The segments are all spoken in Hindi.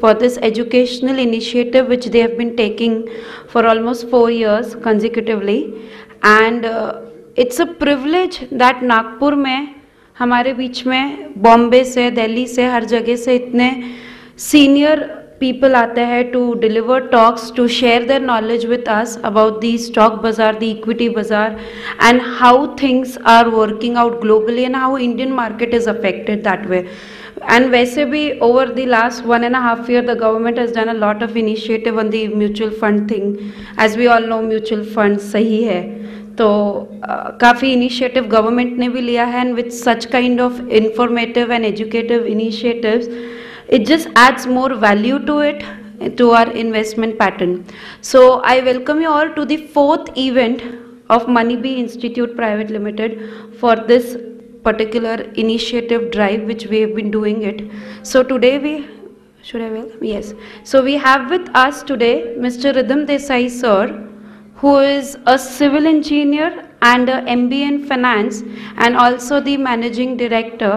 for this educational initiative which they have been taking for almost four years consecutively and uh, it's a privilege that Nagpur में हमारे बीच में बॉम्बे से दिल्ली से हर जगह से इतने सीनियर people आते हैं to deliver talks to share their knowledge with us about the stock bazaar the equity bazaar and how things are working out globally and how Indian market is affected that way and वैसे भी over the last one and a half year the government has done a lot of initiative on the mutual fund thing as we all know mutual fund सही है तो uh, काफ़ी इनिशिएटिव गवर्नमेंट ने भी लिया है and with such kind of informative and educative initiatives it just adds more value to it to our investment pattern so i welcome you all to the fourth event of moneybee institute private limited for this particular initiative drive which we have been doing it so today we should i welcome yes so we have with us today mr rhythm desai sir who is a civil engineer and a mba in finance and also the managing director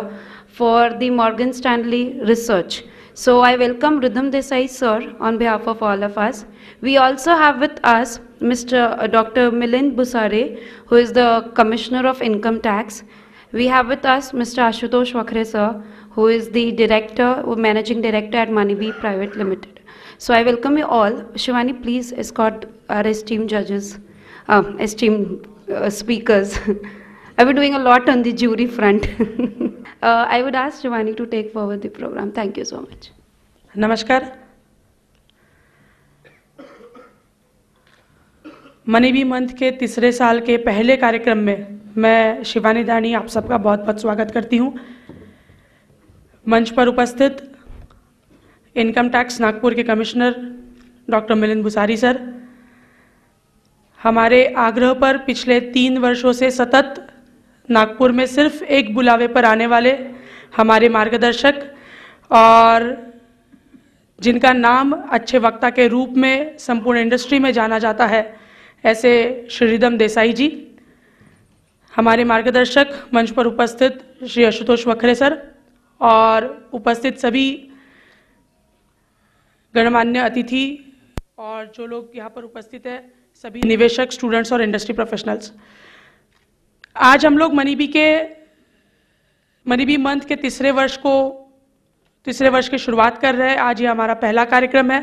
for the Morgan Stanley Research. So I welcome Rhythm Desai sir on behalf of all of us. We also have with us Mr. uh, Dr. Milind Busare, who is the Commissioner of Income Tax. We have with us Mr. Ashutosh Wakhre sir, who is the Director, Managing Director at Moneybee Private Limited. So I welcome you all. Shivani, please escort our esteemed judges, uh, esteemed uh, speakers. I've been doing a lot on the jury front. uh, I would ask Shivani to take forward the program. Thank you so much. नमस्कार मनी बी मंथ के तीसरे साल के पहले कार्यक्रम में मैं शिवानी दानी आप सबका बहुत बहुत स्वागत करती हूँ। मंच पर उपस्थित इनकम टैक्स नागपुर के commissioner doctor Milind Bhusari sir, हमारे आग्रह पर पिछले तीन वर्षों से सतत नागपुर में सिर्फ़ एक बुलावे पर आने वाले हमारे मार्गदर्शक और जिनका नाम अच्छे वक्ता के रूप में संपूर्ण इंडस्ट्री में जाना जाता है, ऐसे श्रीरिदम देसाई जी। हमारे मार्गदर्शक मंच पर उपस्थित श्री आशुतोष वखरे सर और उपस्थित सभी गणमान्य अतिथि और जो लोग यहाँ पर उपस्थित है, सभी निवेशक स्टूडेंट्स और इंडस्ट्री प्रोफेशनल्स आज हम लोग मनीबी के मनीबी मंथ के तीसरे वर्ष को, तीसरे वर्ष की शुरुआत कर रहे हैं। आज ये हमारा पहला कार्यक्रम है।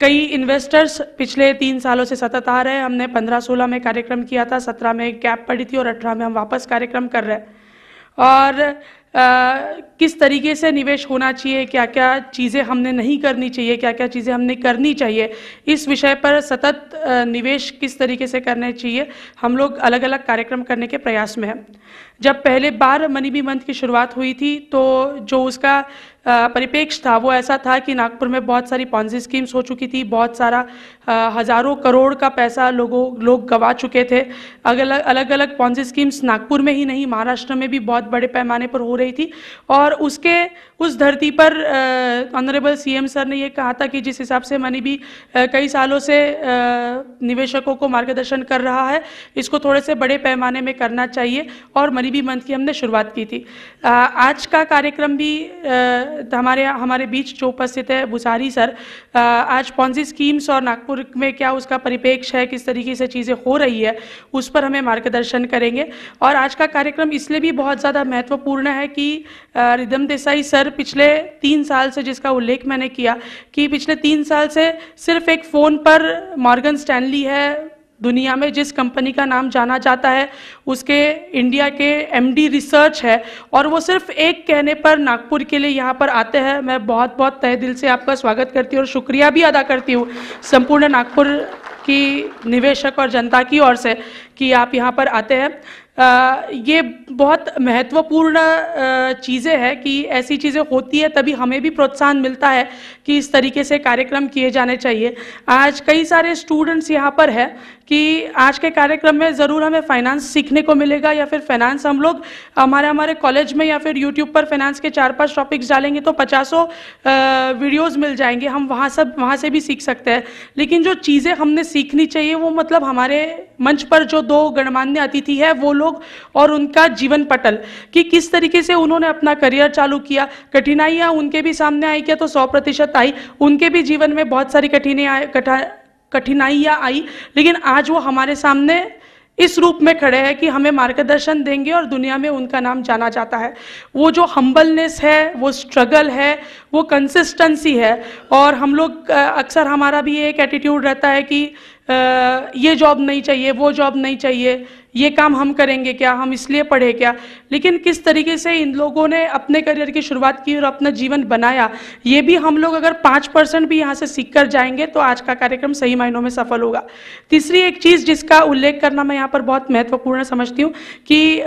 कई इन्वेस्टर्स पिछले तीन सालों से सतत आ रहे हैं। हमने पंद्रह सोलह में कार्यक्रम किया था सत्रह में गैप पड़ी थी और अठारह में हम वापस कार्यक्रम कर रहे हैं। और आ, किस तरीके से निवेश होना चाहिए क्या क्या चीज़ें हमने नहीं करनी चाहिए क्या क्या चीज़ें हमने करनी चाहिए इस विषय पर सतत निवेश किस तरीके से करने चाहिए हम लोग अलग अलग कार्यक्रम करने के प्रयास में हैं। जब पहले बार मनी बी मंथ की शुरुआत हुई थी तो जो उसका परिपेक्ष था। वो ऐसा था कि नागपुर में बहुत सारी पॉन्जी स्कीम्स हो चुकी थी, बहुत सारा हज़ारों करोड़ का पैसा लोगों, लोग गवा चुके थे। अलग अलग अलग पॉन्जी स्कीम्स नागपुर में ही नहीं, महाराष्ट्र में भी बहुत बड़े पैमाने पर हो रही थी। और उसके उस धरती पर ऑनरेबल सीएम सर ने यह कहा था कि जिस हिसाब से मनी भी कई सालों से निवेशकों को मार्गदर्शन कर रहा है, इसको थोड़े से बड़े पैमाने में करना चाहिए और मनी भी मंथ की हमने शुरुआत की थी। आज का कार्यक्रम भी हमारे हमारे बीच जो उपस्थित है भुसारी सर आज पॉन्जी स्कीम्स और नागपुर में क्या उसका परिपेक्ष है, किस तरीके से चीज़ें हो रही है, उस पर हमें मार्गदर्शन करेंगे। और आज का कार्यक्रम इसलिए भी बहुत ज़्यादा महत्वपूर्ण है कि रिदम देसाई सर पिछले तीन साल से जिसका उल्लेख मैंने किया कि पिछले तीन साल से सिर्फ़ एक फ़ोन पर मॉर्गन स्टैनली है दुनिया में, जिस कंपनी का नाम जाना जाता है, उसके इंडिया के एमडी रिसर्च है, और वो सिर्फ़ एक कहने पर नागपुर के लिए यहाँ पर आते हैं। मैं बहुत बहुत तहे दिल से आपका स्वागत करती हूँ और शुक्रिया भी अदा करती हूँ संपूर्ण नागपुर की निवेशक और जनता की ओर से कि आप यहाँ पर आते हैं। ये बहुत महत्वपूर्ण चीज़ें हैं कि ऐसी चीज़ें होती है, तभी हमें भी प्रोत्साहन मिलता है कि इस तरीके से कार्यक्रम किए जाने चाहिए। आज कई सारे स्टूडेंट्स यहाँ पर है कि आज के कार्यक्रम में ज़रूर हमें फाइनेंस सीखने को मिलेगा या फिर फाइनेंस हम लोग हमारे हमारे कॉलेज में या फिर यूट्यूब पर फाइनेंस के चार पाँच टॉपिक्स डालेंगे तो पचासों वीडियोस मिल जाएँगे। हम वहाँ सब, वहाँ से भी सीख सकते हैं। लेकिन जो चीज़ें हमने सीखनी चाहिए, वो मतलब हमारे मंच पर जो दो गणमान्य अतिथि है, वो लोग और उनका जीवन पटल, कि किस तरीके से उन्होंने अपना करियर चालू किया। कठिनाइयाँ उनके भी सामने आई क्या तो सौ प्रतिशत आई। उनके भी जीवन में बहुत सारी कठिनाइयाँ कठिनाइयाँ आई, लेकिन आज वो हमारे सामने इस रूप में खड़े हैं कि हमें मार्गदर्शन देंगे और दुनिया में उनका नाम जाना जाता है। वो जो हम्बलनेस है, वो स्ट्रगल है, वो कंसिस्टेंसी है, और हम लोग अक्सर हमारा भी एक एटीट्यूड रहता है कि ये जॉब नहीं चाहिए, वो जॉब नहीं चाहिए। ये काम हम करेंगे क्या? हम इसलिए पढ़े क्या? लेकिन किस तरीके से इन लोगों ने अपने करियर की शुरुआत की और अपना जीवन बनाया? ये भी हम लोग अगर पाँच परसेंट भी यहाँ से सीख कर जाएँगे तो आज का कार्यक्रम सही मायनों में सफल होगा। तीसरी एक चीज़ जिसका उल्लेख करना मैं यहाँ पर बहुत महत्वपूर्ण समझती हूँ कि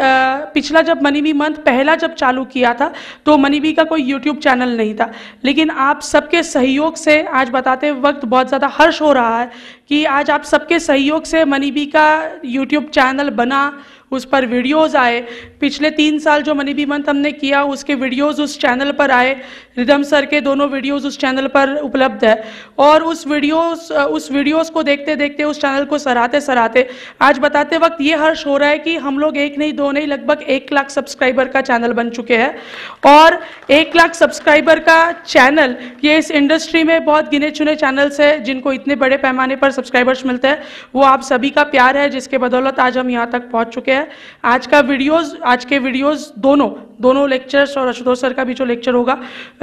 पिछला जब मनीबी मंथ पहला जब चालू किया था तो मनीबी का कोई यूट्यूब चैनल नहीं था। लेकिन आप सबके सहयोग से आज बताते वक्त बहुत ज़्यादा हर्ष हो रहा है कि आज आप सबके सहयोग से मनीबी का यूट्यूब चैनल बना उस पर वीडियोस आए। पिछले तीन साल जो मनी बी मंथ हमने किया, उसके वीडियोस उस चैनल पर आए। रिदम सर के दोनों वीडियोस उस चैनल पर उपलब्ध है। और उस वीडियोस उस वीडियोस को देखते देखते उस चैनल को सराहते सराहते आज बताते वक्त ये हर्ष हो रहा है कि हम लोग एक नहीं, दो नहीं, लगभग एक लाख सब्सक्राइबर का चैनल बन चुके हैं। और एक लाख सब्सक्राइबर का चैनल, ये इस इंडस्ट्री में बहुत गिने चुने चैनल्स है, जिनको इतने बड़े पैमाने पर सब्सक्राइबर्स मिलते हैं। वो आप सभी का प्यार है, जिसके बदौलत आज हम यहाँ तक पहुँच चुके हैं। है। आज का वीडियोस आज के वीडियोस दोनों दोनों लेक्चर्स और आशुतोष सर का भी जो लेक्चर होगा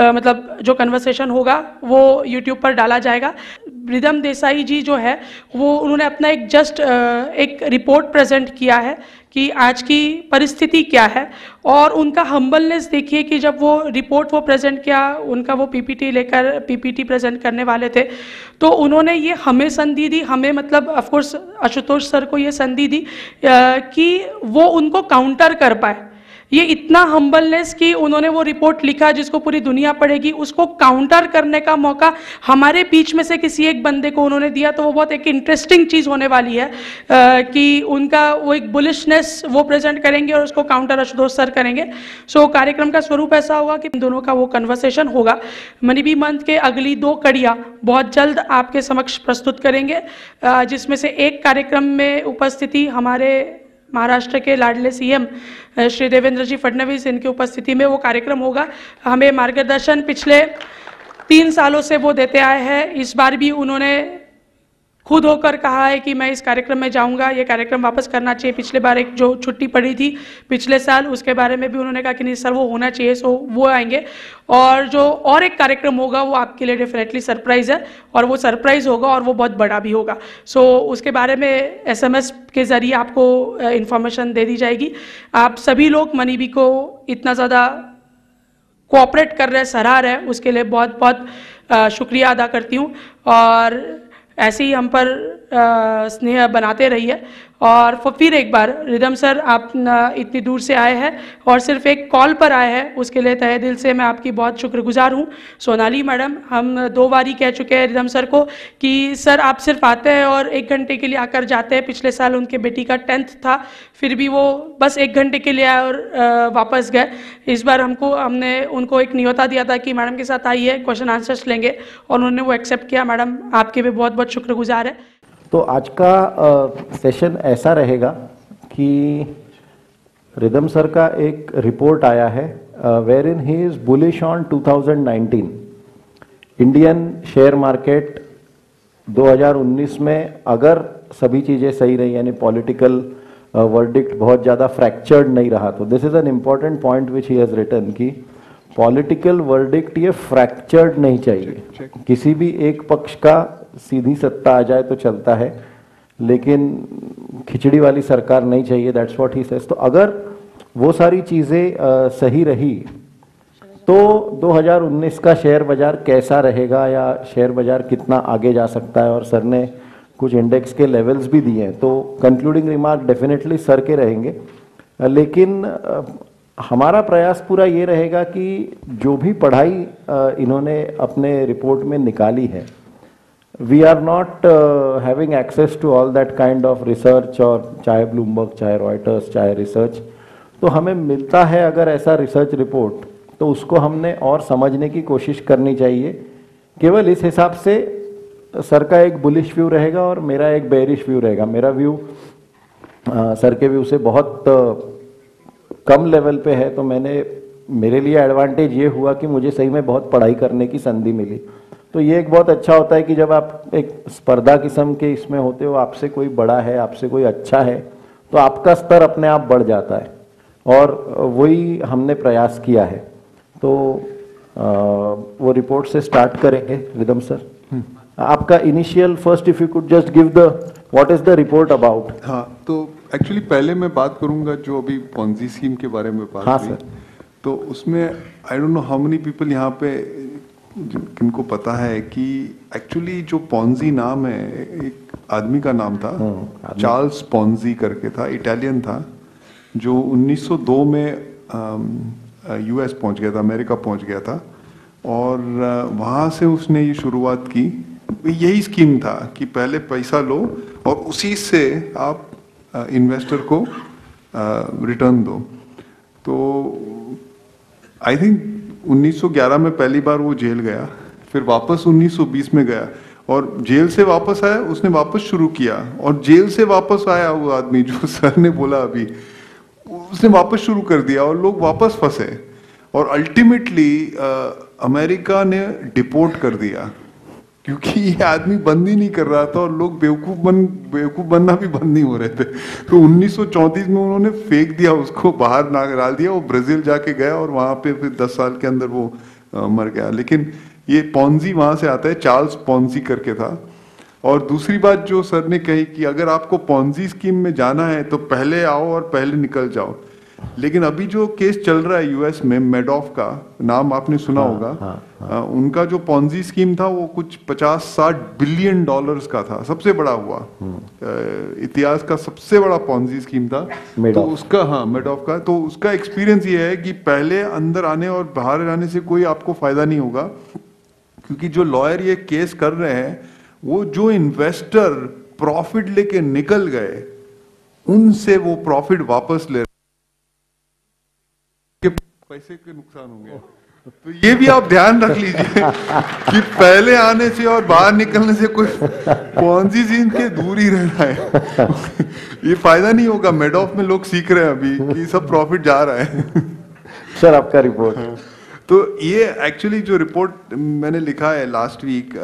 आ, मतलब जो कन्वर्सेशन होगा वो यूट्यूब पर डाला जाएगा। रिदम देसाई जी जो है वो उन्होंने अपना एक जस्ट एक रिपोर्ट प्रेजेंट किया है। कि आज की परिस्थिति क्या है? और उनका हम्बलनेस देखिए कि जब वो रिपोर्ट वो प्रेजेंट किया, उनका वो पीपीटी लेकर पीपीटी प्रेजेंट करने वाले थे तो उन्होंने ये हमें संधि दी, हमें मतलब ऑफकोर्स आशुतोष सर को ये संधि दी कि वो उनको काउंटर कर पाए। ये इतना हम्बलनेस कि उन्होंने वो रिपोर्ट लिखा जिसको पूरी दुनिया पढ़ेगी उसको काउंटर करने का मौका हमारे बीच में से किसी एक बंदे को उन्होंने दिया तो वो बहुत एक इंटरेस्टिंग चीज़ होने वाली है आ, कि उनका वो एक बुलिशनेस वो प्रेजेंट करेंगे और उसको काउंटर आशुतोष सर करेंगे। सो so, कार्यक्रम का स्वरूप ऐसा होगा कि दोनों का वो कन्वर्सेशन होगा। मनीबी मंथ के अगली दो कड़ियाँ बहुत जल्द आपके समक्ष प्रस्तुत करेंगे। जिसमें से एक कार्यक्रम में उपस्थिति हमारे महाराष्ट्र के लाडले सीएम श्री देवेंद्र जी फडणवीस, इनकी उपस्थिति में वो कार्यक्रम होगा। हमें मार्गदर्शन पिछले तीन सालों से वो देते आए हैं। इस बार भी उन्होंने खुद होकर कहा है कि मैं इस कार्यक्रम में जाऊँगा। ये कार्यक्रम वापस करना चाहिए। पिछले बार एक जो छुट्टी पड़ी थी, पिछले साल, उसके बारे में भी उन्होंने कहा कि नहीं, सर, वो होना चाहिए, सो वो आएँगे। और जो और एक कार्यक्रम होगा, वो आपके लिए डेफिनेटली सरप्राइज़ है और वो सरप्राइज़ होगा और वो बहुत बड़ा भी होगा। सो उसके बारे में एसएमएस के ज़रिए आपको इन्फॉर्मेशन दे दी जाएगी। आप सभी लोग मनीबी को इतना ज़्यादा कोऑपरेट कर रहे हैं, सराह रहे हैं, उसके लिए बहुत बहुत शुक्रिया अदा करती हूँ। और ऐसे ही हम पर स्नेह बनाते रहिए। और फिर एक बार, रिदम सर, आप इतनी दूर से आए हैं और सिर्फ़ एक कॉल पर आए हैं, उसके लिए तहे दिल से मैं आपकी बहुत शुक्रगुजार हूँ। सोनाली मैडम, हम दो बार कह चुके हैं रिदम सर को कि, सर, आप सिर्फ़ आते हैं और एक घंटे के लिए आकर जाते हैं। पिछले साल उनके बेटी का टेंथ था, फिर भी वो बस एक घंटे के लिए आए और वापस गए। इस बार हमको, हमने उनको एक न्योता दिया था कि मैडम के साथ आइए, क्वेश्चन आंसर्स लेंगे और उन्होंने वो एक्सेप्ट किया। मैडम, आपके भी बहुत बहुत शुक्रगुजार है। तो आज का सेशन ऐसा रहेगा कि रिदम सर का एक रिपोर्ट आया है wherein he is bullish on 2019 Indian share market 2019 में अगर सभी चीज़ें सही रही यानी पॉलिटिकल वर्डिक्ट बहुत ज़्यादा फ्रैक्चर्ड नहीं रहा तो this is an important point which he has return की पॉलिटिकल वर्डिक्ट ये फ्रैक्चर्ड नहीं चाहिए। किसी भी एक पक्ष का सीधी सत्ता आ जाए तो चलता है, लेकिन खिचड़ी वाली सरकार नहीं चाहिए दैट्स व्हाट ही सेज तो अगर वो सारी चीज़ें सही रही तो 2019 का शेयर बाज़ार कैसा रहेगा या शेयर बाज़ार कितना आगे जा सकता है? और सर ने कुछ इंडेक्स के लेवल्स भी दिए हैं तो कंक्लूडिंग रिमार्क डेफिनेटली सर के रहेंगे। लेकिन हमारा प्रयास पूरा ये रहेगा कि जो भी पढ़ाई इन्होंने अपने रिपोर्ट में निकाली है we are not uh, having access to all that kind of research और चाहे ब्लूमबर्ग चाहे रॉयटर्स चाहे रिसर्च तो हमें मिलता है अगर ऐसा रिसर्च रिपोर्ट तो उसको हमने और समझने की कोशिश करनी चाहिए। केवल इस हिसाब से सर का एक बुलिश व्यू रहेगा और मेरा एक बेरिश व्यू रहेगा। मेरा व्यू सर के व्यू से बहुत कम लेवल पे है तो मैंने मेरे लिए एडवांटेज ये हुआ कि मुझे सही में बहुत पढ़ाई करने की संधि मिली। तो ये एक बहुत अच्छा होता है कि जब आप एक स्पर्धा किस्म के इसमें होते हो आपसे कोई बड़ा है आपसे कोई अच्छा है तो आपका स्तर अपने आप बढ़ जाता है। और वही हमने प्रयास किया है। तो आ, वो रिपोर्ट से स्टार्ट करेंगे रिदम सर। आपका initial first if you could just give the what is the report about हाँ तो एक्चुअली पहले मैं बात करूँगा जो अभी पॉन्जी स्कीम के बारे में बात हाँ, सर। तो उसमें I don't know how many people यहाँ पे जिन- किनको पता है कि एक्चुअली जो पॉन्जी नाम है एक आदमी का नाम था चार्ल्स पॉन्जी करके था इटालियन था जो 1902 में यूएस पहुँच गया था अमेरिका पहुँच गया था और वहाँ से उसने ये शुरुआत की। यही स्कीम था कि पहले पैसा लो और उसी से आप इन्वेस्टर को रिटर्न दो। तो आई थिंक 1911 में पहली बार वो जेल गया, फिर वापस 1920 में गया और जेल से वापस आया, उसने वापस शुरू किया और जेल से वापस आया वो आदमी जो सर ने बोला अभी, उसने वापस शुरू कर दिया और लोग वापस फंसे और अल्टीमेटली अमेरिका ने डिपोर्ट कर दिया। क्योंकि ये आदमी बंद ही नहीं कर रहा था और लोग बेवकूफ़ बन बेवकूफ़ बनना भी बंद नहीं हो रहे थे। तो 1934 में उन्होंने फेंक दिया उसको बाहर ना डाल दिया वो ब्राज़ील जाके गया और वहाँ पे फिर 10 साल के अंदर वो अ, मर गया। लेकिन ये पॉन्जी वहाँ से आता है चार्ल्स पॉन्जी करके था। और दूसरी बात जो सर ने कही कि अगर आपको पॉन्जी स्कीम में जाना है तो पहले आओ और पहले निकल जाओ। लेकिन अभी जो केस चल रहा है यूएस में मेडॉफ का नाम आपने सुना हाँ, होगा अ, उनका जो पॉन्जी स्कीम था वो कुछ 50-60 बिलियन डॉलर्स का था सबसे बड़ा हुआ। इतिहास का सबसे बड़ा पॉन्जी स्कीम था। तो उसका हाँ मेडॉफ का। तो उसका एक्सपीरियंस ये है कि पहले अंदर आने और बाहर आने से कोई आपको फ़ायदा नहीं होगा क्योंकि जो लॉयर ये केस कर रहे हैं वो जो इन्वेस्टर प्रॉफिट लेके निकल गए उनसे वो प्रॉफिट वापस ले पैसे के नुकसान होंगे। तो ये भी आप ध्यान रख लीजिए कि पहले आने से और बाहर निकलने से कोई पॉन्जी सीन के दूर ही रहना है। ये फ़ायदा नहीं होगा। मेडॉफ में लोग सीख रहे हैं अभी कि सब प्रॉफिट जा रहा है। सर आपका रिपोर्ट तो ये एक्चुअली जो रिपोर्ट मैंने लिखा है लास्ट वीक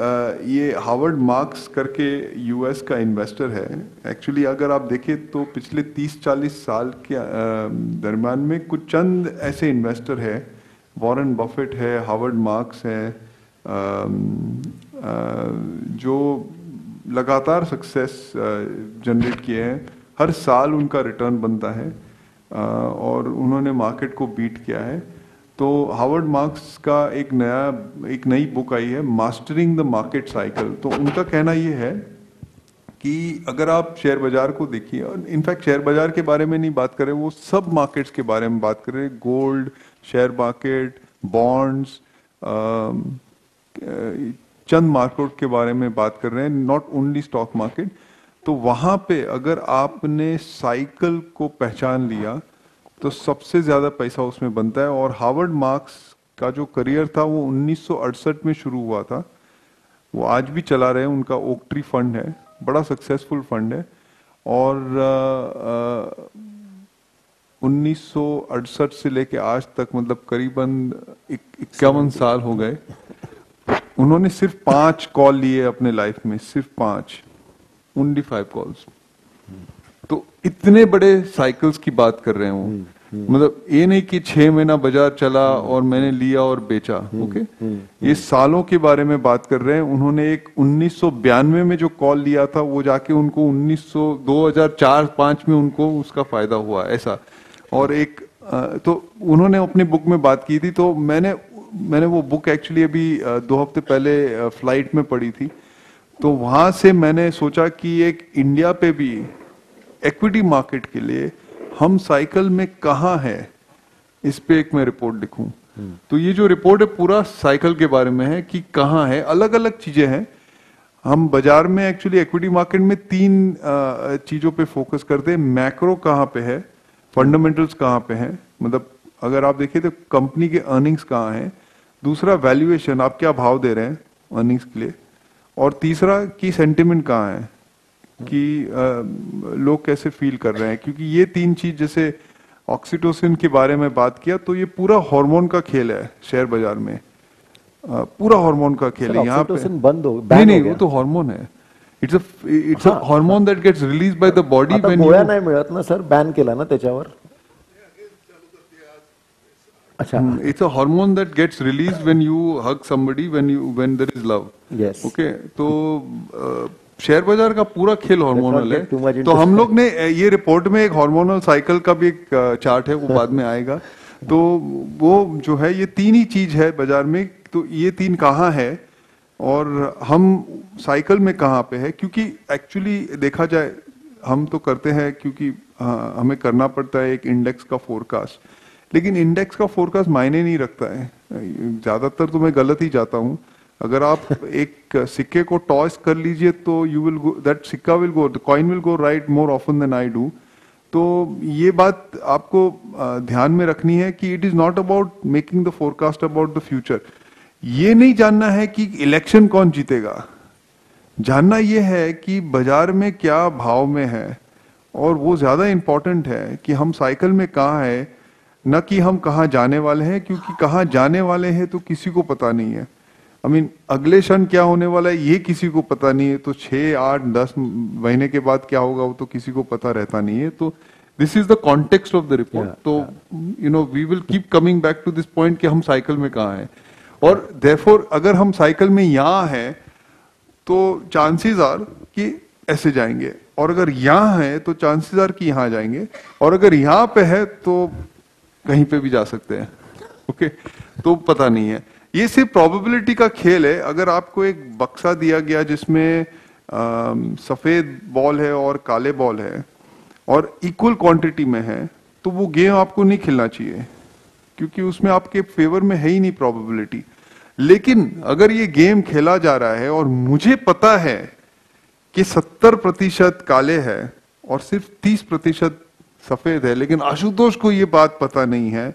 ये हार्वर्ड मार्क्स करके यूएस का इन्वेस्टर है। एक्चुअली अगर आप देखें तो पिछले 30-40 साल के अ, दरम्यान में कुछ चंद ऐसे इन्वेस्टर है। वॉरेन बफेट है हार्वर्ड मार्क्स है जो लगातार सक्सेस जनरेट किए हैं। हर साल उनका रिटर्न बनता है और उन्होंने मार्केट को बीट किया है। तो हार्वर्ड मार्क्स का एक नया, एक नई बुक आई है मास्टरिंग द मार्केट साइकिल तो उनका कहना ये है कि अगर आप शेयर बाज़ार को देखिए इनफैक्ट शेयर बाज़ार के बारे में नहीं बात करें, वो सब मार्केट्स के बारे में बात करें गोल्ड शेयर मार्केट बॉन्ड्स चंद मार्केट के बारे में बात कर रहे हैं नॉट ओनली स्टॉक मार्केट तो वहाँ पे अगर आपने साइकिल को पहचान लिया तो सबसे ज़्यादा पैसा उसमें बनता है। और हार्वर्ड मार्क्स का जो करियर था, वो 1968 में शुरू हुआ था। वो आज भी चला रहे हैं, उनका ओक ट्री फंड है, बड़ा सक्सेसफुल फंड है। और उन्नीस सौ अड़सठ से लेके आज तक मतलब करीबन इक्यावन साल हो गए। उन्होंने सिर्फ़ पाँच कॉल लिए अपने लाइफ में, सिर्फ़ पाँच। Only five calls. तो इतने बड़े साइकिल्स की बात कर रहे हैं वो। मतलब ये नहीं कि छह महीना बाज़ार चला और मैंने लिया और बेचा ओके? ये सालों के बारे में बात कर रहे हैं। उन्होंने एक उन्नीस में जो कॉल लिया था वो जाके उनको 1900 2004-5 में उनको उसका फ़ायदा हुआ ऐसा। और एक तो उन्होंने अपनी बुक में बात की थी तो मैंने मैंने वो बुक एक्चुअली अभी दो हफ़्ते पहले फ़्लाइट में पढ़ी थी। तो वहाँ से मैंने सोचा कि एक इंडिया पे भी इक्विटी मार्केट के लिए हम साइकिल में कहा है इस पे एक मैं रिपोर्ट लिखूं। तो ये जो रिपोर्ट है पूरा साइकिल के बारे में है कि कहाँ है। अलग अलग चीज़ें हैं। हम बाज़ार में एक्चुअली इक्विटी मार्केट में तीन चीज़ों पे फोकस करते हैं। मैक्रो कहाँ पे है फंडामेंटल्स कहाँ पे हैं। मतलब अगर आप देखिए तो कंपनी के अर्निंग्स कहाँ हैं। दूसरा वैल्यूएशन आप क्या भाव दे रहे हैं अर्निंग्स के लिए? और तीसरा की सेंटिमेंट कहाँ है? कि अ, लोग कैसे फील कर रहे हैं? क्योंकि ये तीन चीज़ जैसे ऑक्सीटोसिन के बारे में बात किया तो ये पूरा हार्मोन का खेल है शेयर बाज़ार में। अ, पूरा हार्मोन का खेल है। यहाँ पे बंद हो- नहीं नहीं वो तो हार्मोन है। It's a it's a. Hormone that gets released by the body when गोळ्या नाही मिळत ना सर? बॅन केला ना त्याच्यावर? अच्छा. It's a hormone that gets released when you hug somebody when you when there is love. Yes. okay? तो अ, शेयर बाज़ार का पूरा खेल हार्मोनल है। तो हम लोग ने ये रिपोर्ट में एक हार्मोनल साइकिल का भी एक चार्ट है वो बाद में आएगा। तो वो जो है ये तीन ही चीज़ है बाज़ार में। तो ये तीन कहाँ है और हम साइकिल में कहाँ पे है? क्योंकि एक्चुअली देखा जाए हम तो करते हैं क्योंकि हमें करना पड़ता है एक इंडेक्स का फोरकास्ट लेकिन इंडेक्स का फोरकास्ट मायने नहीं रखता है। ज़्यादातर तो मैं गलत ही जाता हूँ। अगर आप एक सिक्के को टॉस कर लीजिए तो यू विल गो दैट सिक्का will go coin will go right more often then I do तो ये बात आपको ध्यान में रखनी है कि it is not about making the forecast about the future ये नहीं जानना है कि इलेक्शन कौन जीतेगा। जानना यह है कि बाज़ार में क्या भाव में है, और वो ज़्यादा इंपॉर्टेंट है कि हम साइकिल में कहाँ है, न कि हम कहाँ जाने वाले हैं, क्योंकि कहाँ जाने वाले हैं तो किसी को पता नहीं है। आई मीन अगले क्षण क्या होने वाला है ये किसी को पता नहीं है। तो छह आठ दस महीने के बाद क्या होगा वो तो किसी को पता रहता नहीं है। तो this is the context of the report तो you know we will keep coming back to this point कि हम साइकिल में कहाँ हैं। और देयरफॉर अगर हम साइकिल में यहाँ हैं तो चांसेस आर कि ऐसे जाएँगे। और अगर यहाँ है तो चांसेस आर कि यहाँ जाएँगे। और अगर यहाँ पे है तो कहीं पे भी जा सकते हैं। Okay okay? तो पता नहीं है। ये सिर्फ़ प्रोबेबिलिटी का खेल है। अगर आपको एक बक्सा दिया गया जिसमें सफ़ेद बॉल है और काले बॉल है और इक्वल क्वांटिटी में है तो वो गेम आपको नहीं खेलना चाहिए, क्योंकि उसमें आपके फेवर में है ही नहीं प्रोबेबिलिटी लेकिन अगर ये गेम खेला जा रहा है और मुझे पता है कि 70 प्रतिशत काले है और सिर्फ़ 30 प्रतिशत सफ़ेद है, लेकिन आशुतोष को ये बात पता नहीं है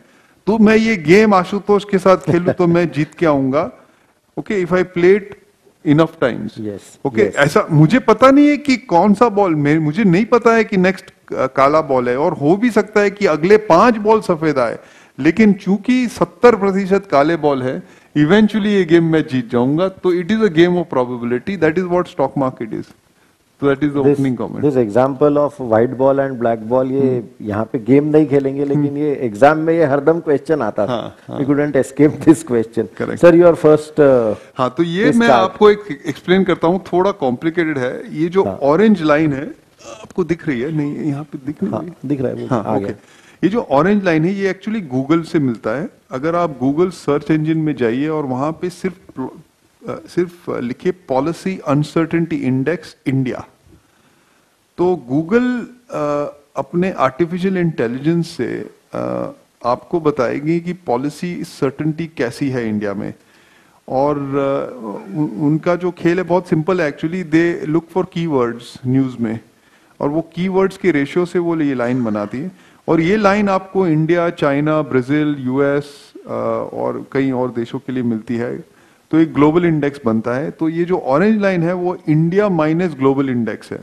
तो मैं ये गेम आशुतोष के साथ खेलू तो मैं जीत के आऊँगा। Okay if I play it enough times okay ऐसा मुझे पता नहीं है कि कौन सा बॉल मुझे नहीं पता है कि नेक्स्ट काला बॉल है और हो भी सकता है कि अगले पाँच बॉल सफ़ेद आए लेकिन चूँकि 70 प्रतिशत काले बॉल है इवेंचुअली ये गेम मैं जीत जाऊँगा तो it is a game of probability that is what stock market is तो that is the this opening comment this example of white ball and black ball ये यहाँ पे गेम नहीं खेलेंगे लेकिन ये एग्ज़ाम में ये हरदम क्वेश्चन आता था. हाँ, we couldn't escape this question. Sir your first हाँ तो ये मैं. आपको एक एक्सप्लेन करता हूँ थोड़ा कॉम्प्लिकेटेड है. ये जो ऑरेंज लाइन है आपको दिख रही है? नहीं यहाँ पे दिख हाँ रही है दिख रहा है हाँ ओके ये जो ऑरेंज लाइन है ये एक्चुअली गूगल से मिलता है. अगर आप गूगल सर्च इंजन में जाइए और वहाँ पे सिर्फ़ सिर्फ़ लिखिए पॉलिसी अनसर्टेनिटी इंडेक्स इंडिया तो गूगल अपने आर्टिफिशियल इंटेलिजेंस से आपको बताएगी कि पॉलिसी सर्टेनिटी कैसी है इंडिया में। और उनका जो खेल है, बहुत सिंपल है actually they look for keywords news में। और वो कीवर्ड्स के रेशियो से वो ये लाइन बनाती है। और ये लाइन आपको इंडिया चाइना ब्राज़ील यूएस और कई और देशों के लिए मिलती है। तो एक ग्लोबल इंडेक्स बनता है तो ये जो ऑरेंज लाइन है वो इंडिया माइनस ग्लोबल इंडेक्स है।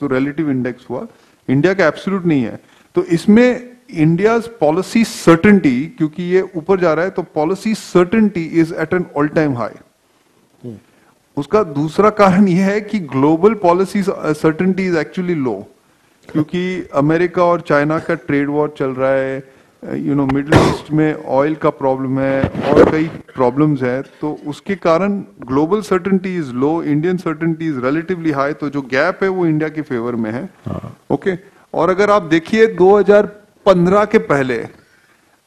तो रिलेटिव इंडेक्स हुआ। इंडिया का एब्सोल्यूट नहीं है। तो इसमें इंडिया पॉलिसी सर्टेनिटी क्योंकि ये ऊपर जा रहा है तो policy certainty is at an all time high उसका दूसरा कारण यह है कि global policy certainty is actually low क्योंकि अमेरिका और चाइना का ट्रेड वॉर चल रहा है यू नो मिडिल ईस्ट में ऑयल का प्रॉब्लम है और कई प्रॉब्लम्स है तो उसके कारण global certainty is low Indian certainty is relatively high तो जो गैप है वो इंडिया के फेवर में है. Okay okay? और अगर आप देखिए 2015 के पहले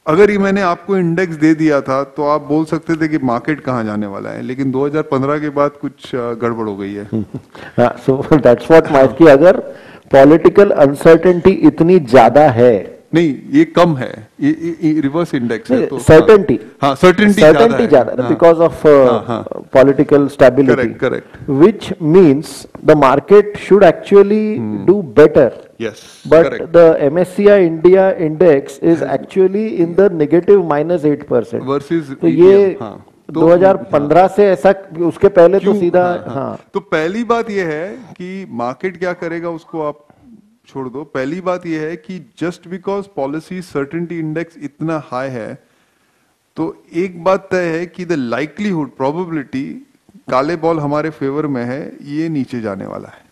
अगर ये मैंने आपको इंडेक्स दे दिया था तो आप बोल सकते थे कि मार्केट कहाँ जाने वाला है लेकिन 2015 के बाद कुछ गड़बड़ हो गई है. सो दैट्स व्हाट की अगर पॉलिटिकल अनसर्टेनिटी इतनी ज़्यादा है नहीं ये कम है। ये, ये, ये रिवर्स इंडेक्स है तो सर्टेनिटी हाँ सर्टेनिटी सर्टेनिटी हाँ, ज़्यादा है। Because of political stability correct which means the market should actually do better yes but the MSCI India index is actually in the negative minus eight percent versus तो ये हाँ। तो दो हज़ार पंद्रह हाँ। से ऐसा उसके पहले तो सीधा हाँ, हाँ. तो पहली बात यह है कि मार्केट क्या करेगा उसको आप छोड़ दो। पहली बात यह है कि just because policy certainty index इतना हाई है तो एक बात तय है कि द लाइकलीहुड प्रोबेबिलिटी काले बॉल हमारे फेवर में है ये नीचे जाने वाला है।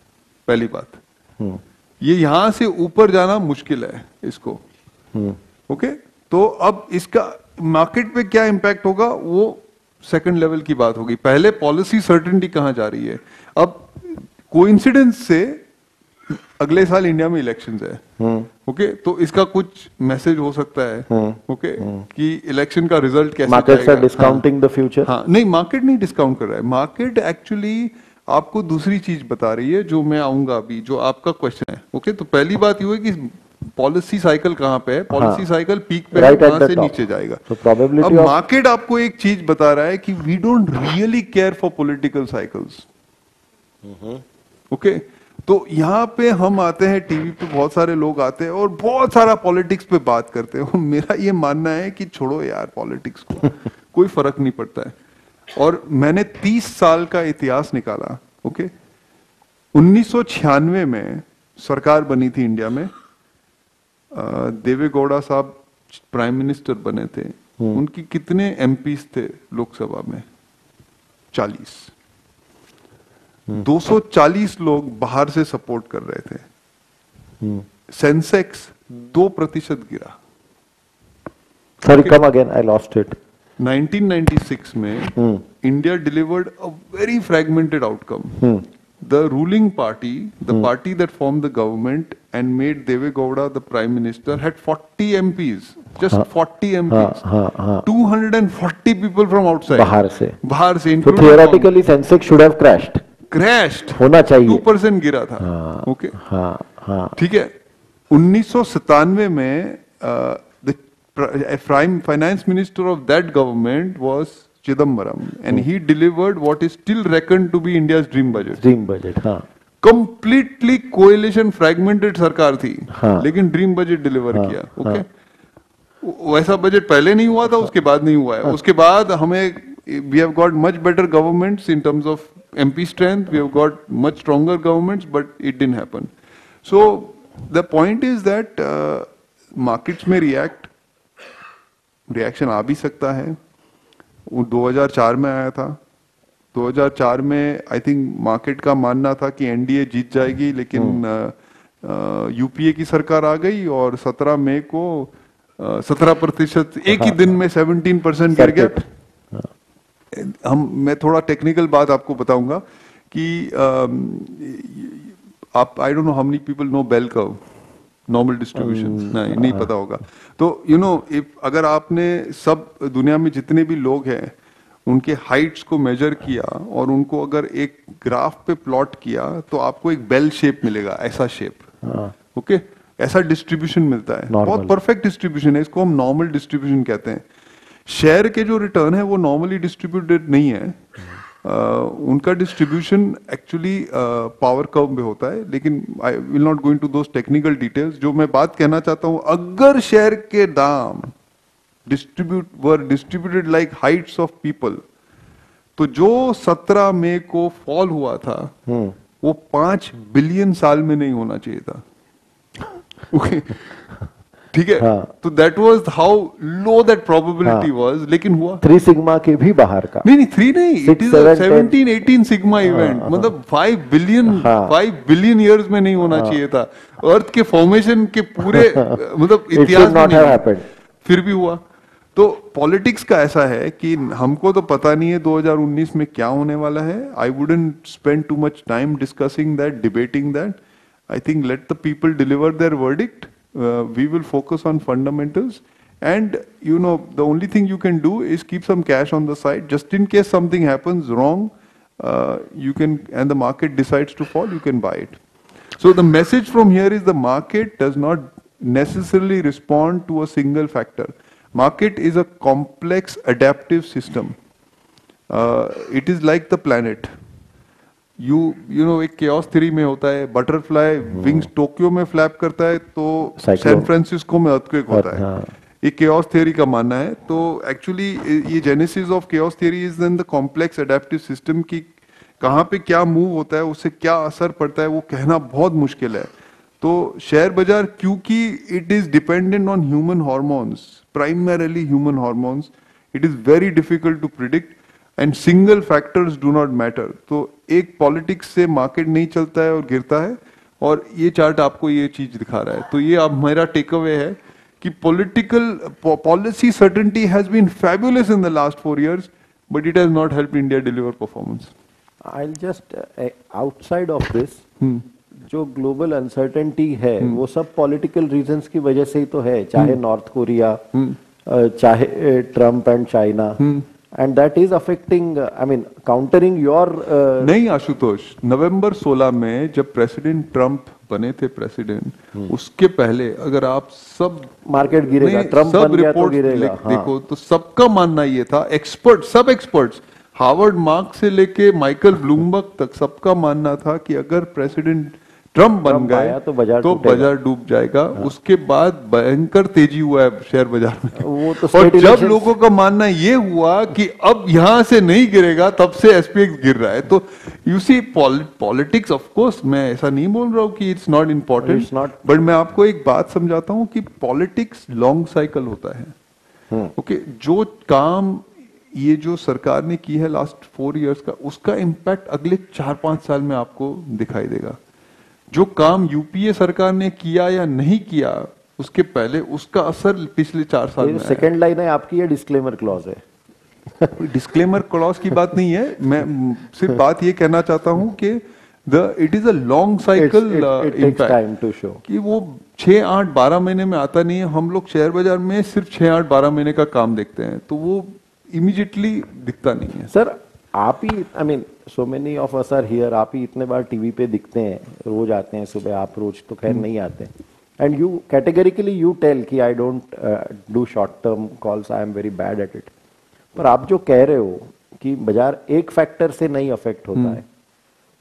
पहली बात। हम्म, ये यहाँ से ऊपर जाना मुश्किल है इसको। Hmm, okay? तो अब इसका मार्केट पे क्या इम्पैक्ट होगा वो सेकंड लेवल की बात होगी। पहले पॉलिसी सर्टेनिटी कहाँ जा रही है? अब कोइंसिडेंस से अगले साल इंडिया में इलेक्शन है। हम्म, ओके तो इसका कुछ मैसेज हो सकता है। हम्म, ओके कि इलेक्शन का रिज़ल्ट कैसे markets are discounting the future हाँ। नहीं मार्केट नहीं डिस्काउंट कर रहा है। मार्केट एक्चुअली आपको दूसरी चीज़ बता रही है जो मैं आऊँगा अभी जो आपका क्वेश्चन है। ओके तो पहली बात ये है कि पॉलिसी साइकिल कहाँ पे है? पॉलिसी साइकिल पीक पे Right the से नीचे जाएगा। So probability अब of- मार्केट आपको एक चीज़ बता रहा है कि we don't really care for political cycles okay तो यहाँ पे हम आते हैं टीवी पे बहुत सारे लोग आते हैं और बहुत सारा पॉलिटिक्स पे बात करते हैं। और मेरा ये मानना है कि छोड़ो यार पॉलिटिक्स को कोई फ़र्क नहीं पड़ता है। और मैंने 30 साल का इतिहास निकाला ओके? 1996 में सरकार बनी थी इंडिया में। देवे गौड़ा साहब प्राइम मिनिस्टर बने थे। उनकी कितने एमपीस थे लोकसभा में? 40 240 लोग बाहर से सपोर्ट कर रहे थे। सेंसेक्स दो प्रतिशत गिरा। Sorry come again I lost it 1996 में India delivered a very fragmented outcome. The ruling party the party that form the government and made Deve Gowda the prime minister had 40 MPs just 40 MPs. हाँ हाँ। 240 people from outside बाहर से। बाहर से theoretically Sensex should have crashed होना चाहिए। टू परसेंट गिरा था। हाँ, ओके हाँ हाँ। ठीक है? उन्नीस सौ सतानवे में the prime finance minister of that government was Chidambaram and he delivered what is still reckon to be India's dream budget dream budget हाँ। कंप्लीटली कोएलिशन फ्रैगमेंटेड सरकार थी हाँ। लेकिन ड्रीम बजट डिलीवर हाँ, किया ओके okay? वैसा बजट पहले नहीं हुआ था उसके बाद नहीं हुआ है। उसके बाद हमें we have got much better governments in terms of MP strength we have got much stronger governments but it didn't happen so the point is that markets में रिएक्ट रिएक्शन आ भी सकता है। वो 2004 में आया था। 2004 में आई थिंक मार्केट का मानना था कि एनडीए जीत जाएगी लेकिन यूपीए की सरकार आ गई और 17 मई को सत्रह प्रतिशत एक ही दिन में 17 परसेंट गिर गया. हम मैं थोड़ा टेक्निकल बात आपको बताऊँगा कि आप I don't know how many people know bell curve normal distribution नहीं नहीं पता होगा। तो यू नो इफ़ अगर आपने सब दुनिया में जितने भी लोग हैं उनके हाइट्स को मेजर किया और उनको अगर एक ग्राफ पे प्लॉट किया तो आपको एक बेल शेप मिलेगा ऐसा शेप हाँ। ओके ऐसा डिस्ट्रीब्यूशन मिलता है। Normal. बहुत परफेक्ट डिस्ट्रीब्यूशन है इसको हम नॉर्मल डिस्ट्रीब्यूशन कहते हैं। शेयर के जो रिटर्न है वो नॉर्मली डिस्ट्रीब्यूटेड नहीं है. अ, उनका डिस्ट्रीब्यूशन एक्चुअली पावर कर्व में होता है लेकिन I will not going to those technical details जो मैं बात कहना चाहता हूँ अगर शेयर के दाम distribute were distributed like heights of people तो जो 17 मई को फॉल हुआ था हम्म वो पाँच बिलियन साल में नहीं होना चाहिए था। ओके ठीक है? हाँ। तो that was how low that probability. Was लेकिन हुआ। थ्री सिग्मा के भी बाहर का। नहीं नहीं थ्री नहीं it is seventeen eighteen sigma event मतलब five billion. Five billion years में नहीं होना हाँ. चाहिए था। अर्थ के फॉर्मेशन के पूरे मतलब इतिहास में नहीं. फिर भी हुआ। तो पॉलिटिक्स का ऐसा है कि हमको तो पता नहीं है 2019 में क्या होने वाला है। I wouldn't spend too much time discussing that debating that I think let the people deliver their verdict Uh, we will focus on fundamentals. And you know, the only thing you can do is keep some cash on the side, just in case something happens wrong. Uh, you can, and the market decides to fall, you can buy it. So the message from here is the market does not necessarily respond to a single factor. Market is a complex adaptive system. Uh, it is like the planet. You you know एक केओस थ्री में होता है बटरफ्लाई विंग्स टोक्यो में फ्लैप करता है तो सैन फ्रांसिस्को में अर्थक्वेक होता है। हाँ। ये केओस थियरी का मानना है तो एक्चुअली ये genesis of chaos theory is in the complex adaptive system की कहाँ पे क्या मूव होता है उससे क्या असर पड़ता है वो कहना बहुत मुश्किल है। तो शेयर बाज़ार क्योंकि it is dependent on human hormones primarily human hormones it is very difficult to predict and single factors do not matter तो एक पॉलिटिक्स से मार्केट नहीं चलता है और गिरता है और ये चार्ट आपको ये चीज़ दिखा रहा है तो ये अब मेरा टेक अवे है कि political policy certainty has been fabulous in the last four years but it has not help India deliver performance I just outside of this जो ग्लोबल अनसर्टेनिटी है hmm. वो सब पॉलिटिकल रीजंस की वजह से ही तो है चाहे नॉर्थ hmm. Korea hmm. चाहे Trump and China and that is affecting I mean countering your नहीं आशुतोष नवंबर 16 में जब प्रेसिडेंट ट्रंप बने थे प्रेसिडेंट उसके पहले अगर आप सब मार्केट गिरेगा नहीं, ट्रंप सब तो रिपोर्ट गिरेगा हाँ। देखो तो सबका मानना ये था एक्सपर्ट सब एक्सपर्ट्स हार्वर्ड मार्क से लेके माइकल ब्लूमबर्ग तक सबका मानना था कि अगर प्रेसिडेंट ट्रंप बन गए तो बाज़ार तो बाज़ार डूब जाएगा। हाँ। उसके बाद भयंकर तेज़ी हुआ है शेयर बाज़ार में। वो तो और जब लोगों का मानना ये हुआ कि अब यहाँ से नहीं गिरेगा तब से एसपीएक्स गिर रहा है। तो you see politics of course मैं ऐसा नहीं बोल रहा हूँ कि इट्स नॉट इम्पोर्टेंट बट मैं आपको एक बात समझाता हूँ कि पॉलिटिक्स लॉन्ग साइकिल होता है। ओके जो काम ये जो सरकार ने की है लास्ट फोर इयर्स का उसका इम्पैक्ट अगले चार पाँच साल में आपको दिखाई देगा। जो काम यूपीए सरकार ने किया या नहीं किया उसके पहले उसका असर पिछले चार साल में सेकंड लाइन है आपकी ये डिस्क्लेमर क्लॉज है। डिस्क्लेमर क्लॉज की बात नहीं है। मैं सिर्फ़ बात ये कहना चाहता हूँ कि the it is a long cycle. कि वो छह आठ बारह महीने में आता नहीं है। हम लोग शेयर बाज़ार में सिर्फ़ छह आठ बारह महीने का काम देखते हैं। तो वो इमीडिएटली दिखता नहीं है। सर आप ही I mean so many of us are here आप ही इतने बार टीवी पे दिखते हैं रोज आते हैं सुबह आप रोज तो खैर नहीं आते। And you categorically you tell कि I don't do short term calls I am very bad at it पर आप जो कह रहे हो कि बाज़ार एक फैक्टर से नहीं अफेक्ट होता है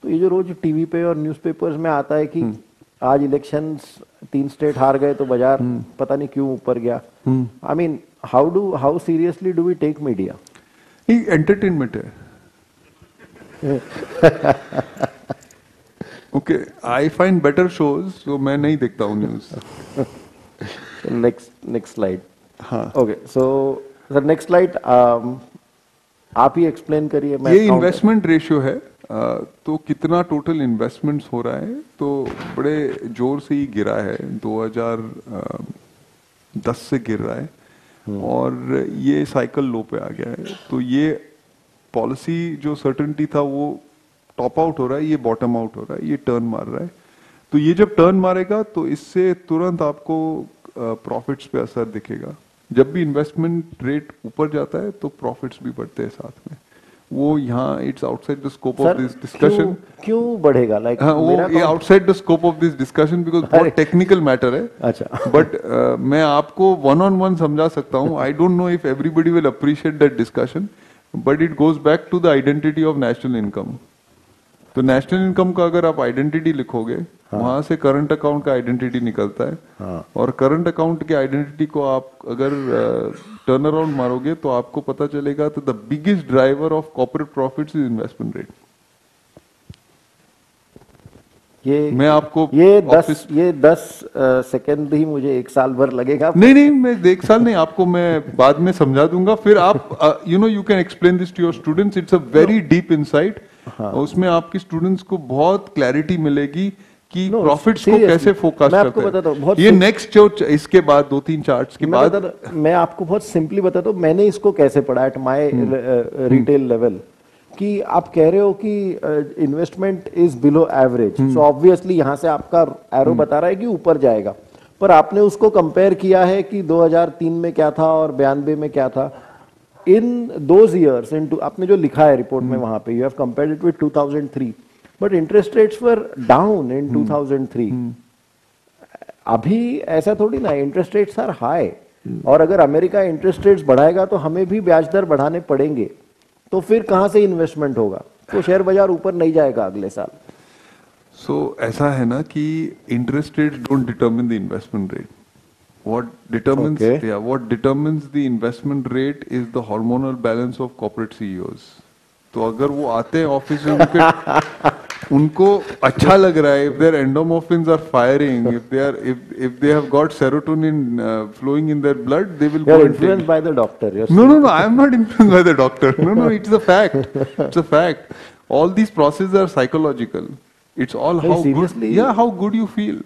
तो ये जो रोज टीवी पे और न्यूज़पेपर्स में आता है कि आज इलेक्शंस तीन स्टेट हार गए तो बाज़ार पता नहीं क्यों ऊपर गया। I mean how do how seriously do we take media entertainment है। Okay I find better shows तो मैं नहीं देखता हूँ न्यूज़ नेक्स्ट नेक्स्ट स्लाइड हाँ। Okay so sir next slide आप ही एक्सप्लेन करिए मैं ये इन्वेस्टमेंट रेशियो है तो कितना टोटल इन्वेस्टमेंट्स हो रहा है तो बड़े ज़ोर से ही गिरा है 2010 से गिर रहा है और ये साइकिल लो पे आ गया है तो ये पॉलिसी जो सर्टेनिटी था वो टॉप आउट हो रहा है ये बॉटम आउट हो रहा है ये टर्न मार रहा है। तो ये जब टर्न मारेगा तो इससे तुरंत आपको प्रॉफिट्स पे असर दिखेगा। जब भी इन्वेस्टमेंट रेट ऊपर जाता है तो प्रॉफिट्स भी बढ़ते हैं साथ में। वो यहाँ it's outside the scope of this discussion क्यों बढ़ेगा? लाइक हाँ वो ये outside the scope of this discussion because बहुत टेक्निकल मैटर है। अच्छा। बट uh, मैं आपको वन ऑन वन समझा सकता हूँ। I don't know if everybody will appreciate that discussion but it goes back to the identity of national income तो नेशनल इनकम का अगर आप आइडेंटिटी लिखोगे हाँ. वहाँ से करंट अकाउंट का आइडेंटिटी निकलता है हाँ। और करंट अकाउंट के आइडेंटिटी को आप अगर टर्न uh, अराउंड मारोगे तो आपको पता चलेगा तो the biggest driver of corporate profit is investment rate ये मैं आपको ये दस ये दस सेकंड ही मुझे एक साल भर लगेगा। नहीं नहीं मैं एक साल नहीं आपको मैं बाद में समझा दूँगा। फिर आप you know you can explain this to your students it's a very deep insight उसमें आपकी स्टूडेंट्स को बहुत क्लैरिटी मिलेगी कि No, प्रॉफिट्स को कैसे फोकस मैं आपको करते हैं। बहुत ये नेक्स्ट जो इसके बाद दो तीन चार्ट्स के बाद मैं आपको बहुत सिंपली बताता हूँ मैंने इसको कैसे पढ़ा एट माय रिटेल लेवल कि आप कह रहे हो कि investment is below average so obviously यहाँ से आपका एरो बता रहा है कि ऊपर जाएगा। पर आपने उसको कंपेयर किया है कि 2003 में क्या था और बयानबे में क्या था। इन दोज इयर्स इन आपने जो लिखा है रिपोर्ट में वहाँ पे you have compared it with 2003 but interest rates were down in 2003 अभी ऐसा थोड़ी ना इंटरेस्ट रेट्स आर हाई और अगर अमेरिका इंटरेस्ट रेट्स बढ़ाएगा तो हमें भी ब्याज दर बढ़ाने पड़ेंगे। तो फिर कहाँ से इन्वेस्टमेंट होगा? तो शेयर बाज़ार ऊपर नहीं जाएगा अगले साल। सो so, ऐसा है ना कि interest rate don't determine the investment rate what determine what determine the investment rate is the hormonal balance of corporate CEO तो अगर वो आते हैं ऑफ़िस उनको अच्छा लग रहा है if there endomorphin are firing if they are if if they have got serotonin flowing in their blood they will go influence by the doctor no no no I am not influence by the doctor no no it's a fact it's a fact all these processes are psychological it's all how good या how good you feel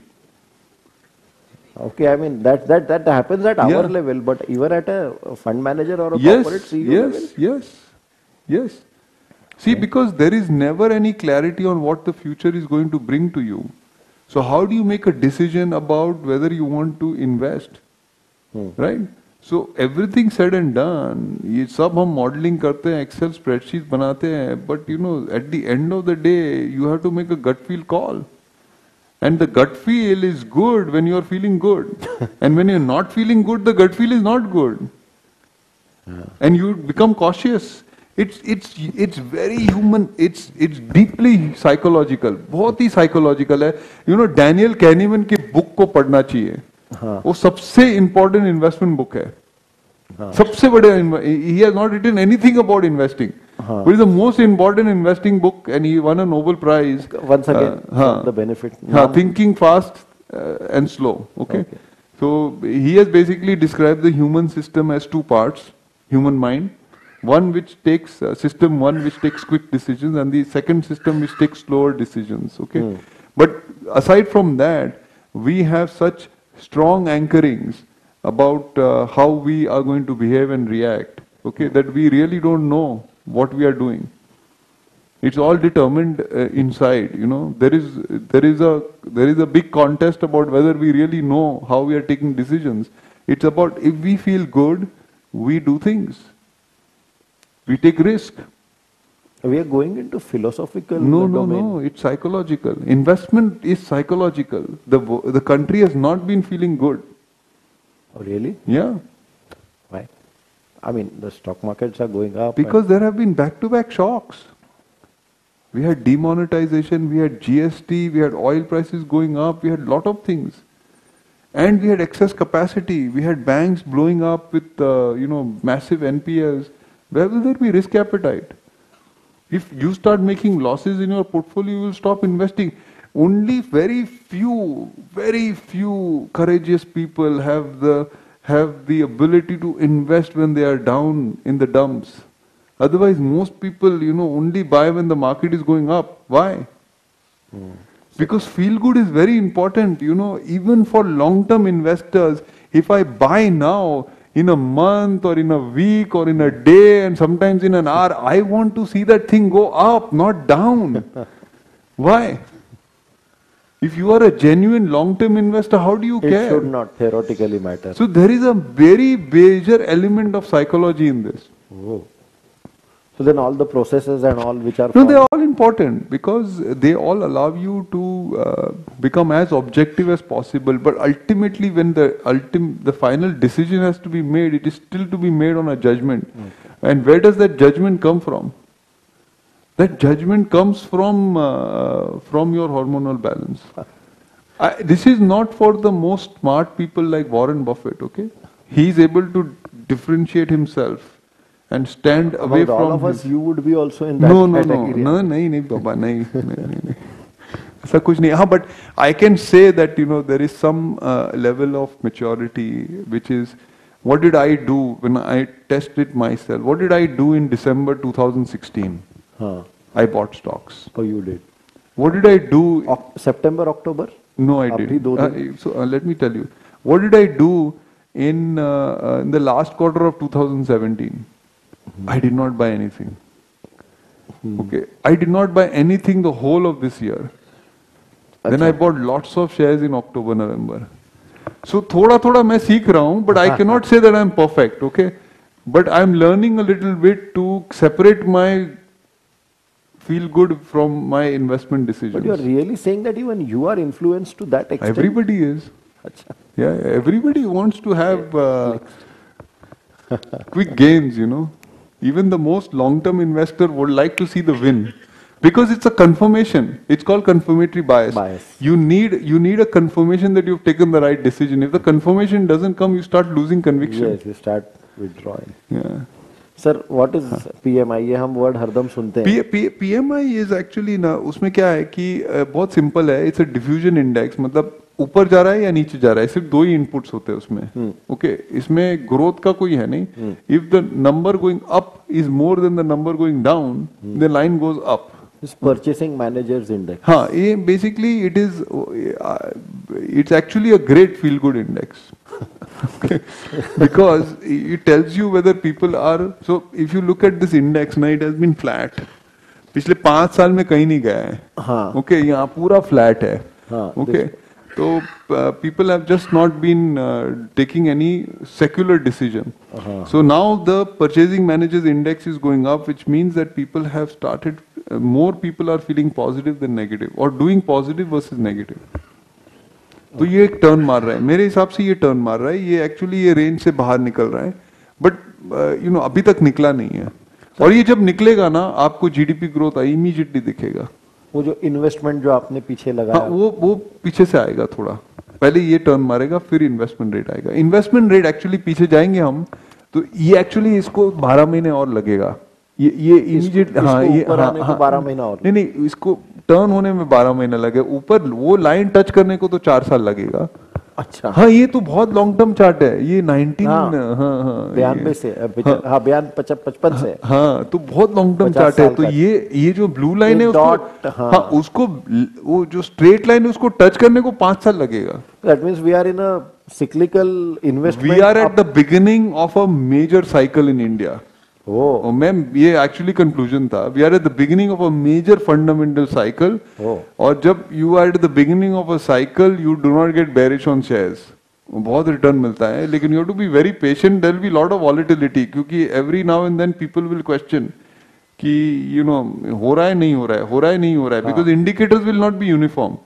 okay I mean that that that happens at yeah. our level, but even at a fund manager or a yes, corporate CEO yes, See, because there is never any clarity on what the future is going to bring to you. So how do you make a decision about whether you want to invest? Right? So everything said and done, ये सब हम modeling करते हैं, Excel spreadsheet बनाते हैं, but you know, at the end of the day, you have to make a gut feel call. And the gut feel is good when you are feeling good. and when you're not feeling good, the gut feel is not good. And you become cautious. It's it's it's very human it's it's deeply psychological बहुत ही साइकोलॉजिकल है. यू नो डैनियल कैनिवन की बुक को पढ़ना चाहिए। हाँ. वो सबसे इंपॉर्टेंट इन्वेस्टमेंट बुक है। हाँ. सबसे बड़े ही। Has not written anything about investing is the most important investing book and he won a Nobel prize benefit हाँ thinking fast and slow okay so he has basically describe the human system as two part human mind one which takes uh, system one which takes quick decisions, and the second system which takes slower decisions. Okay, but aside from that, we have such strong anchorings about uh, how we are going to behave and react. Okay, that we really don't know what we are doing. It's all determined uh, inside. You know, there is there is a there is a big contest about whether we really know how we are taking decisions. It's about if we feel good, we do things. We take risk. We are going into philosophical No, no, domain. no. It's psychological. Investment is psychological. The the country has not been feeling good. Oh, really? Yeah, Why? I mean, the stock markets are going up. because there have been back-to-back shocks. We had demonetization, we had GST, we had oil prices going up, we had lot of things. And we had excess capacity. We had banks blowing up with, uh, you know, massive NPLs. Where will there be risk appetite? If you start making losses in your portfolio, you will stop investing. Only very few, very few courageous people have the have the ability to invest when they are down in the dumps. Otherwise, most people, you know, only buy when the market is going up. Why? Hmm. Because feel good is very important, you know, even for long term investors. If I buy now, in a month or in a week or in a day and sometimes in an hour, I want to see that thing go up, not down. Why? If you are a genuine long term investor, how do you it care? It should not theoretically matter. So there is a very major element of psychology in this. Oh. So then all the processes and all which are No, they are all important because they all allow you to uh, become as objective as possible. But ultimately, when the ultim- the final decision has to be made, it is still to be made on a judgment. Okay. And where does that judgment come from? That judgment comes from uh, from your hormonal balance. I, this is not for the most smart people like Warren Buffett. Okay, he is able to differentiate himself and stand away from all of us you would be also in that no no no no no, no. ऐसा कुछ नहीं हाँ but I can say that you know there is some uh, level of maturity which is what did I do when I tested myself what did I do in December 2016 Huh. I bought stocks Oh, you did. what did I do Oc- September, October? no I अभी didn't दो Uh, दिन? so uh, let me tell you what did I do in uh, uh, in the last quarter of 2017 I did not buy anything Okay. I did not buy anything the whole of this year. Then I bought lots of shares in October, November. So थोड़ा थोड़ा मैं सीख रहा हूँ, but I cannot say that I'm perfect, okay? But I'm learning a little bit to separate my feel good from my investment But you are decisions. really saying that even you are influenced to that extent? Everybody is. Acha. Yeah, everybody wants to have uh, quick gains, you know. Even the most long-term investor would like to see the win. Because it's a confirmation it's called confirmatory bias. Bias. you need you need a confirmation that you've taken the right decision if the confirmation doesn't come you start losing conviction yes you start withdrawing yeah sir what is PMI ये हम वर्ड हरदम सुनते हैं P M I is actually ना उसमें क्या है कि अ, बहुत सिंपल है इट्स अ डिफ्यूजन इंडेक्स मतलब ऊपर जा रहा है या नीचे जा रहा है सिर्फ़ दो ही इनपुट्स होते हैं उसमें ओके okay, इसमें ग्रोथ का कोई है नहीं if the number going up is more than the number going down the line goes up purchasing managers index हाँ ये basically it is it's actually a great feel good index because it tells you whether people are so if you look at this index ना it has been flat पिछले पाँच साल में कहीं नहीं गया है हाँ। ओके यहाँ पूरा फ्लैट है हाँ, ओके तो people have just not been uh, taking any secular decision so now the purchasing managers index is going up which means that people have started uh, more people are feeling positive than negative or doing positive versus negative. तो ये एक टर्न मार रहा है। मेरे हिसाब से ये टर्न मार रहा है। ये एक्चुअली ये रेंज से बाहर निकल रहा है। बट यू नो अभी तक निकला नहीं है। और ये जब निकलेगा ना आपको जीडीपी ग्रोथ आई इमीजिएटली दिखेगा। वो जो इन्वेस्टमेंट जो आपने पीछे हाँ वो वो पीछे से आएगा थोड़ा। पहले ये टर्न मारेगा फिर इन्वेस्टमेंट रेट आएगा। इन्वेस्टमेंट रेट एक्चुअली पीछे जाएँगे हम तो ये एक्चुअली इसको बारह महीने और लगेगा। ये ये इमीडिएट हाँ ये हाँ, हाँ, 12 महीना और नहीं नहीं इसको टर्न होने में बारह महीना लगे। ऊपर वो लाइन टच करने को तो चार साल लगेगा। अच्छा। हाँ ये तो बहुत लॉन्ग टर्म चार्ट है। ये 19 हाँ। हाँ हाँ हाँ बयानबे से पिछ- हाँ बयान पचप- पचपन से। हाँ तो बहुत लॉन्ग टर्म चार्ट है। तो ये ये जो ब्लू लाइन है उसको हाँ। हाँ उसको वो जो स्ट्रेट लाइन है उसको टच करने को पाँच साल लगेगा। That means we are in a cyclical investment we are at the beginning of a major cycle in ma'am ये एक्चुअली कंक्लूजन था. We are at the beginning of a major fundamental cycle Oh. और जब you are at the beginning of a cycle you do not get bearish on shares बहुत रिटर्न मिलता है लेकिन you to be very patient there be lot of volatility क्योंकि every now and then people will question कि यू नो हो रहा है नहीं हो रहा है? हो रहा है नहीं हो रहा है? Because indicators will not be uniform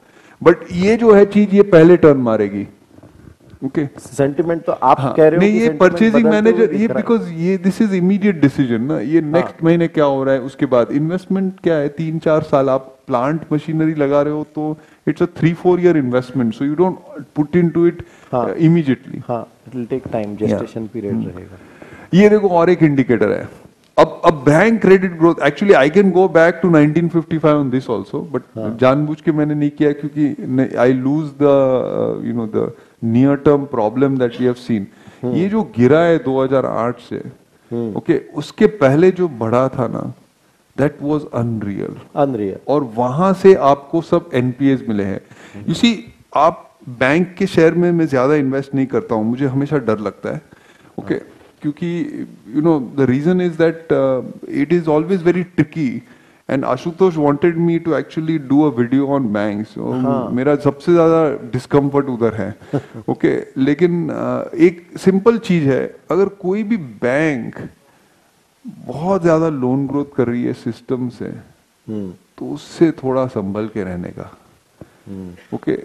but ये जो है चीज़ ये पहले टर्न मारेगी. ओके सेंटिमेंट तो आप हाँ, कह रहे हो नहीं ये परचेजिंग मैनेजर ये बिकॉज़ ये दिस इज़ इमीडिएट डिसीज़न ना. ये नेक्स्ट हाँ. महीने क्या हो रहा है उसके बाद इन्वेस्टमेंट क्या है? तीन चार साल आप प्लांट मशीनरी लगा रहे हो तो it's a three four year investment so you don't put into it. Immediately हाँ. It will take time gestation period रहेगा। ये देखो और एक इंडिकेटर है। अब अब bank credit growth actually I can go back to 1955 on this also but जानबूझ के मैंने नहीं किया क्योंकि I lose the you know the near term problem that we have seen ये जो गिरा है 2008 से ओके okay, उसके पहले जो बढ़ा था ना दैट वाज अनरियल अनरियल और वहाँ से आपको सब एनपीएस मिले हैं। यू सी आप बैंक के शेयर में मैं ज़्यादा इन्वेस्ट नहीं करता हूँ मुझे हमेशा डर लगता है ओके okay, क्योंकि you know the reason is that it is always very tricky and Ashutosh wanted me to actually do a video on banks मेरा सबसे ज़्यादा डिस्कम्फर्ट उधर है। ओके okay, लेकिन एक सिंपल चीज़ है। अगर कोई भी बैंक बहुत ज़्यादा लोन ग्रोथ कर रही है सिस्टम से तो उससे थोड़ा संभल के रहने का। ओके okay,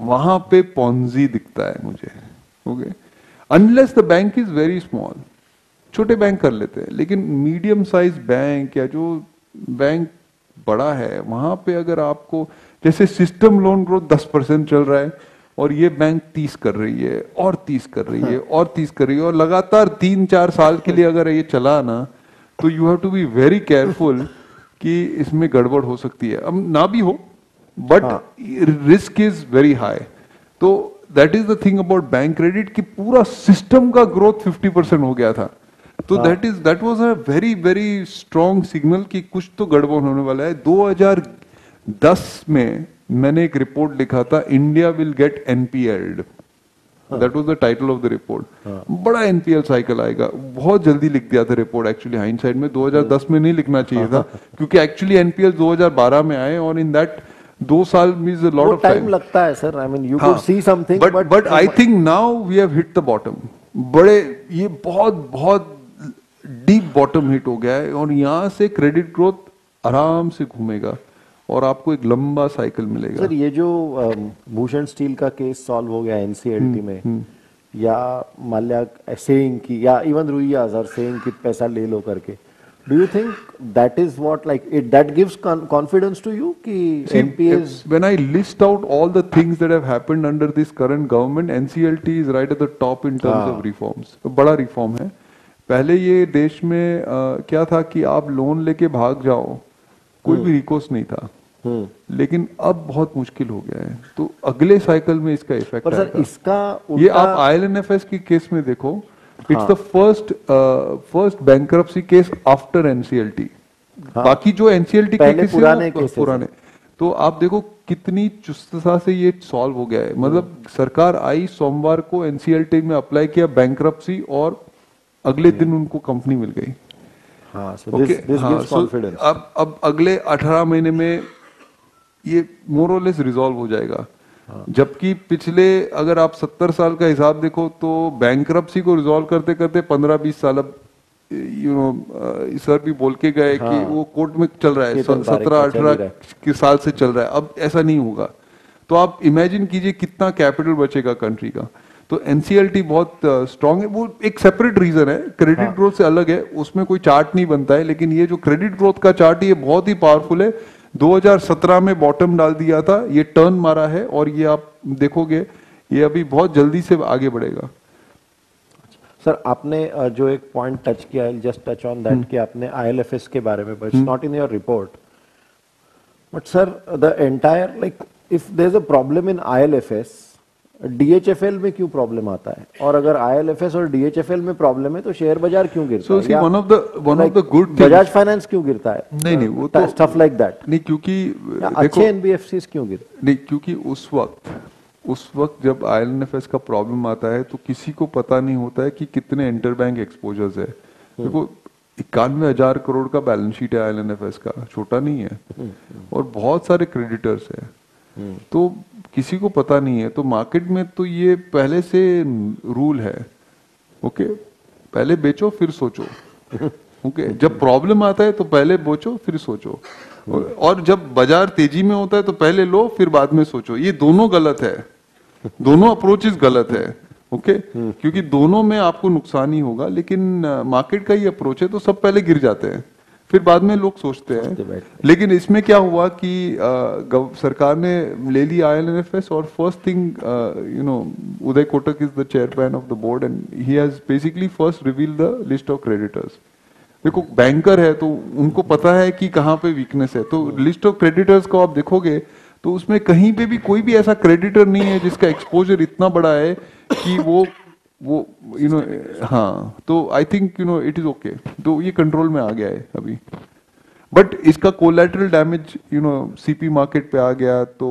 वहाँ पे पॉन्जी दिखता है मुझे। Okay unless the bank is very small छोटे बैंक कर लेते हैं। लेकिन मीडियम साइज़ बैंक या जो बैंक बड़ा है वहाँ पे अगर आपको जैसे सिस्टम लोन ग्रोथ 10 परसेंट चल रहा है और ये बैंक 30 कर रही है और 30 कर रही है और 30 कर रही है और लगातार तीन चार साल के लिए अगर ये चला ना तो you have to be very careful कि इसमें गड़बड़ हो सकती है। अब ना भी हो but risk is very high तो that is the thing about bank credit कि पूरा सिस्टम का ग्रोथ 50 परसेंट हो गया था। तो that is that was a very very strong signal कि कुछ तो गड़बड़ होने वाला है। 2010 में मैंने एक रिपोर्ट लिखा था India will get NPLed that was the title of the report बड़ा एनपीएल साइकिल आएगा। बहुत जल्दी लिख दिया था रिपोर्ट एक्चुअली हाइंडसाइड में। 2010 में नहीं लिखना चाहिए था क्योंकि एक्चुअली एनपीएल 2012 में आए और इन दैट दो साल मीन्स लॉट ऑफ़ टाइम लगता है सर आई मीन यू हाँ, could see something but but I think now we have hit the bottom. बड़े ये बहुत बहुत डीप बॉटम हिट हो गया है और यहाँ से क्रेडिट ग्रोथ आराम से घूमेगा और आपको एक लंबा साइकिल मिलेगा सर ये जो भूषण स्टील का केस सॉल्व हो गया एनसीएलटी में या माल्या सेइंग की या इवन रुइया सर सेइंग की पैसा ले लो करके Do you think that is what like it that gives con- confidence to you कि See, NPAs when I list out all the things that have happened under this current government, NCLT is right at the top in terms हाँ. of reforms. तो बड़ा रिफॉर्म है पहले ये देश में अ, क्या था कि आप लोन लेके भाग जाओ कोई भी रिकोर्स नहीं था। हम्म। लेकिन अब बहुत मुश्किल हो गया है। तो अगले साइकिल में इसका इफ़ेक्ट पर सर इसका ये आप आईएलएनएफएस की केस में देखो। It's. The first first bankruptcy case after NCLT. बाकी जो एनसीएलटी पुराने पुराने। तो आप देखो कितनी चुस्तता से ये सॉल्व हो गया है। मतलब सरकार आई सोमवार को एनसीएलटी में अप्लाई किया बैंक्रप्सी और अगले दिन उनको कंपनी मिल गई। हाँ so Okay, this हाँ, so अब अब अगले 18 महीने में ये मोरलेस रिजॉल्व हो जाएगा। हाँ। जबकि पिछले अगर आप 70 साल का हिसाब देखो तो बैंक्रप्सी को रिजॉल्व करते करते 15-20 साल अब यू नो सर भी बोल के गए हाँ, कि। वो कोर्ट में चल रहा है सत्रह अठारह के साल से चल रहा है। अब ऐसा नहीं होगा। तो आप इमेजिन कीजिए कितना कैपिटल बचेगा कंट्री का। तो एनसीएलटी बहुत स्ट्रांग है। वो एक सेपरेट रीजन है। क्रेडिट हाँ। ग्रोथ से अलग है। उसमें कोई चार्ट नहीं बनता है। लेकिन ये जो क्रेडिट ग्रोथ का चार्ट ये बहुत ही पावरफुल है। 2017 में बॉटम डाल दिया था। ये टर्न मारा है और ये आप देखोगे ये अभी बहुत जल्दी से आगे बढ़ेगा। सर आपने जो एक पॉइंट टच किया जस्ट टच ऑन दैट कि आपने आईएलएफएस के बारे में it's not in your report but sir the entire like if there is a problem in ILFS DHFL में क्यों प्रॉब्लम आता है? और अगर आईएलएफएस और डीएचएफएल में प्रॉब्लम है तो शेयर बाज़ार क्यों गिरता So, है? of like the good things- Bajaj finance क्यों गिरता है? नहीं नहीं वो तो स्टफ़ लाइक दैट नहीं क्योंकि अच्छे देखो एनबीएफसीज क्यों गिरते नहीं क्योंकि उस वक्त उस वक्त जब आईएलएनएफएस का प्रॉब्लम आता है तो किसी को पता नहीं होता है कि कितने इंटर बैंक एक्सपोजर्स है देखो इक्यानवे हज़ार करोड़ का बैलेंस शीट है आईएलएनएफएस का छोटा नहीं है। और बहुत सारे क्रेडिटर्स है। तो किसी को पता नहीं है तो मार्केट में तो ये पहले से रूल है ओके पहले बेचो, फिर सोचो ओके जब प्रॉब्लम आता है तो पहले बेचो, फिर सोचो। और- जब बाज़ार तेज़ी में होता है तो पहले लो, फिर बाद में सोचो। ये दोनों गलत है। दोनों अप्रोचेस गलत है ओके क्योंकि दोनों में आपको नुकसान ही होगा, लेकिन मार्केट का ही अप्रोच है तो सब पहले गिर जाते हैं। फिर बाद में लोग सोचते हैं। लेकिन इसमें क्या हुआ कि सरकार ने ले ली आईएलएनएफएस और first thing you know Uday Kotak is the chairman of the board and he has basically first reveal the list of creditors देखो बैंकर है तो उनको पता है कि कहाँ पे वीकनेस है। तो लिस्ट ऑफ़ क्रेडिटर्स को आप देखोगे तो उसमें कहीं पे भी कोई भी ऐसा क्रेडिटर नहीं है जिसका एक्सपोजर इतना बड़ा है कि वो वो यू नो हाँ तो I think you know it is okay तो ये कंट्रोल में आ गया है अभी। बट इसका collateral damage you know CP market पे आ गया तो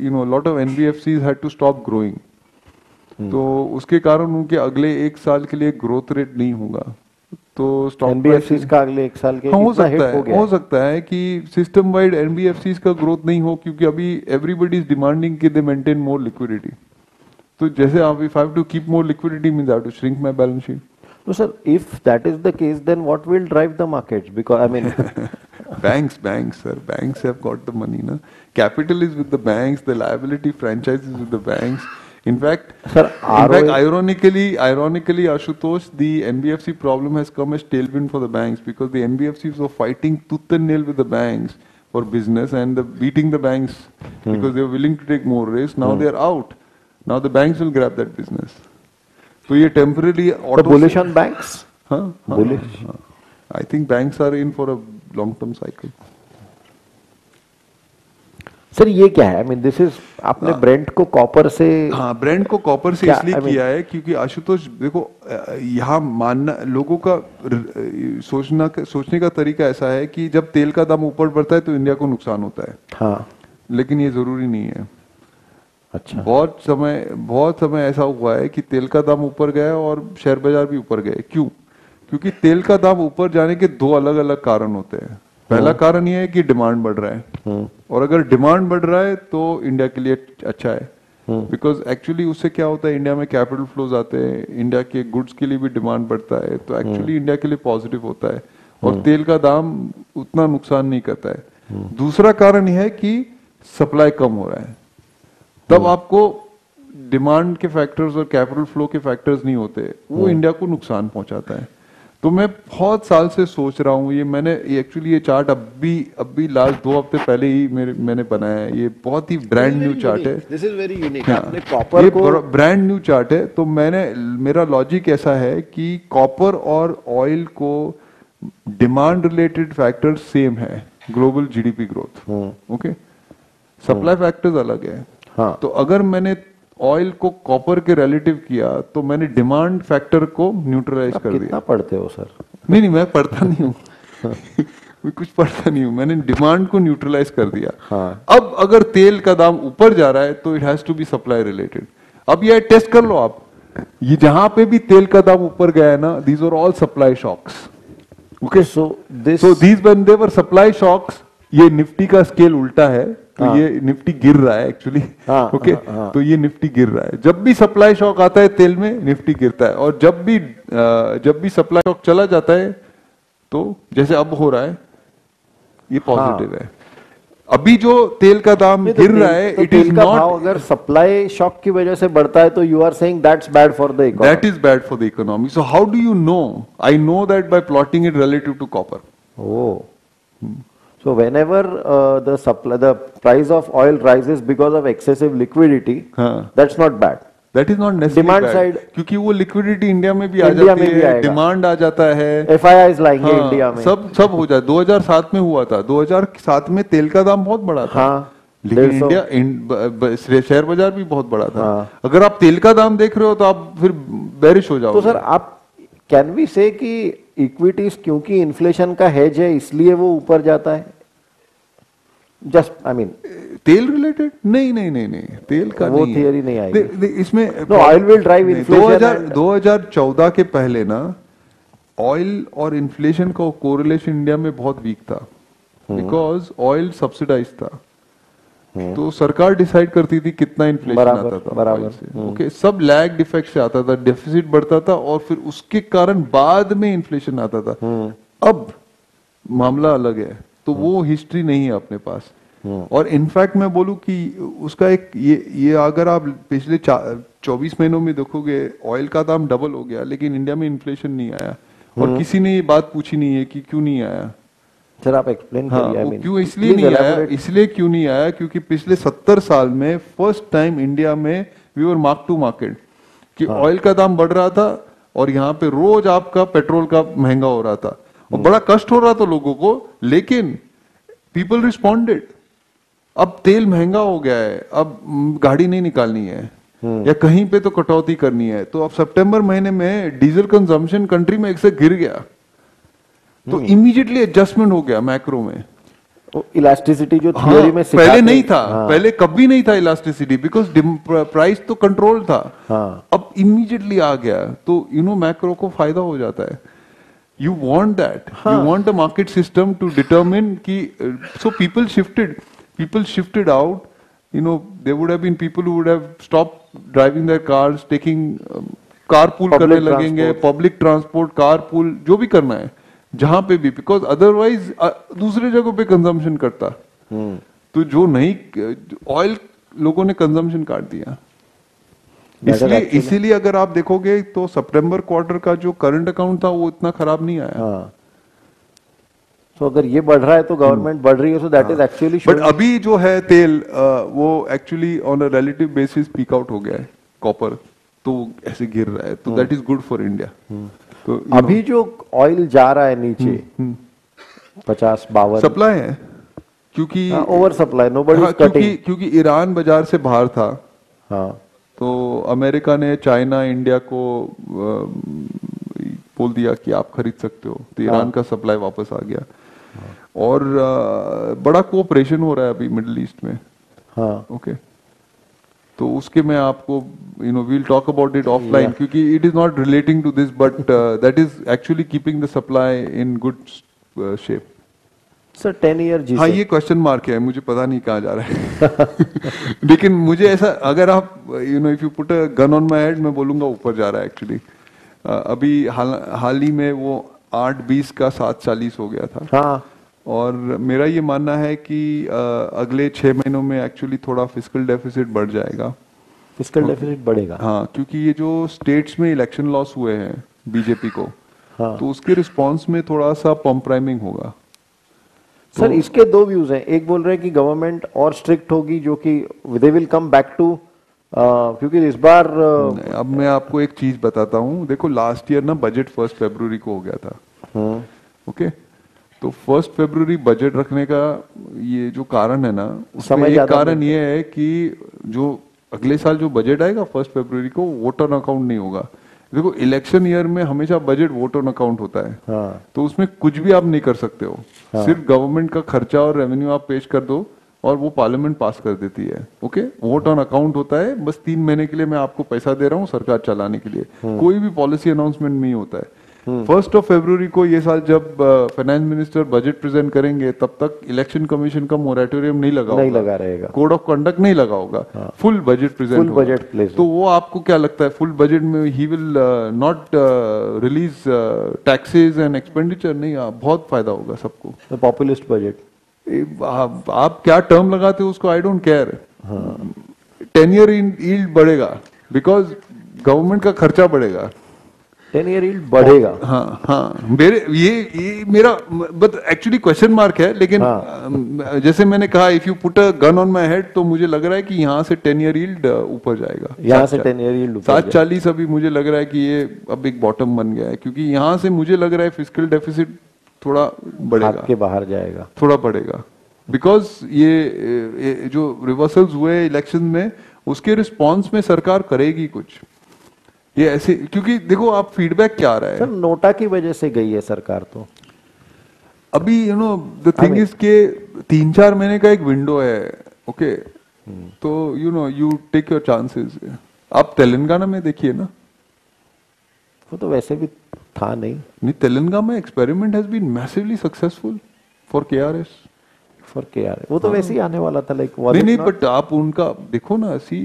you know lot of NBFCs had to stop growing तो उसके कारण उनके अगले एक साल के लिए ग्रोथ रेट नहीं होगा। तो स्टॉक एनबीएफसीज का अगले एक साल के हाँ, हो सकता हो है हो सकता है कि सिस्टम वाइड एनबीएफसीज का ग्रोथ नहीं हो क्योंकि अभी एवरीबडी इज़ डिमांडिंग कि दे मेंटेन मोर लिक्विडिटी तो जैसे आप if I have to keep more liquidity means I have to shrink my balance sheet No, sir, if that is the case, then what will drive the markets? Because, I mean, banks banks sir banks have got the money na capital is with the banks the liability franchise is with the banks in fact Sir, in fact ironically ironically ashutosh the nbfc problem has come as tailwind for the banks because the nbfcs were fighting tooth and nail with the banks for business and the, beating the banks hmm. because they were willing to take more risk now hmm. they are out now the banks will grab that business so ये temporarily auto. the bullish on banks? हाँ, हाँ, Bullish. हाँ. I think banks are in for a long term cycle. Sir ये क्या है आई मीन दिस इज़ आपने ब्रेंट को कॉपर से हाँ ब्रांड को कॉपर से इसलिए I mean- किया है क्योंकि आशुतोष देखो यहाँ मानना लोगों का सोचना सोचने का तरीका ऐसा है कि जब तेल का दाम ऊपर बढ़ता है तो इंडिया को नुकसान होता है हाँ लेकिन ये ज़रूरी नहीं है अच्छा। बहुत समय बहुत समय ऐसा हुआ है कि तेल का दाम ऊपर गया और शेयर बाज़ार भी ऊपर गए। क्यों? क्योंकि तेल का दाम ऊपर जाने के दो अलग अलग कारण होते हैं। पहला कारण यह है कि डिमांड बढ़ रहा है। और अगर डिमांड बढ़ रहा है तो इंडिया के लिए अच्छा है। बिकॉज़ एक्चुअली उससे क्या होता है इंडिया में कैपिटल फ्लोज आते हैं इंडिया के गुड्स के लिए भी डिमांड बढ़ता है तो एक्चुअली इंडिया के लिए पॉजिटिव होता है। और तेल का दाम उतना नुकसान नहीं करता है। दूसरा कारण यह है कि सप्लाई कम हो रहा है। तब आपको डिमांड के फैक्टर्स और कैपिटल फ्लो के फैक्टर्स नहीं होते। वो इंडिया को नुकसान पहुंचाता है। तो मैं बहुत साल से सोच रहा हूँ ये मैंने एक्चुअली ये चार्ट अभी अभी लास्ट दो हफ़्ते पहले ही मेरे मैंने बनाया है। ये बहुत ही ब्रांड न्यू चार्ट है। दिस इज़ वेरी यूनिक आपने कॉपर ये ब्रांड न्यू चार्ट है। तो मैंने मेरा लॉजिक ऐसा है कि कॉपर और ऑयल को डिमांड रिलेटेड फैक्टर सेम है। Global GDP growth okay supply factors अलग है। हाँ। तो अगर मैंने ऑयल को कॉपर के रिलेटिव किया तो मैंने डिमांड फैक्टर को न्यूट्रलाइज कर कितना दिया पढ़ते हो सर? नहीं नहीं मैं पढ़ता नहीं हूँ। मैं कुछ पढ़ता नहीं हूँ। मैंने डिमांड को न्यूट्रलाइज कर दिया। हाँ। अब अगर तेल का दाम ऊपर जा रहा है तो it has to be supply related अब यह टेस्ट कर लो आप। ये जहाँ पे भी तेल का दाम ऊपर गया है ना these are all supply shocks okay so this so these they were supply shocks ये निफ्टी का स्केल उल्टा है। तो हाँ। ये निफ्टी गिर रहा है एक्चुअली हाँ, ओके हाँ, हाँ। तो ये निफ्टी गिर रहा है। जब भी सप्लाई शॉक आता है तेल में निफ्टी गिरता है। और जब भी जब भी सप्लाई शॉक चला जाता है तो जैसे अब हो रहा है ये पॉजिटिव हाँ। है। अभी जो तेल का दाम तो गिर रहा है इट इज़ नॉट अगर सप्लाई शॉक की वजह से बढ़ता है तो you are saying that's bad for the economy that is bad for the economy. So how do you know i know that by plotting it relative to copper. Oh. So whenever uh, the supply, the price of oil rises because of excessive liquidity, हाँ. that's not bad. That is not necessary Demand side- क्योंकि वो लिक्विडिटी इंडिया में भी आ इंडिया जाती है। डिमांड आ जाता है। FIIs लाएँगे हाँ, इंडिया में। सब सब हो जाए। 2007 में हुआ था। 2007 में तेल का दाम बहुत बड़ा था। हाँ, लेकिन इंडिया इन, शेयर बाज़ार भी बहुत बड़ा था। हाँ। अगर आप तेल का दाम देख रहे हो तो आप फिर बेरिश हो जाओ तो सर आप कैन वी से कि इक्विटीज क्योंकि इन्फ्लेशन का हेज है इसलिए वो ऊपर जाता है? जस्ट आई मीन तेल रिलेटेड नहीं नहीं नहीं नहीं तेल का वो नहीं theory नहीं आएगी। दे- इसमें नहीं, inflation 2000 and- 2014 के पहले ना ऑयल और इन्फ्लेशन का कोरिलेशन इंडिया में बहुत वीक था। हम्म। बिकॉज़ ऑयल सब्सिडाइज था। तो सरकार डिसाइड करती थी कितना इन्फ्लेशन आता था बराबर, से। ओके सब लैग डिफेक्ट से आता था डेफिसिट बढ़ता था और फिर उसके कारण बाद में इन्फ्लेशन आता था। हम्म। अब मामला अलग है। तो वो हिस्ट्री नहीं है अपने पास। और इनफैक्ट मैं बोलूँ कि उसका एक ये ये अगर आप पिछले चौबीस महीनों में देखोगे ऑयल का दाम डबल हो गया लेकिन इंडिया में इन्फ्लेशन नहीं आया। और किसी ने ये बात पूछी नहीं है कि क्यों नहीं आया। सर आप एक्सप्लेन हाँ करिए आई क्यों इसलिए नहीं आया इसलिए क्यों नहीं आया? क्योंकि पिछले सत्तर साल में फ़र्स्ट टाइम इंडिया में we were mark to market कि ऑयल हाँ. का दाम बढ़ रहा था और यहाँ पे रोज आपका पेट्रोल का महँगा हो रहा था। और बड़ा कष्ट हो रहा था लोगों को लेकिन पीपल रिस्पॉन्डेड अब तेल महँगा हो गया है अब गाड़ी नहीं निकालनी है या कहीं पे तो कटौती करनी है तो अब सितंबर महीने में डीजल कंजम्पशन कंट्री में एक से गिर गया। तो इमीडिएटली एडजस्टमेंट हो गया मैक्रो में। इलास्टिसिटी जो हाँ, थ्योरी में सिखाते पहले नहीं था हाँ, पहले कभी नहीं था इलास्टिसिटी बिकॉज़ प्राइस तो कंट्रोल था। हाँ। अब इमीडिएटली आ गया तो यू नो मैक्रो को फ़ायदा हो जाता है। You want that you want a market system to determine कि so people shifted people shifted out you know there would have been people who would have stopped driving their cars taking um, carpool करने लगेंगे पब्लिक ट्रांसपोर्ट कार कारपूल जो भी करना है जहाँ पे भी बिकॉज़ अदरवाइज़ दूसरे जगहों पे कंजम्पशन करता। हम्म। तो जो नहीं ऑयल लोगों ने कंजम्पशन काट दिया। इसलिए इसीलिए अगर आप देखोगे तो सितंबर क्वार्टर का जो करंट अकाउंट था वो इतना खराब नहीं आया। हाँ। तो अगर ये बढ़ रहा है तो गवर्नमेंट बढ़ रही है so that is actually but अभी जो है तेल वो actually on a relative basis peak out हो गया है कॉपर तो ऐसे गिर रहा है। तो that is good for India तो अभी जो ऑयल जा रहा है नीचे पचास बावन। सप्लाई है क्योंकि ओवर सप्लाई नो बडी क्योंकि क्योंकि ईरान बाज़ार से बाहर था। हाँ। तो अमेरिका ने चाइना इंडिया को बोल दिया कि आप खरीद सकते हो। तो ईरान का सप्लाई वापस आ गया। और बड़ा कोऑपरेशन हो रहा है अभी मिडल ईस्ट में। हाँ। ओके। तो उसके मैं आपको you know will talk about it offline क्योंकि it is not relating to this but that is actually keeping the supply in good shape sir ten year जी हाँ ये क्वेश्चन मार्क है मुझे पता नहीं कहाँ जा रहा है। लेकिन मुझे ऐसा अगर आप you know if you put a gun on my head मैं बोलूँगा ऊपर जा रहा है एक्चुअली अभी हाल हाल ही में वो आठ बीस का सात चालीस हो गया था। हाँ। और मेरा ये मानना है कि अ, अगले छह महीनों में एक्चुअली थोड़ा फ़िज़िकल डेफिसिट बढ़ जाएगा। फ़िज़िकल डेफिसिट बढ़ेगा। हाँ क्योंकि ये जो स्टेट्स में इलेक्शन लॉस हुए हैं बीजेपी को हाँ। तो उसके रिस्पॉन्स में थोड़ा सा पंप प्राइमिंग होगा। सर इसके दो व्यूज़ हैं। एक बोल रहे हैं कि गवर्नमेंट और स्ट्रिक्ट होगी जो कि they will come back to क्योंकि इस बार अब मैं आपको एक चीज़ बताता हूँ। देखो लास्ट ईयर ना बजट फ़र्स्ट फेब्रुवरी को हो गया था। ओके तो फ़र्स्ट फेब्रुवरी बजट रखने का ये जो कारण है ना उसमें एक कारण ये है। कि जो अगले साल जो बजट आएगा फ़र्स्ट फेब्रुवरी को वोट ऑन अकाउंट नहीं होगा। देखो इलेक्शन ईयर में हमेशा बजट वोट ऑन अकाउंट होता है। हाँ। तो उसमें कुछ भी आप नहीं कर सकते हो। सिर्फ़ गवर्नमेंट का खर्चा और रेवेन्यू आप पेश कर दो और वो पार्लियामेंट पास कर देती है ओके वोट ऑन अकाउंट होता है बस तीन महीने के लिए मैं आपको पैसा दे रहा हूँ सरकार चलाने के लिए। कोई भी पॉलिसी अनाउंसमेंट नहीं होता है। फ़र्स्ट ऑफ़ फेब्रुवरी को ये साल जब फाइनेंस मिनिस्टर बजट प्रेजेंट करेंगे तब तक इलेक्शन कमीशन का मोरेटोरियम नहीं लगा नहीं लगा रहेगा। कोड ऑफ़ कंडक्ट नहीं लगा होगा। फुल बजट प्रेजेंट budget तो वो आपको क्या लगता है फुल बजट में ही will not release taxes and expenditure नहीं आ, बहुत फ़ायदा होगा सबको। पॉपुलिस्ट बजट आप, क्या टर्म लगाते हो उसको? I don't care ten year yield बढ़ेगा। बिकॉज़ गवर्नमेंट का खर्चा बढ़ेगा। टेन ईयर यील्ड बढ़ेगा। हाँ हाँ मेरे ये ये मेरा बट एक्चुअली क्वेश्चन मार्क है लेकिन हाँ। जैसे मैंने कहा if you put a gun on my head तो मुझे लग रहा है कि यहाँ से टेन ईयर यील्ड ऊपर जाएगा। यहाँ से सात 10 year yield ऊपर सात चालीस अभी मुझे लग रहा है कि ये अब एक बॉटम बन गया है क्योंकि यहाँ से मुझे लग रहा है फ़िज़िकल डेफिसिट थोड़ा बढ़ेगा। के बाहर जाएगा। थोड़ा बढ़ेगा। बिकॉज़ ये, ये जो रिवर्सल्स हुए इलेक्शन में उसके रिस्पॉन्स में सरकार करेगी कुछ। ये ऐसे क्योंकि देखो आप फीडबैक क्या आ रहा है? सर नोटा की वजह से गई है सरकार तो। अभी you know the thing is के तीन चार महीने का एक विंडो है ओके तो you know you take your chances आप तेलंगाना में देखिए ना। वो तो वैसे भी था नहीं। नहीं तेलंगाना में experiment has been massively successful for KRS for K R वो तो वैसे ही आने वाला था लाइक नहीं नहीं बट आप उनका देखो ना सी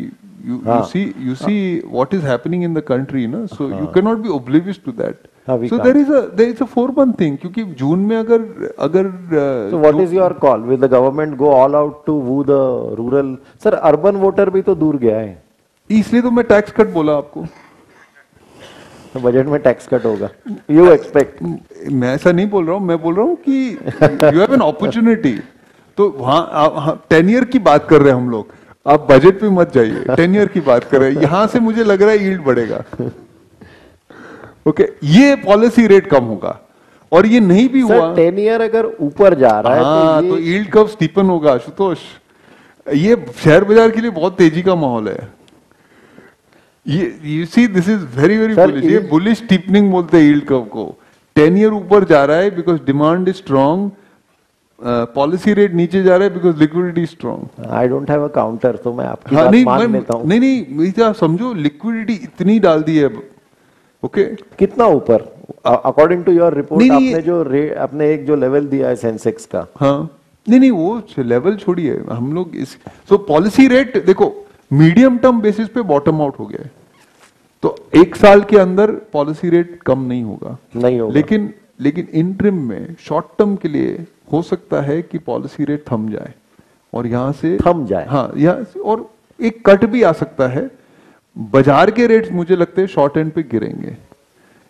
यू यू हाँ। See you see what is happening in the country ना so you can not be oblivious to that हाँ, we so can't. There is a there is a four month thing क्योंकि जून में अगर अगर So what is your call? Will the government go all out to woo the rural? Sir urban voter भी तो दूर गया है। इसलिए तो मैं टैक्स कट बोला आपको। तो बजट में टैक्स कट होगा। यू एक्सपेक्ट मैं ऐसा नहीं बोल रहा हूँ मैं बोल रहा हूँ कि यू हैव एन अपॉर्चुनिटी तो वहाँ टेन ईयर की बात कर रहे हैं हम लोग। आप बजट पे मत जाइए टेन ईयर की बात कर रहे हैं यहाँ से मुझे लग रहा है यील्ड बढ़ेगा। ओके okay, ये पॉलिसी रेट कम होगा। और ये नहीं भी हुआ टेन ईयर अगर ऊपर जा रहा है हाँ तो यील्ड कब स्टीपन होगा आशुतोष? ये शेयर बाज़ार के लिए बहुत तेज़ी का माहौल है। ये you see this is very very bullish ये बुलिश स्टीपनिंग बोलते हैं यील्ड कर्व को। टेन ईयर ऊपर जा रहा है because demand is strong policy rate नीचे जा रहा है because liquidity strong I don't have a counter तो मैं आपकी हाँ बात नहीं मान लेता हूँ। नहीं नहीं आप समझो लिक्विडिटी इतनी डाल दी है अब ओके कितना ऊपर? अकॉर्डिंग टू योर रिपोर्ट आपने जो रे आपने एक जो लेवल दिया है सेंसेक्स का। हाँ नहीं नहीं वो लेवल छोड़िए हम लोग इस सो पॉलिसी रेट देखो मीडियम टर्म बेसिस पे बॉटम आउट हो गया है। तो एक साल के अंदर पॉलिसी रेट कम नहीं होगा। नहीं होगा। लेकिन लेकिन इंट्रिम में शॉर्ट टर्म के लिए हो सकता है कि पॉलिसी रेट थम जाए और यहाँ से थम जाए। हाँ यहाँ से और एक कट भी आ सकता है। बाज़ार के रेट्स मुझे लगते हैं शॉर्ट एंड पे गिरेंगे।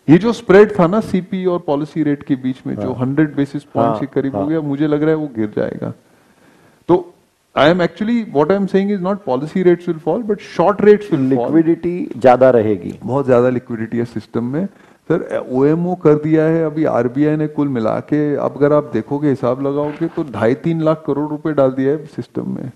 ये जो स्प्रेड था ना सीपी और पॉलिसी रेट के बीच में हाँ, जो 100 बेसिस पॉइंट हाँ, के करीब हो हाँ। गया मुझे लग रहा है वो गिर जाएगा। तो I am actually what I am saying is not policy rates will fall but short rates will liquidity ज़्यादा रहेगी। बहुत ज़्यादा लिक्विडिटी है सिस्टम में। सर ओएमओ कर दिया है अभी आरबीआई ने कुल मिला के अब अगर आप देखोगे हिसाब लगाओगे तो ढाई तीन लाख करोड़ रुपए डाल दिया है सिस्टम में।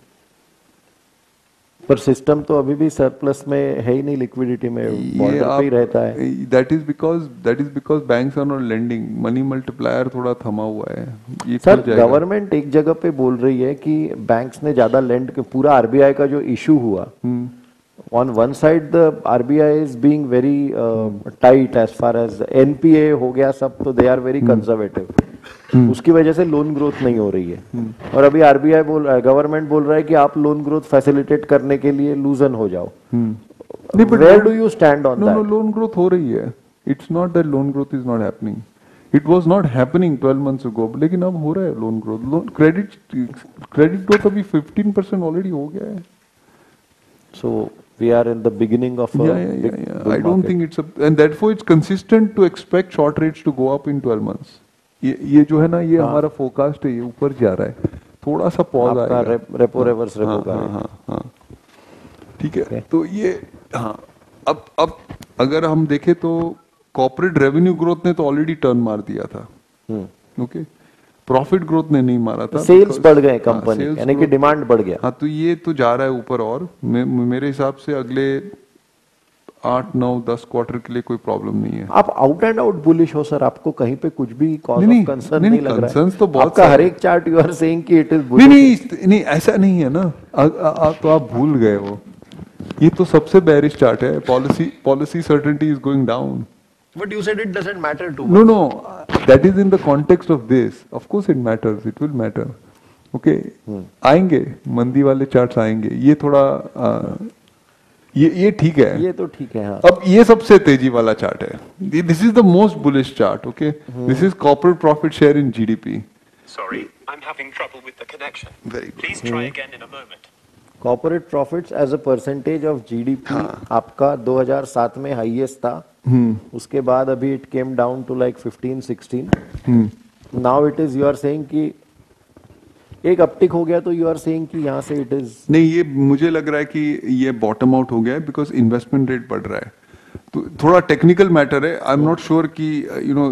पर सिस्टम तो अभी भी सरप्लस में है ही नहीं लिक्विडिटी में बॉर्डर पे ही रहता है। That is because that is because banks are not lending money multiplier थोड़ा थमा हुआ है। ये सर गवर्नमेंट एक जगह पे बोल रही है कि बैंक्स ने ज़्यादा लेंड पूरा आरबीआई का जो इशू हुआ हम्म, on one side the RBI is being very uh, tight as far as NPA हो गया सब तो they are very conservative. Hmm. उसकी वजह से लोन ग्रोथ नहीं हो रही है। और अभी आरबीआई बोल गवर्नमेंट बोल रहा है कि आप लोन ग्रोथ फैसिलिटेट करने के लिए लूजन हो जाओ। Where do you stand on that loan growth हो रही है। It's not that loan growth is not happening it was not happening 12 months ago लेकिन अब हो रहा है loan growth loan credit credit growth अभी 15 परसेंट ऑलरेडी हो गया है। सो We are in the beginning of a Yeah, yeah, big yeah, yeah. bull I don't market. think it's a, and therefore it's consistent to expect short rates to go up in 12 months. ये ये जो है ना ये हाँ। हमारा फोरकास्ट है ये ऊपर जा रहा है थोड़ा सा पॉज आपका आएगा रेप- रेपो रिवर्स रेपो हाँ, का हाँ, हाँ, हाँ। ठीक है Okay. तो ये हाँ अब अब अगर हम देखें तो कॉर्पोरेट रेवेन्यू ग्रोथ ने तो ऑलरेडी टर्न मार दिया था हम्म। ओके प्रॉफिट ग्रोथ ने नहीं मारा था सेल्स बढ़ गए हाँ, कंपनी यानी कि डिमांड बढ़ गया। हाँ तो ये तो जा रहा है ऊपर और। मे, मेरे हिसाब से अगले आठ नौ दस क्वार्टर के लिए कोई प्रॉब्लम नहीं है। आप आउट एंड आउट बुलिश हो सर आपको कहीं पे कुछ भी कॉज नहीं, ऑफ़ कंसर्न नहीं, नहीं, नहीं, लग रहा है। तो बहुत आपका हर एक चार्ट यू आर सेइंग कि इट इज़ नहीं नहीं नहीं ऐसा नहीं है ना। आ, आ, आ, तो आप भूल गए हो। ये तो सबसे बेरिश चार्ट है। Policy policy certainty is going down but you said it doesn't matter to No, no. That is in the context of this. Of course, it matters. It will matter. Okay. आएँगे मंदी वाले चार्ट्स आएँगे ये थोड़ा आ, ये ये ठीक है ये तो ठीक है हाँ अब ये सबसे तेज़ी वाला चार्ट है this is the most bullish chart okay this is corporate profit share in GDP Sorry, I'm having trouble with the connection. Very good. Please try again in a moment. Corporate profits as a percentage of GDP आपका 2007 में हाईएस्ट था उसके बाद अभी it came down to like 15 16 now it is you are saying कि एक अपटिक हो गया तो यू आर सेइंग कि यहाँ से इट इज़ नहीं ये मुझे लग रहा है कि ये बॉटम आउट हो गया है बिकॉज़ इन्वेस्टमेंट रेट बढ़ रहा है। तो थोड़ा टेक्निकल मैटर है। आई एम नॉट श्योर कि यू नो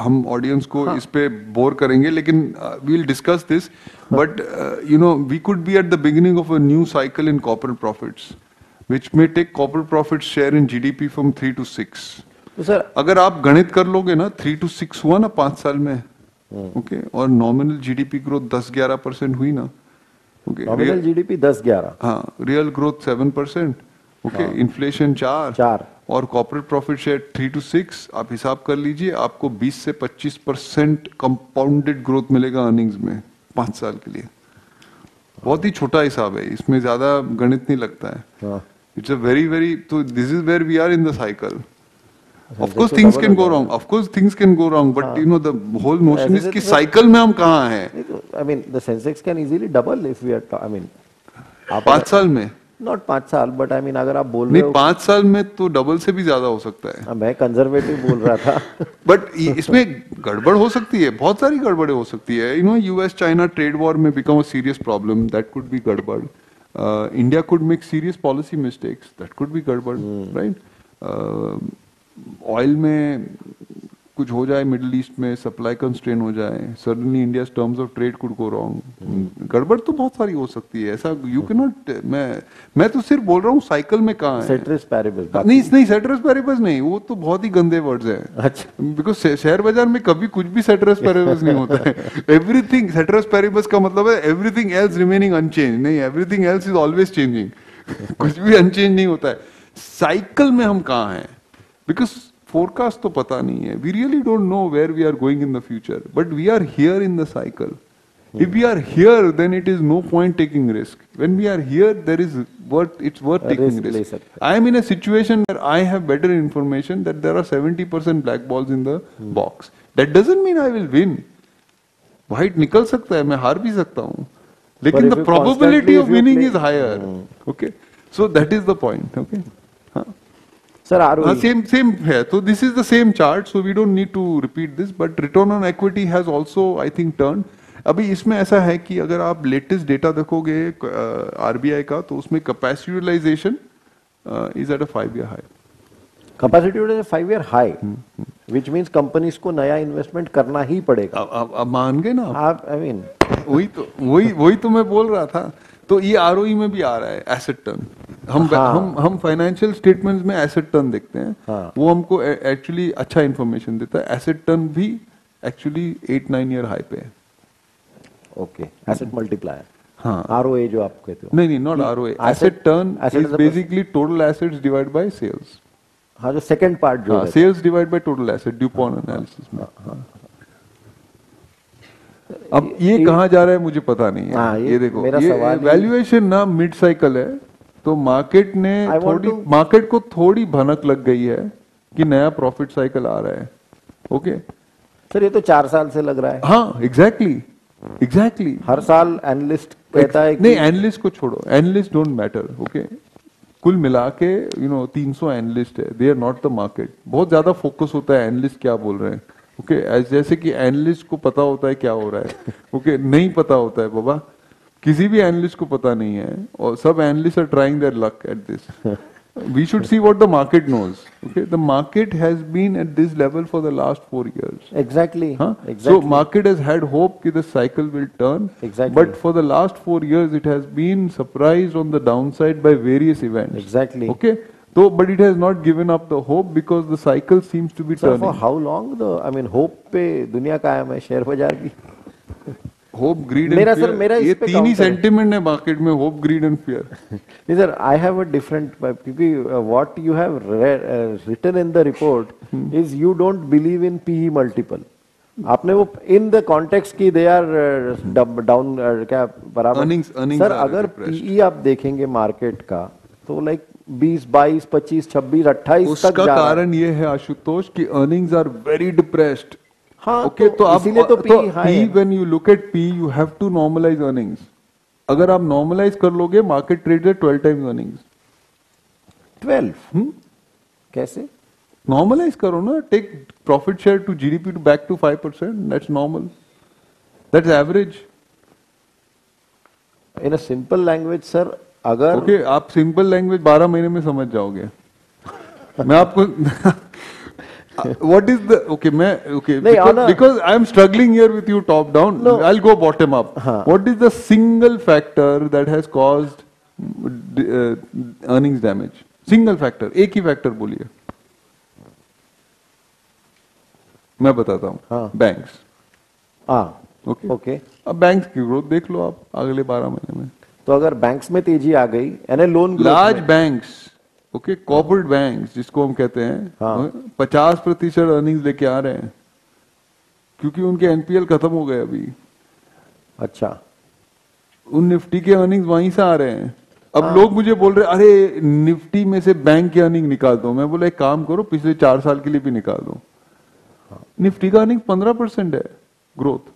हम ऑडियंस को हाँ. इस पे बोर करेंगे लेकिन we will discuss this but you know we could be at the beginning of a new cycle in corporate profits which may take corporate profit share in GDP from three six. तो सर अगर आप गणित कर लोगे ना थ्री टू सिक्स हुआ ना पाँच साल में ओके okay? और नॉमिनल जीडीपी ग्रोथ दस ग्यारह परसेंट हुई ना ओके नॉमिनल जीडीपी 10 11 हाँ real growth seven percent okay inflation चार चार। और corporate profit share three to six आप हिसाब कर लीजिए आपको 20 से 25 परसेंट कंपाउंडेड ग्रोथ मिलेगा अर्निंग्स में पाँच साल के लिए बहुत ही छोटा हिसाब है इसमें ज़्यादा गणित नहीं लगता है इट्स अ वेरी वेरी तो this is where we are in the cycle of देखो course things can go. Wrong of course things can go wrong but you know the whole notion is कि साइकिल में हम कहाँ हैं? I mean the Sensex can easily double if we are I mean पाँच साल में। नॉट पाँच साल बट आई मीन अगर आप बोल रहे हो पाँच साल में तो डबल से भी ज़्यादा हो सकता है। हाँ, मैं कंजर्वेटिव बोल रहा था। बट इसमें गड़बड़ हो सकती है बहुत सारी गड़बड़े हो सकती है। You know US China trade war में become a serious problem that could be गड़बड़। India could make serious policy mistakes that could be गड़बड़ राइट ऑयल में कुछ हो जाए मिडिल ईस्ट में सप्लाई कंस्ट्रेन हो जाए suddenly India terms of trade could go wrong गड़बड़ तो बहुत सारी हो सकती है ऐसा यू कैन नॉट मैं मैं तो सिर्फ़ बोल रहा हूँ साइकिल में कहाँ है। सेट्रिस पैरेबल नहीं नहीं सेटरस पेरिबस नहीं वो तो बहुत ही गंदे वर्ड्स है। अच्छा। बिकॉज़ शेयर बाज़ार में कभी कुछ भी सेटरस पेरिबस नहीं होता है। एवरीथिंग सेटरस पेरिबस का मतलब है एवरीथिंग एल्स रिमेनिंग अनचेंज नहीं everything else is always changing कुछ भी अनचेंज नहीं होता है। साइकिल में हम कहाँ हैं? बिकॉज़ फोरकास्ट तो पता नहीं है. We really don't know where we are going in the future but we are here in the cycle if we are here then it is no point taking risk when we are here there is worth it's worth taking risk I am in a situation where I have better information that there are seventy percent black balls in the box that doesn't mean I will win white निकल सकता है मैं हार भी सकता हूँ. लेकिन the probability of winning is higher okay so that is the point okay हाँ. सर आर हाँ सेम सेम है तो this is the same chart so we don't need to repeat this but return on equity has also I think turn अभी इसमें ऐसा है कि अगर आप लेटेस्ट डेटा देखोगे आरबीआई का तो उसमें capacity utilisation is at a five year high capacity five year high which means companies को नया इन्वेस्टमेंट करना ही पड़ेगा। अब मान गए ना आप। आई मीन वही तो वही वही तो मैं बोल रहा था। तो ये आरओई में भी आ रहा है एसेट टर्न हम हाँ। हम हम फाइनेंशियल स्टेटमेंट्स में एसेट टर्न देखते हैं। हाँ। वो हमको एक्चुअली अच्छा इन्फॉर्मेशन देता है। एसेट टर्न भी actually at nine year high पे है। ओके एसेट मल्टीप्लायर हाँ। आरओए जो आप कहते हो। नहीं नहीं not ROA asset turn is basically total assets divide by sales हाँ जो सेकंड पार्ट जो हाँ है। Sales divide by total asset DuPont analysis में। अब ये कहाँ जा रहा है मुझे पता नहीं है। हाँ, ये ये देखो मेरा ये वैल्यूएशन ना मिड साइकिल है तो मार्केट ने थोड़ी to- मार्केट को थोड़ी भनक लग गई है कि नया प्रॉफिट साइकिल आ रहा है। ओके सर ये तो चार साल से लग रहा है। हाँ एग्जैक्टली एग्जैक्टली हर साल एनालिस्ट कहता है नहीं कि एनालिस्ट को छोड़ो। एनालिस्ट डोंट मैटर ओके कुल मिला के यू नो तीन 300 एनालिस्ट है। They are not the market बहुत ज़्यादा फोकस होता है एनालिस्ट क्या बोल रहे हैं। ओके okay, जैसे कि एनालिस्ट को पता होता है क्या हो रहा है। ओके okay, नहीं पता होता है बाबा। किसी भी एनालिस्ट को पता नहीं है और सब analyst are trying their luck at this we should see what the market knows okay the market has been at this level for the last four years exactly so market has had hope कि the cycle will turn but for the last four years it has been surprise on the down side by various event exactly okay So, but it has not given up the hope because the cycle seems to be Sir, turning. for how long the I mean hope पे दुनिया कायम है शेयर बाज़ार की Hope, greed and मेरा fear. सर, मेरा ये तीन ही। सेंटिमेंट है मार्केट में होप ग्रीड एंड फियर नहीं sir I have a different क्योंकि what you have written in the report is you don't believe in PE multiple आपने वो इन द कॉन्टेक्स्ट की दे आर डाउन क्या बराबर Earnings- earnings सर अगर पीई आप देखेंगे मार्केट का तो लाइक 20 22 25 26 28 तक उसका जा कारण ये है आशुतोष कि अर्निंग्स आर वेरी डिप्रेस्ड हाँ ओके तो तो आप इसीलिए तो P when you look at P you have to normalise earnings अगर आप नॉर्मलाइज कर लोगे मार्केट ट्रेड है 12 टाइम्स अर्निंग्स 12 कैसे? नॉर्मलाइज करो ना। Take profit share to GDP to back to 5% that's normal that's average in a simple language sir अगर ओके okay, आप सिंपल लैंग्वेज बारह महीने में समझ जाओगे। मैं आपको वट इज़ द ओके मैं okay because I am struggling here with you top down I go bottom up what is the single factor that has cause earnings damage single factor एक ही फैक्टर बोलिए। मैं बताता हूँ। बैंक्स ओके ओके अब बैंक्स की ग्रोथ देख लो आप अगले बारह महीने में। तो अगर बैंक्स में तेज़ी आ गई यानी loan large banks okay corporate banks जिसको हम कहते हैं हाँ। पचास प्रतिशत अर्निंग्स लेके आ रहे हैं क्योंकि उनके एनपीएल खत्म हो गए अभी। अच्छा। उन निफ्टी के अर्निंग्स वहीं से आ रहे हैं। अब लोग मुझे बोल रहे अरे निफ्टी में से बैंक की अर्निंग निकाल दो। मैं बोला एक काम करो पिछले चार साल के लिए भी निकाल दो। निफ्टी का अर्निंग पंद्रह परसेंट है ग्रोथ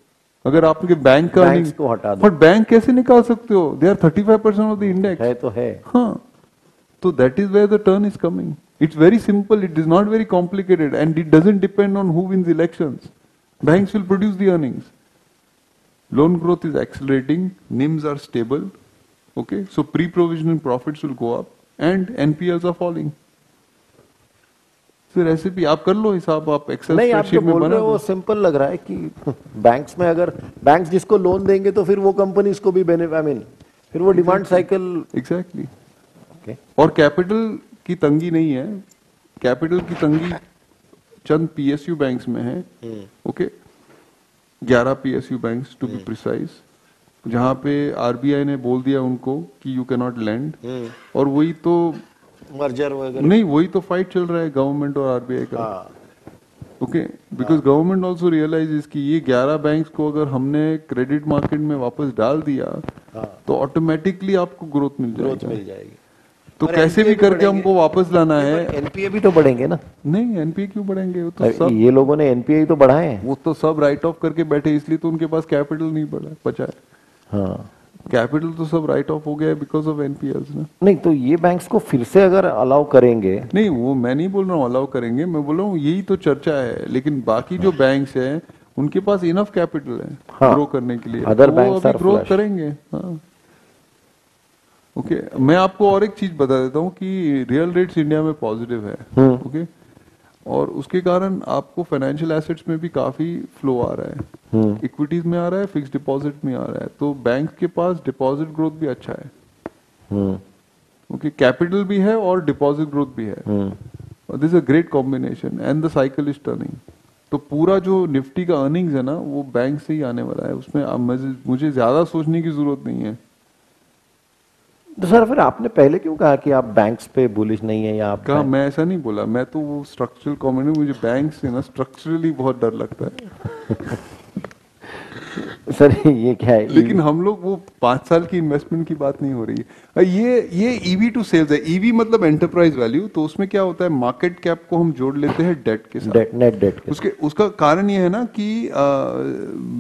अगर आपके बैंक का नहीं को हटा दो। बट बैंक कैसे निकाल सकते हो? They are thirty five percent of the index है तो है। हाँ। तो that is where the turn is coming it's very simple it is not very complicated and it doesn't depend on who wins election bank will produce the earnings loan growth is accelerating NIMs are stable okay so pre provisional profit will go up and NPL are following So recipe आप कर लो हिसाब आप एक्सेल नहीं आप जो बोल रहे हो वो सिंपल लग रहा है कि बैंक्स में अगर बैंक्स जिसको लोन देंगे तो फिर वो कंपनीज़ को भी बेनिफिट आई मीन फिर वो डिमांड साइकिल एग्जैक्टली ओके और कैपिटल की तंगी नहीं है। कैपिटल की तंगी चंद पीएसयू बैंक्स में है। Okay 11 PSU banks to be precise जहाँ पे आरबीआई ने बोल दिया उनको कि यू कैन नॉट लैंड और वही तो मर्जर वगैरह। नहीं वही तो फाइट चल रहा है गवर्नमेंट और आरबीआई का। हाँ। Okay because government also realise कि ये 11 बैंक्स को अगर हमने क्रेडिट मार्केट में वापस डाल दिया तो ऑटोमेटिकली आपको ग्रोथ मिल ग्रोथ जाएगी। मिल जाएगी। तो कैसे भी भी करके हमको वापस लाना है। एनपीए भी तो बढ़ेंगे ना। नहीं एनपीए क्यों बढ़ेंगे? वो तो सब ये लोगों ने एनपीए तो बढ़ाए वो तो सब राइट ऑफ़ करके बैठे इसलिए तो उनके पास कैपिटल नहीं बढ़ा बचा है। हाँ। कैपिटल तो सब राइट ऑफ़ हो गया है बिकॉज़ ऑफ़ एनपीएल्स ना। नहीं तो ये बैंक्स को फिर से अगर अलाउ करेंगे नहीं वो मैं नहीं बोल रहा हूँ अलाउ करेंगे मैं बोल रहा हूँ यही तो चर्चा है लेकिन बाकी जो बैंक्स हैं उनके पास इनफ कैपिटल है हाँ। ग्रो करने के लिए। Other वो अभी are ग्रोथ flush. करेंगे हाँ। ओके मैं आपको और एक चीज़ बता देता हूँ कि रियल रेट्स इंडिया में पॉजिटिव है ओके और उसके कारण आपको फाइनेंशियल एसेट्स में भी काफ़ी फ्लो आ रहा है। इक्विटीज में आ रहा है फिक्स डिपॉजिट में आ रहा है। तो बैंक के पास डिपॉजिट ग्रोथ भी अच्छा है। क्योंकि कैपिटल भी है और डिपॉजिट ग्रोथ भी है। This a great combination and the cycle is turning तो पूरा जो निफ्टी का अर्निंग्स है ना वो बैंक से ही आने वाला है। उसमें मुझे मुझे ज़्यादा सोचने की ज़रूरत नहीं है। तो सर फिर आपने पहले क्यों कहा कि आप बैंक्स पे बुलिश नहीं है या आप कहा मैं ऐसा नहीं बोला। मैं तो वो स्ट्रक्चरल कॉमेडी मुझे बैंक से ना स्ट्रक्चरली बहुत डर लगता है। सर ये क्या है? लेकिन हम लोग वो पाँच साल की इन्वेस्टमेंट की बात नहीं हो रही है। ये ये ईवी टू सेल्स है। ईवी मतलब एंटरप्राइज वैल्यू तो उसमें क्या होता है? मार्केट कैप को हम जोड़ लेते हैं डेट के साथ। डेट नेट डेट के उसके उसका कारण ये है ना कि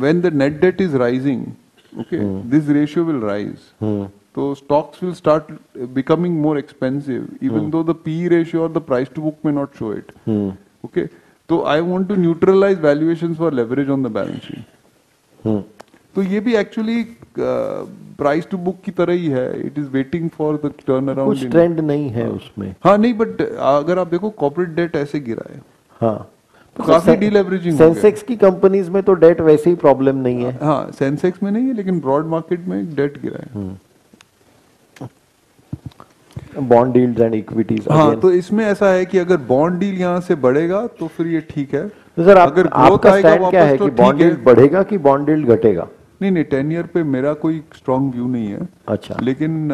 when the net debt is rising okay this ratio will rise तो stocks will start becoming more expensive even though the P ratio और the price to book may not show it okay तो I want to neutralise valuation for leverage on the balance तो ये भी एक्चुअली प्राइस टू बुक की तरह ही है. It is waiting for the turnaround trend नहीं है उसमें। हाँ नहीं बट अगर आप देखो कॉर्पोरेट डेट ऐसे गिरा है। हाँ। तो सेंसेक्स की कंपनीज़ में तो डेट वैसे ही प्रॉब्लम नहीं है। हाँ सेंसेक्स में नहीं है लेकिन ब्रॉड मार्केट में डेट गिरा है। hmm. Bond deals and equities हाँ तो इसमें ऐसा है कि अगर बॉन्ड डील यहाँ से बढ़ेगा तो फिर ये ठीक है। तो सर आप, अगर आपका स्टैंड क्या है तो कि बॉन्ड डील बढ़ेगा कि बॉन्ड डील घटेगा? नहीं नहीं टेन ईयर पे मेरा कोई स्ट्रांग व्यू नहीं है। अच्छा। लेकिन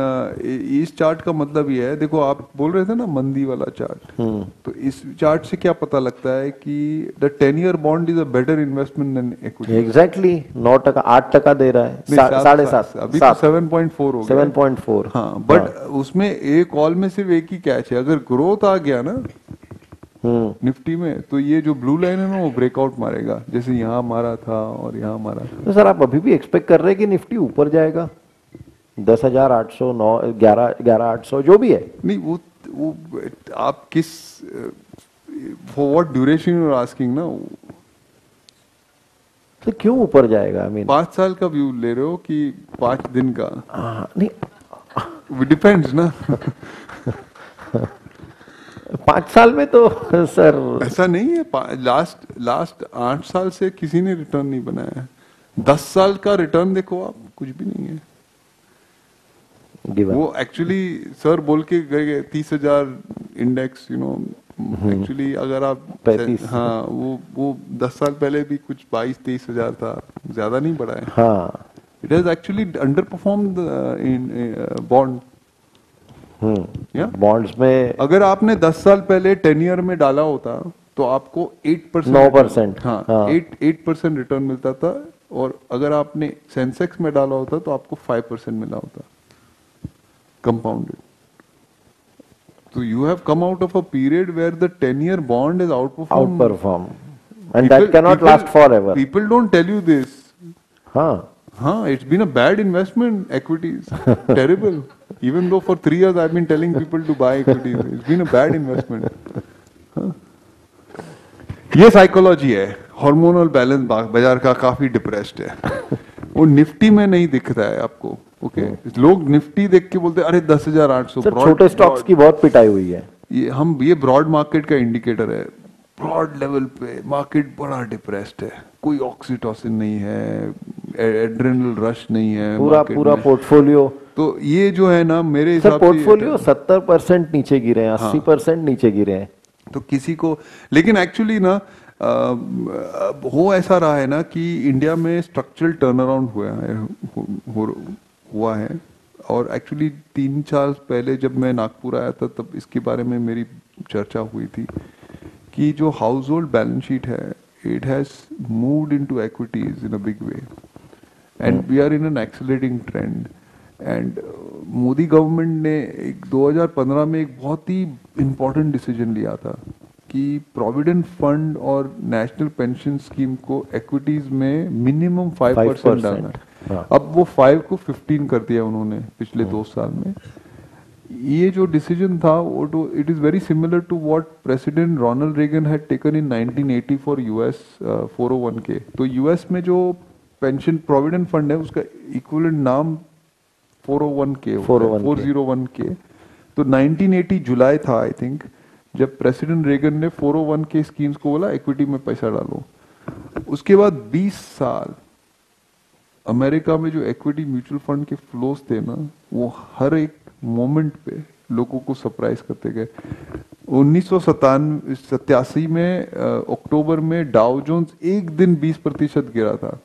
इस चार्ट का मतलब ये है देखो आप बोल रहे थे ना मंदी वाला चार्ट हम्म। तो इस चार्ट से क्या पता लगता है कि the ten year bond is a better investment than equity exactly नौ टका आठ टका दे रहा है साढ़े सात अभी तो सेवन पॉइंट फोर हो गया। सेवन पॉइंट फोर हाँ बट उसमें एक कॉल में सिर्फ़ एक ही कैच है। अगर ग्रोथ आ गया ना निफ्टी में तो ये जो ब्लू लाइन है ना वो ब्रेकआउट मारेगा। जैसे यहाँ मारा था और यहाँ मारा था। तो सर आप अभी भी एक्सपेक्ट कर रहे हैं कि निफ्टी ऊपर जाएगा? दस हज़ार आठ सौ नौ ग्यारह ग्यारह आठ सौ जो भी है। नहीं वो वो आप किस for what duration you asking ना तो क्यों ऊपर जाएगा? आई मीन पाँच साल का व्यू ले रहे हो कि पाँच दिन का? आ, नहीं। डिपेंड्स ना। पाँच साल में तो सर। ऐसा नहीं है लास्ट लास्ट आठ साल से किसी ने रिटर्न नहीं बनाया है। दस साल का रिटर्न देखो आप कुछ भी नहीं है। वो एक्चुअली सर बोल के गए तीस हज़ार इंडेक्स यू नो एक्चुअली अगर आप 35 हाँ वो वो दस साल पहले भी कुछ बाईस तेईस हज़ार था ज़्यादा नहीं बढ़ा है। हाँ। It has actually underperform in bond bonds में अगर आपने दस साल पहले टेन ईयर में डाला होता तो आपको एट परसेंट 9% हाँ हाँ। एट एट परसेंट रिटर्न मिलता था और अगर आपने सेंसेक्स में डाला होता तो आपको फाइव परसेंट मिला होता कंपाउंडेड तो you have come out of a period where the ten year bond is outperform and that can not last forever people don't tell you this हाँ हाँ it's been a bad investment equities. Terrible. Even though for three years I've been telling people to buy equities it's been a bad investment. ये साइकोलॉजी है हार्मोनल बैलेंस बाज़ार का काफ़ी डिप्रेस्ड है वो निफ्टी में नहीं दिखता है आपको ओके okay. लोग निफ्टी देख के बोलते हैं अरे दस हज़ार आठ सौ छोटे स्टॉक्स की बहुत पिटाई हुई है। ये हम ये ब्रॉड मार्केट का इंडिकेटर है। ब्रॉड लेवल पे मार्केट बड़ा डिप्रेस्ड है। कोई ऑक्सीटोसिन नहीं है एड्रेनल रश नहीं है पूरा पूरा पोर्टफोलियो तो ये जो है ना मेरे सर हिसाब से पोर्टफोलियो सत्तर परसेंट नीचे गिरे हैं हाँ। अस्सी परसेंट नीचे गिरे हैं। तो किसी को लेकिन एक्चुअली ना हो ऐसा रहा है ना कि इंडिया में स्ट्रक्चरल टर्न अराउंड हुआ है हो, हो, हुआ है। और एक्चुअली तीन साल पहले जब मैं नागपुर आया था तब इसके बारे में मेरी चर्चा हुई थी कि जो हाउस होल्ड बैलेंस शीट है it has moved into equities in a big way and we are in an accelerating trend and Modi government ने एक 2015 में एक बहुत ही इम्पोर्टेंट डिसीज़न लिया था कि प्रोविडेंट फंड और नेशनल पेंशन स्कीम को एक्विटीज में मिनिमम फाइव परसेंट डालना है। हाँ। अब वो फाइव को फिफ्टीन कर दिया उन्होंने पिछले दो साल में। ये जो डिसीज़न था वो तो it is very similar to what president Ronald Reagan had taken in 1980 for US 401 k तो यूएस में जो पेंशन प्रोविडेंट फंड है उसका इक्विवेलेंट नाम 401 के 401K 401 के। तो 1980 जुलाई था आई थिंक जब प्रेसिडेंट रेगन ने 401 के स्कीम्स को बोला इक्विटी में पैसा डालो। उसके बाद 20 साल अमेरिका में जो इक्विटी म्यूचुअल फंड के फ्लोस थे ना वो हर एक मोमेंट पे लोगों को सरप्राइज़ करते गए। उन्नीस सत्तासी में अक्टूबर में डाउ जोन्स एक दिन 20 प्रतिशत गिरा था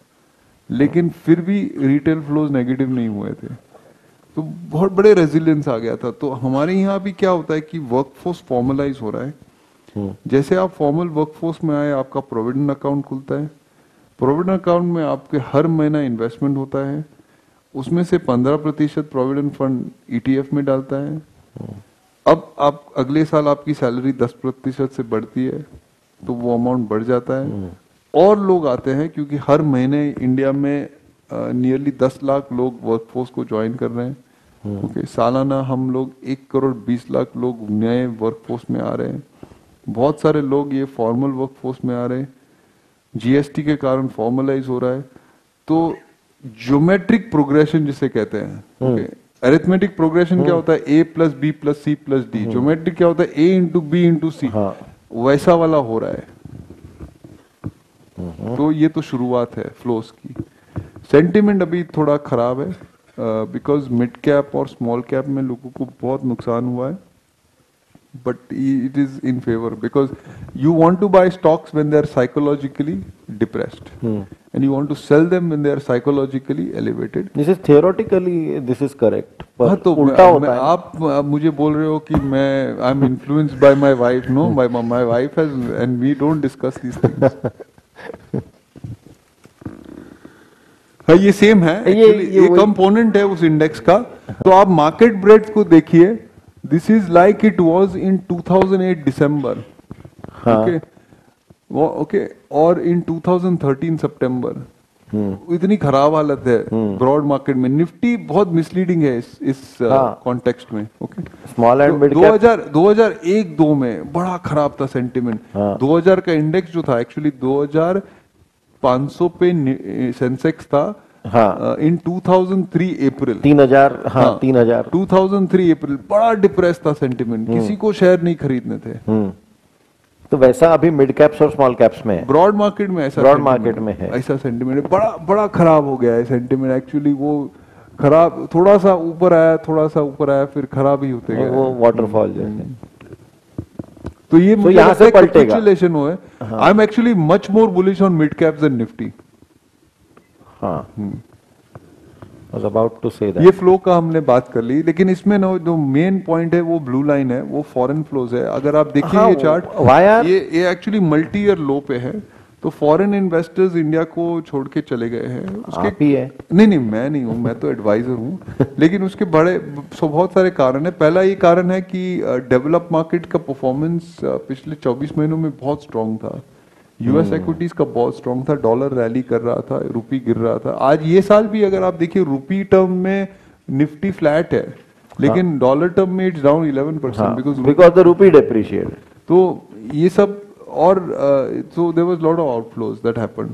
लेकिन फिर भी रिटेल फ्लोज नेगेटिव नहीं हुए थे। तो बहुत बड़े रेजिलियंस आ गया था। तो हमारे यहाँ भी क्या होता है कि वर्कफोर्स फॉर्मलाइज हो रहा है। जैसे आप फॉर्मल वर्कफोर्स में आए आपका प्रोविडेंट अकाउंट खुलता है। प्रोविडेंट अकाउंट में आपके हर महीना इन्वेस्टमेंट होता है। उसमें से पंद्रह प्रतिशत प्रोविडेंट फंड ईटीएफ में डालता है। अब आप अगले साल आपकी सैलरी दस प्रतिशत से बढ़ती है तो वो अमाउंट बढ़ जाता है। और लोग आते हैं क्योंकि हर महीने इंडिया में नियरली दस लाख लोग वर्कफोर्स को ज्वाइन कर रहे हैं। ओके सालाना हम लोग एक करोड़ बीस लाख लोग नए वर्कफोर्स में आ रहे हैं। बहुत सारे लोग ये फॉर्मल वर्कफोर्स में आ रहे हैं। जीएसटी के कारण फॉर्मलाइज हो रहा है। तो ज्योमेट्रिक प्रोग्रेशन जिसे कहते हैं ओके अरिथमेटिक प्रोग्रेशन क्या होता है? A plus B plus C plus D geometric क्या होता है? A into B into C. वैसा वाला हो रहा है। तो ये तो शुरुआत है फ्लोस की। सेंटिमेंट अभी थोड़ा खराब है। बिकॉज़ मिड कैप और स्मॉल कैप में लोगों को बहुत नुकसान हुआ है but it is in favour because you want to buy stocks when they are psychologically depressed and you want to sell them when they are psychologically elevated this is theoretically this is correct तो आप मुझे बोल रहे हो कि मैं I am influenced by my wife no my my wife and we don't discuss this हाँ ये सेम है. ये- Actually, ये ये कंपोनेंट है उस इंडेक्स का. तो आप मार्केट ब्रेड को देखिए. This is like it was in 2008 दिसंबर हाँ. ओके ओके और इन 2013 सितंबर इतनी खराब हालत है ब्रॉड मार्केट में. निफ्टी बहुत मिसलीडिंग है इस इस हाँ। कॉन्टेक्स्ट में. ओके स्मॉल एंड मिड दो कैप हज़ार दो हज़ार एक दो में बड़ा खराब था सेंटिमेंट हाँ। 2000 का इंडेक्स जो था एक्चुअली 2500 पे सेंसेक्स था हाँ। इन 2003 अप्रैल। तीन हज़ार हाँ तीन हज़ार। 2003 अप्रैल बड़ा डिप्रेस था सेंटिमेंट किसी को शेयर नहीं खरीदने थे। हम्म। तो वैसा अभी मिड कैप्स और स्मॉल कैप्स में ब्रॉड मार्केट में ऐसा sentiment- market में है। ऐसा सेंटिमेंट बड़ा बड़ा खराब हो गया है सेंटिमेंट एक्चुअली वो खराब थोड़ा सा ऊपर आया थोड़ा सा ऊपर आया फिर खराब ही होते गए वो वाटरफॉल जैसे। तो ये so यहाँ से पलटेगा। I am actually much more bullish on mid caps and Nifty हाँ। Was about to say that ये फ्लो का हमने बात कर ली लेकिन इसमें ना जो मेन पॉइंट है वो ब्लू लाइन है वो फॉरेन फ्लोज है। अगर आप देखिए हाँ, ये चार्ट ये ये एक्चुअली मल्टी ईयर लो पे है। तो फॉरेन इन्वेस्टर्स इंडिया को छोड़ के चले गए हैं। आप ही है। नहीं नहीं मैं नहीं हूँ मैं तो एडवाइजर हूँ। लेकिन उसके बड़े सो बहुत सारे कारण है। पहला ये कारण है कि डेवलप मार्केट का परफॉर्मेंस पिछले 24 महीनों में बहुत स्ट्रांग था। यूएस इक्विटीज का बहुत स्ट्रांग था डॉलर रैली कर रहा था रुपी गिर रहा था। आज ये साल भी अगर आप देखिए रुपी टर्म में निफ्टी फ्लैट है लेकिन डॉलर टर्म में इट्स डाउन 11 परसेंट हाँ because because the rupee depreciate तो ये सब और so there was lot of outflows that happened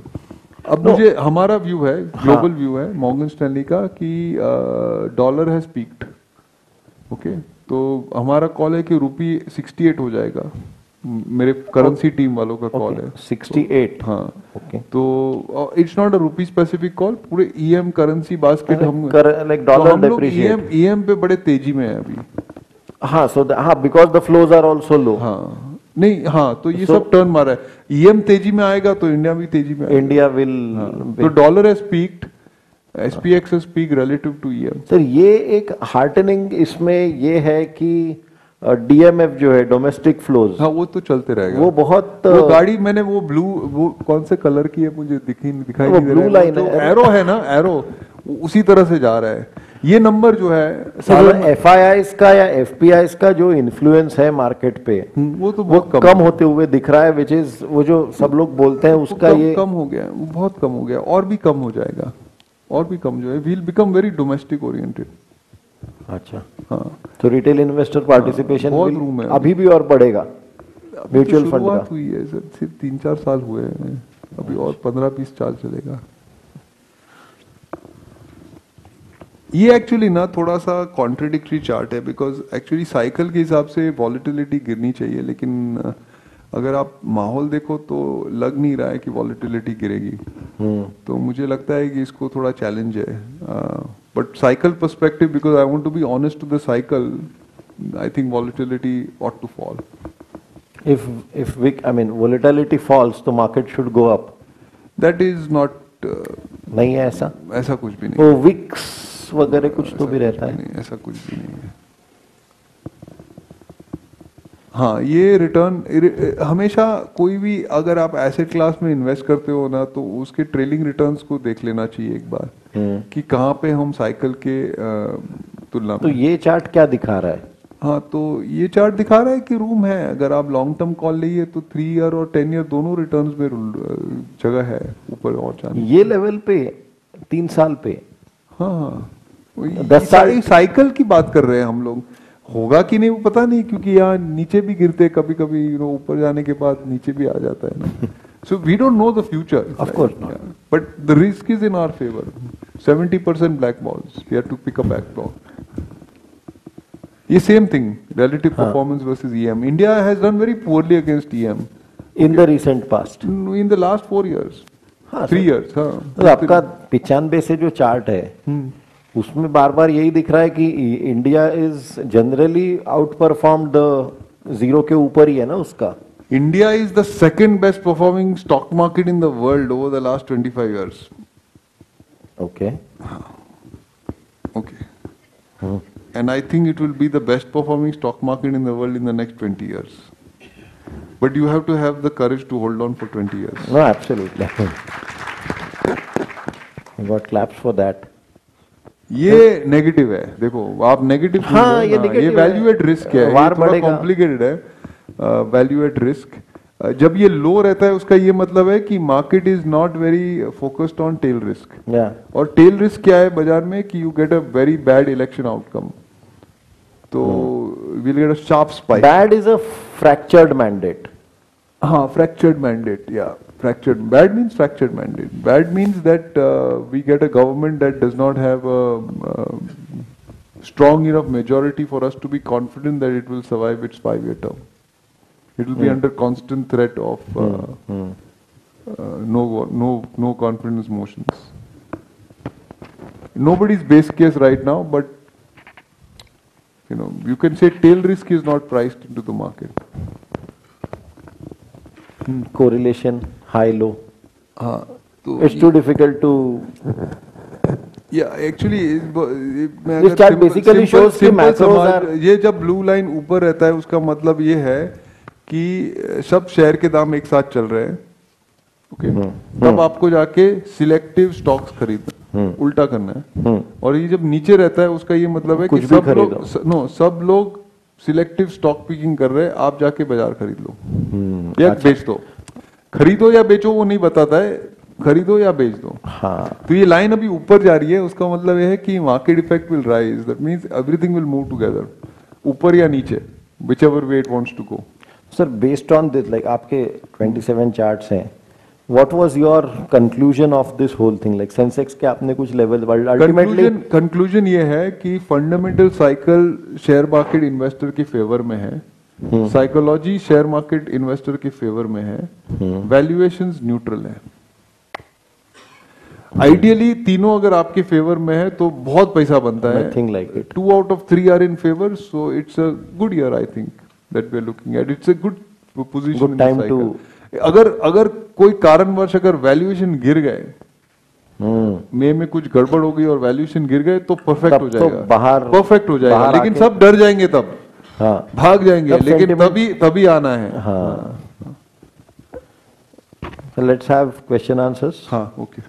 अब no. मुझे हमारा व्यू है ग्लोबल व्यू है मॉर्गन स्टैनली का कि डॉलर हैज़ पीक्ड ओके तो हमारा कॉल है कि रुपी 68 हो जाएगा. मेरे करेंसी टीम वालों का कॉल है. 68 हाँ। ओके तो it's not a rupee specific call पूरे ईएम करेंसी बास्केट हम like dollar depreciate EM EM पे बड़े तेज़ी में है अभी। हाँ सो हाँ because the flows are also low हाँ। नहीं हाँ तो ये So- सब टर्न मारा है। ईएम तेज़ी में आएगा तो इंडिया भी तेज़ी में आएगा। इंडिया विल तो dollar has peaked SPX has peak relative to EM sir ये एक हार्टनिंग इसमें ये है कि डीएमएफ जो है डोमेस्टिक फ्लोज हाँ वो तो चलते रहेगा। वो बहुत वो गाड़ी मैंने वो ब्लू वो कौन से कलर की है मुझे दिखी दिखाई नहीं दे रहा है। एरो है। ना एरो उसी तरह से जा रहा है। ये नंबर जो है एफ़ का या एफ़ का जो इन्फ्लुएंस है मार्केट पे वो तो बहुत वो कम कम होते हुए दिख रहा है विच इज़ वो जो सब लोग बोलते हैं उसका कम, ये कम हो गया वो बहुत कम हो गया और भी कम हो जाएगा और भी कम जो है will become very domestic oriented अच्छा। हाँ। तो रिटेल इन्वेस्टर पार्टिसिपेशन बहुत room है। अभी भी और बढ़ेगा तो म्यूचुअल फंड का। हुई है सर सिर्फ़ तीन चार साल हुए हैं अभी और पंद्रह बीस साल चलेगा। ये एक्चुअली ना थोड़ा सा कॉन्ट्रडिक्टरी चार्ट है बिकॉज़ एक्चुअली साइकिल के हिसाब से वॉलिटिलिटी गिरनी चाहिए लेकिन अगर आप माहौल देखो तो लग नहीं रहा है कि वॉलिटिलिटी गिरेगी। तो मुझे लगता है कि इसको थोड़ा चैलेंज है but cycle perspective because I want to be honest to the cycle I think volatility ought to fall if if wick i mean volatility falls तो market should go up. That is not नहीं है ऐसा? ऐसा कुछ भी नहीं वो वगैरह कुछ तो भी रहता है। नहीं ऐसा कुछ भी नहीं है। हाँ ये रिटर्न हमेशा कोई भी अगर आप एसेट क्लास में इन्वेस्ट करते हो ना तो उसके ट्रेलिंग रिटर्न्स को देख लेना चाहिए एक बार कि कहाँ पे हम साइकिल के तुलना तो ये चार्ट क्या दिखा रहा है? हाँ तो ये चार्ट दिखा रहा है कि रूम है अगर आप लॉन्ग टर्म कॉल लिए तो थ्री ईयर और टेन ईयर दोनों रिटर्न्स में जगह है ऊपर और जाने। ये लेवल पे तीन साल पे हाँ। दस साल- साइकिल की बात कर रहे हैं हम लोग। होगा कि नहीं वो पता नहीं क्योंकि यहाँ नीचे भी गिरते कभी कभी यू नो ऊपर जाने के बाद नीचे भी आ जाता है ना। So we don't know the future course not. But the risk is in our favour 70% black balls we have to pick a black ball ये सेम थिंग relative हाँ. performance versus EM. India has done very poorly against EM in the recent past in the last four years, three year हाँ। आपका पिचानबे से जो चार्ट है उसमें बार बार यही दिख रहा है कि India is generally outperform the zero के ऊपर ही है ना उसका। India is the second best performing stock market in the world over the last twenty five years okay okay and I think it will be the best performing stock market in the world in the next twenty years But you have to have the courage to hold on for 20 years. No absolutely got claps for that ये नेगेटिव है। देखो आप नेगेटिव हाँ, ये negative ये। वैल्यू एट रिस्क है। वार ये। कॉम्प्लिकेटेड है। वैल्यू एट रिस्क जब ये लो रहता है उसका ये मतलब है कि market is not very focused on tail risk और टेल रिस्क क्या है बाज़ार में? कि you get a very bad election outcome तो will get a sharp spike bad is a fractured mandate हाँ fractured mandate yeah. Fractured bad means fractured mandate. Bad means that uh, we get a government that does not have a uh, strong enough majority for us to be confident that it will survive its five year term. It will be under constant threat of uh, uh, no no no confidence motions. Nobody's base case right now but you know you can say tail risk is not priced into the market correlation high low हाँ तो इट्स टू डिफ़िकल्ट टू या actually This chart basically shows कि macros are- ये जब ब्लू लाइन ऊपर रहता है उसका मतलब ये है कि सब शेयर के दाम एक साथ चल रहे हैं। ओके तब आपको जाके सिलेक्टिव स्टॉक्स खरीदना उल्टा करना है। और ये जब नीचे रहता है उसका ये मतलब है कि सब लोग स- नो सब लोग सिलेक्टिव स्टॉक पिकिंग कर रहे हैं आप जाके बाज़ार खरीद लो। हम्म, या अच्छा। बेच दो। खरीदो या बेचो वो नहीं बताता है। खरीदो या बेच दो। हाँ। तो ये लाइन अभी ऊपर जा रही है उसका मतलब ये है कि market effect will rise that means everything will move together ऊपर या नीचे whichever way it wants to go sir based on this like आपके 27 चार्ट्स हैं what was your conclusion of this whole thing like Sensex के आपने कुछ लेवल अल्टीमेटली कंक्लूजन कंक्लूजन ये है कि fundamental cycle share market investor के फेवर में है साइकोलॉजी शेयर मार्केट इन्वेस्टर के फेवर में है वैल्यूएशन न्यूट्रल है आइडियली तीनों अगर आपके फेवर में है तो बहुत पैसा बनता है like. Two out of three are in favour so it's a good year I think that we are looking at it's a good position Good time to- अगर अगर कोई कारणवश अगर वैल्यूएशन गिर गए मे में कुछ गड़बड़ हो गई और वैल्यूएशन गिर गए तो परफेक्ट तब हो तो जाएगा। बाहर- परफेक्ट हो जाएगा। लेकिन सब डर जाएँगे तब। हाँ। भाग जाएँगे तब लेकिन तभी तभी आना है। हाँ। So let's have question हाँ okay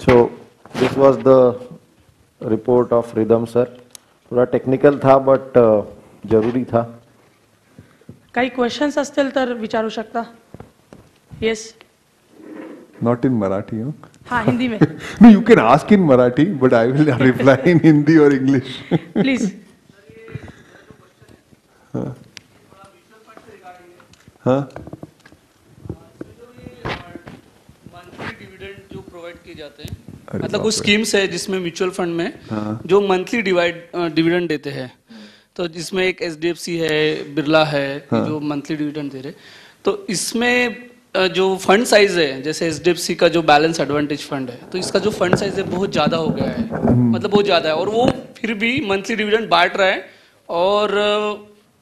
so this was the report of rhythm sir थोडा टेक्निकल था बट ज़रूरी था। काही क्वेश्चन्स असतील तर विचारू शकता? येस नॉट इन मराठी हाँ हाँ हिंदी में. No, you can ask in Marathi, but I will reply in Hindi or English. Please हाँ मंथली डिविडेंड जो प्रोवाइड किए जाते हैं मतलब कुछ। स्कीम्स है जिसमें म्यूचुअल फंड में हाँ। जो मंथली डिवाइड डिविडेंड देते हैं तो जिसमें एक एच डी एफ़ सी है बिरला है हाँ। जो मंथली डिविडेंड दे रहे तो इसमें जो फंड साइज़ है जैसे एच डी एफ़ सी का जो बैलेंस एडवांटेज फंड है तो इसका जो फंड साइज़ है बहुत ज़्यादा हो गया है। हम्म। मतलब बहुत ज़्यादा है। और वो फिर भी मंथली डिविडेंड बांट रहा है और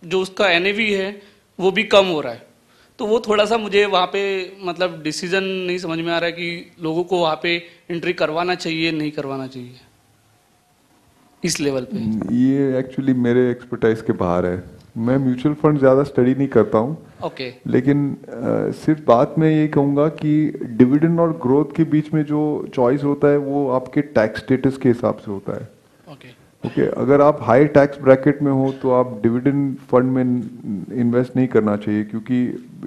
जो उसका एनएवी है वो भी कम हो रहा है। तो वो थोड़ा सा मुझे वहाँ पे मतलब डिसीज़न नहीं समझ में आ रहा है कि लोगों को वहाँ पे एंट्री करवाना चाहिए नहीं करवाना चाहिए। इस लेवल पे? ये एक्चुअली मेरे एक्सपर्टाइज के बाहर है। मैं म्यूचुअल फंड ज़्यादा स्टडी नहीं करता हूँ। ओके लेकिन अ, सिर्फ़ बात मैं ये कहूँगा कि डिविडेंड और ग्रोथ के बीच में जो चॉइस होता है वो आपके टैक्स स्टेटस के हिसाब से होता है। Okay okay. ओके अगर आप हाई टैक्स ब्रैकेट में हो तो आप डिविडेंड फंड में इन्वेस्ट नहीं करना चाहिए क्योंकि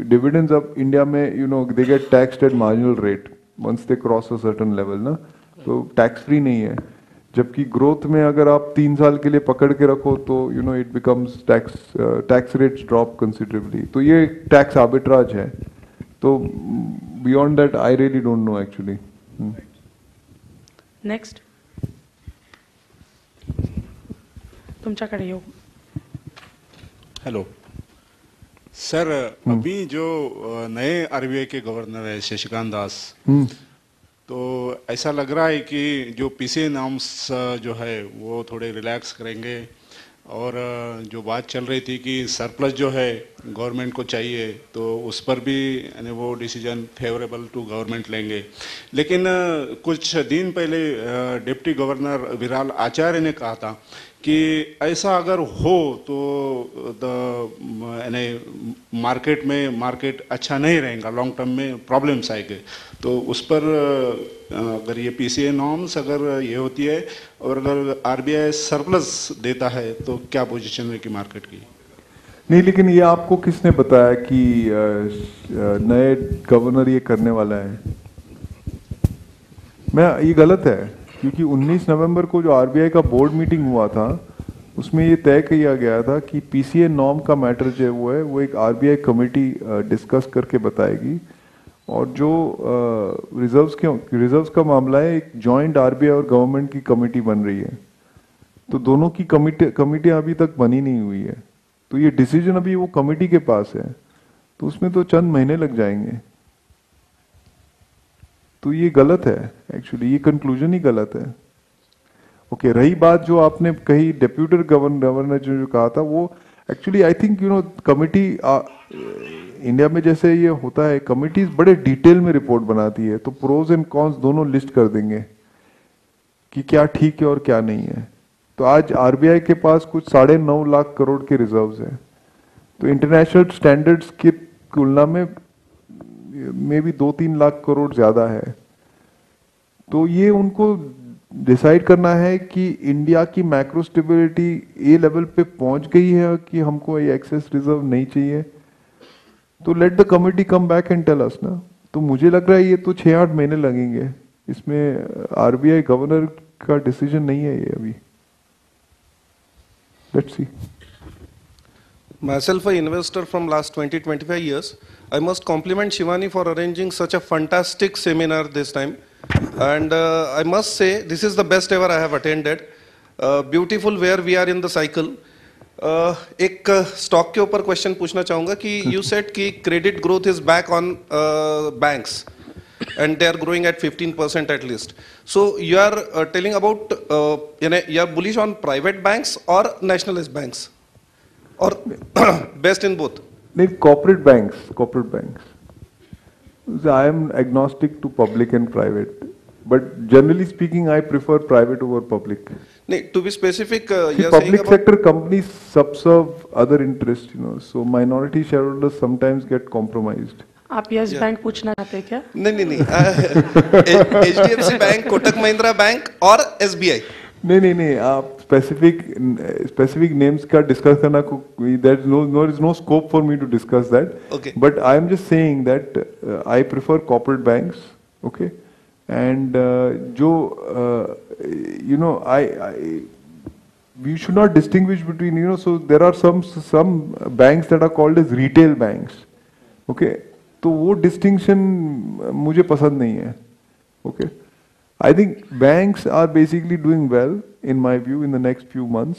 डिविडेंड्स अब इंडिया में you know they get taxed at marginal rate once they cross a certain level ना? तो टैक्स फ्री नहीं है। जबकि ग्रोथ में अगर आप तीन साल के लिए पकड़ के रखो तो you know it becomes tax tax rates drop considerably तो ये टैक्स आर्बिट्राज है. तो beyond that I really don't know actually next तुमच्याकडे येऊ हेलो सर अभी जो नए आरबीआई के गवर्नर है शशिकांत दास तो ऐसा लग रहा है कि जो पीसी नाम्स जो है, वो थोड़े रिलैक्स करेंगे। और जो बात चल रही थी कि सरप्लस जो है गवर्नमेंट को चाहिए तो उस पर भी, यानी वो डिसीज़न फेवरेबल टू गवर्नमेंट लेंगे। लेकिन कुछ दिन पहले डिप्टी गवर्नर विराल आचार्य ने कहा था कि ऐसा अगर हो तो यानी मार्केट में मार्केट अच्छा नहीं रहेगा लॉन्ग टर्म में प्रॉब्लम्स आएँगे। तो उस पर, अगर ये पीसीए नॉर्म्स अगर ये होती है और अगर आरबीआई सरप्लस देता है तो क्या पोजीशन रहेगी मार्केट की? नहीं, लेकिन ये आपको किसने बताया कि नए गवर्नर ये करने वाला है? मैं, ये गलत है। क्योंकि 19 नवंबर को जो आरबीआई का बोर्ड मीटिंग हुआ था, उसमें ये तय किया गया था कि पीसीए नॉर्म का मैटर जो है, वो है, वो एक आरबीआई कमेटी डिस्कस करके बताएगी। और जो रिजर्व्स के रिजर्व्स का मामला है, एक जॉइंट आरबीआई और गवर्नमेंट की कमेटी बन रही है। तो दोनों की कमिटी, कमिटियाँ अभी तक बनी नहीं हुई है। तो ये डिसीज़न अभी वो कमेटी के पास है। तो उसमें तो चंद महीने लग जाएँगे। तो ये गलत है एक्चुअली ये कंक्लूजन ही गलत है। ओके okay, रही बात जो आपने कही डेप्यूटर गवर्नर जो, जो कहा था वो actually I think you know committee India में जैसे ये होता है कमिटीज बड़े डिटेल में रिपोर्ट बनाती है तो प्रोज एंड कॉन्स दोनों लिस्ट कर देंगे कि क्या ठीक है और क्या नहीं है। तो आज आरबीआई के पास कुछ साढ़े नौ लाख करोड़ के रिजर्व्स हैं। तो इंटरनेशनल स्टैंडर्ड्स की तुलना में में भी दो तीन लाख करोड़ ज़्यादा है। तो ये उनको डिसाइड करना है कि इंडिया की मैक्रो स्टेबिलिटी ए लेवल पे पहुँच गई है कि हमको ये एक्सेस रिज़र्व नहीं चाहिए। तो let the committee come back and tell us ना। तो मुझे लग रहा है ये तो छह आठ महीने लगेंगे। इसमें आरबीआई गवर्नर का डिसीज़न नहीं है ये अभी। Let's see Myself, a investor from last 20, 25 years, I must compliment Shivani for arranging such a fantastic seminar this time. And uh, I must say, this is the best ever I have attended. Uh, beautiful where we are in the cycle. Uh, एक स्टॉक के ऊपर क्वेश्चन पूछना चाहूंगा कि यू सेट कि credit growth is back on banks and they are growing at 15% at least. So you are uh, telling about, uh, you know, you are bullish on private banks or nationalized banks? Or best in both? नहीं corporate banks corporate banks I am agnostic to public and private but generally speaking I prefer private over public नहीं to be specific public sector company subserve other interest you know so minority share holder sometimes get compromise आप यस yes बैंक पूछना चाहते हैं क्या? नहीं नहीं नहीं HDFC bank Kotak Mahindra bank और एसबीआई नहीं नहीं नहीं आप स्पेसिफिक स्पेसिफिक नेम्स का डिस्कस करना को that no no is no scope for me to discuss that Okay. But I am just saying that I prefer corporate banks okay and जो you know I we should not distinguish between you know so there are some some banks that are called as retail banks okay? तो वो डिस्टिंक्शन मुझे पसंद नहीं है okay I think banks are basically doing well in my view in the next few months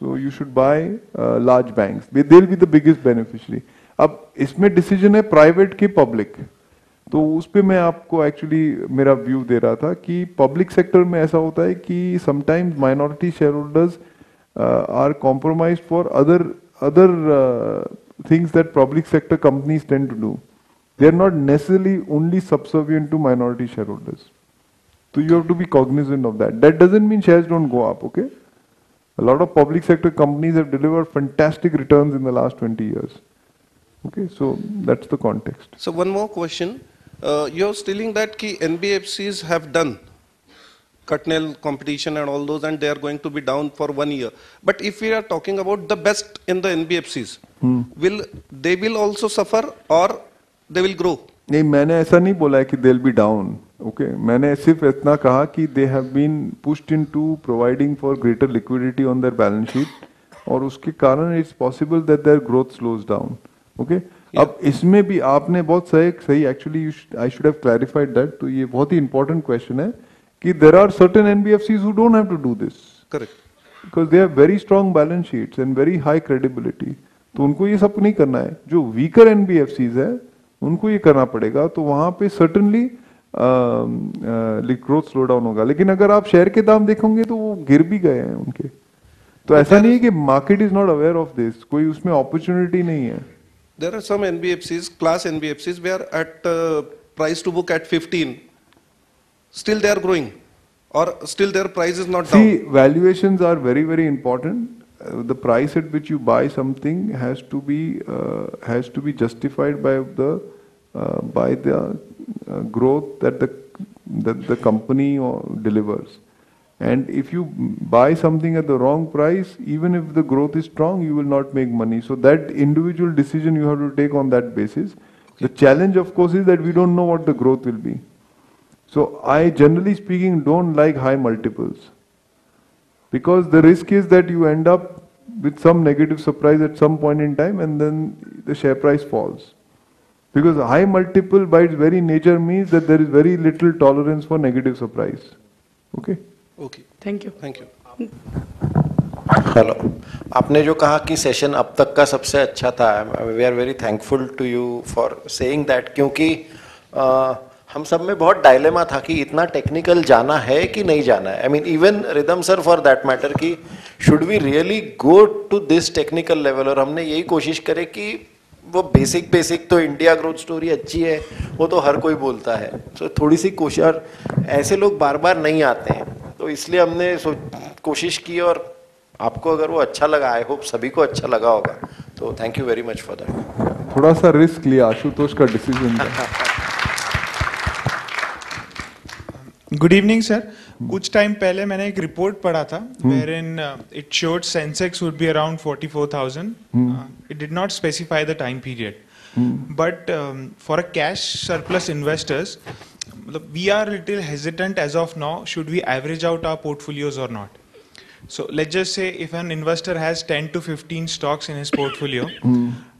so you should buy large banks they will be the biggest beneficiary अब इसमें डिसीज़न है प्राइवेट के पब्लिक तो उस पे मैं आपको एक्चुअली मेरा व्यू दे रहा था कि पब्लिक सेक्टर में ऐसा होता है कि sometimes minority share holders are compromise for other other things that public sector companies tend to do they are not necessarily only subservient to minority shareholders. So you have to be cognizant of that. That doesn't mean shares don't go up, okay? A lot of public sector companies have delivered fantastic returns in the last 20 years. Okay, so that's the context. So one more question. Uh, you're telling that ki NBFCs have done Cutnell competition and all those and they are going to be down for one year. But if we are talking about the best in the NBFCs, will they will also suffer or they will grow? नहीं मैंने ऐसा नहीं बोला है कि they'll be down. okay okay. मैंने सिर्फ़ इतना कहा कि they have been pushed into providing for greater liquidity on their balance sheet और उसके कारण it's possible that their growth slows down okay अब इसमें भी आपने बहुत सही सही actually I should have clarified that तो ये बहुत ही इंपॉर्टेंट क्वेश्चन है कि there are certain NBFCs who don't have to do this correct because they have very strong balance sheets and very high credibility तो उनको ये सब नहीं करना है। जो वीकर एनबीएफसीज है उनको ये करना पड़ेगा। तो वहाँ पे सर्टनली ग्रोथ स्लो डाउन होगा। लेकिन अगर आप शेयर के दाम देखोगे तो वो गिर भी गए हैं उनके। तो ऐसा नहीं है कि market is not aware of this कोई उसमें अपॉर्चुनिटी नहीं है। There are some NBFCs class NBFCs way are at price to book at 15 still they are growing और still their price is not see valuations are very very important the price at which you buy something has to be has to be justified by the by the growth that the that the company or delivers. And if you buy something at the wrong price, even if the growth is strong, you will not make money. So that individual decision you have to take on that basis. The challenge, of course, is that we don't know what the growth will be. So I, generally speaking, don't like high multiples. Because the risk is that you end up with some negative surprise at some point in time and then the share price falls. Because a high multiple by its very nature means that there is very little tolerance for negative surprise. Okay? Okay, thank you thank you. Hello आपने जो कहा कि सेशन अब तक का सबसे अच्छा था we are very thankful to you for saying that क्योंकि अ, हम सब में बहुत डायलेमा था कि इतना टेक्निकल जाना है कि नहीं जाना है I mean even Ridham sir for that matter कि should we really go to this technical level और हमने यही कोशिश करे कि वो बेसिक बेसिक तो इंडिया ग्रोथ स्टोरी अच्छी है वो तो हर कोई बोलता है। तो थोड़ी सी कोशिश और ऐसे लोग बार बार नहीं आते हैं। तो इसलिए हमने कोशिश की और आपको अगर वो अच्छा लगा आई होप सभी को अच्छा लगा होगा। तो thank you very much for that थोड़ा सा रिस्क लिया आशुतोष का डिसीज़न गुड इवनिंग सर कुछ टाइम पहले मैंने एक रिपोर्ट पढ़ा था wherein it showed Sensex would be around 44,000 it did not specify the time period but for a cash surplus investors मतलब we are little hesitant as of now should we average out our portfolios और not So let's just say if an investor has 10 to 15 stocks in his portfolio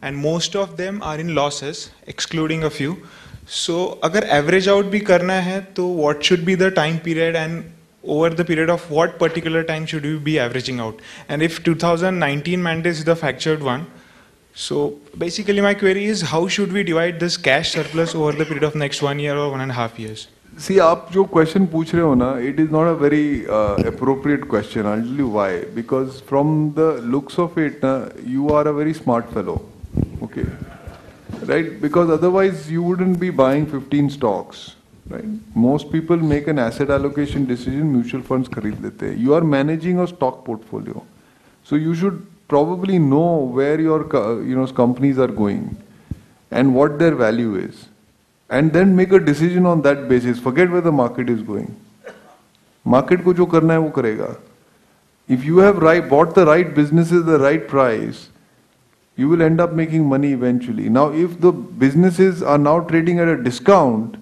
and most of them are in losses, excluding a few. So अगर एवरेज आउट भी करना है तो what should be the time period and over the period of what particular time should you be averaging out and if two thousand nineteen mandates is the fractured one so basically my query is how should we divide this cash surplus over the period of next one year और one and half years see आप जो क्वेश्चन पूछ रहे हो ना it is not a very appropriate question why because from the looks of it you are a very smart fellow okay right because otherwise you wouldn't be buying 15 stocks right most people make an asset allocation decision mutual funds खरीद लेते हैं you are managing a stock portfolio so you should probably know where your co- you know companies are going and what their value is and then make a decision on that basis forget where the market is going market को जो करना है वो करेगा if you have right bought the right businesses the right price you will end up making money eventually. Now if the businesses are now trading at a discount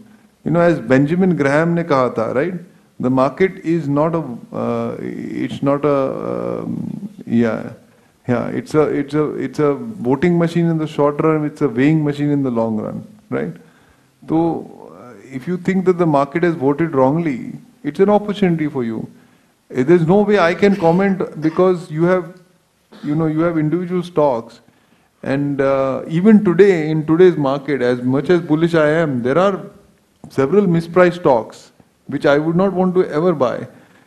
you know as benjamin graham ne kaha tha right? The market is not a uh, it's not a um, yeah yeah it's a it's a it's a voting machine in the short run it's a weighing machine in the long run right? So uh, if you think that the market has voted wrongly it's an opportunity for you. There's no way i can comment because you have you know you have individual stocks and uh, even today in today's market as much as bullish i am there are several mispriced stocks which i would not want to ever buy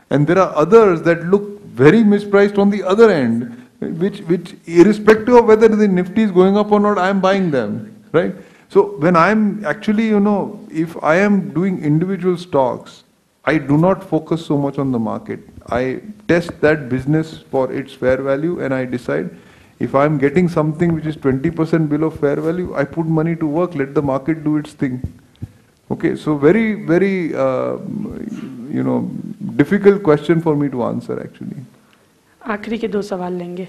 and there are others that look very mispriced on the other end which which irrespective of whether the nifty is going up or not i am buying them right so when i am actually you know if i am doing individual stocks I do not focus so much on the market. I test that business for its fair value and I decide if I'm getting something which is 20% below fair value, I put money to work, let the market do its thing. Okay, so very, very, uh, you know, difficult question for me to answer actually. आखिरी के दो सवाल लेंगे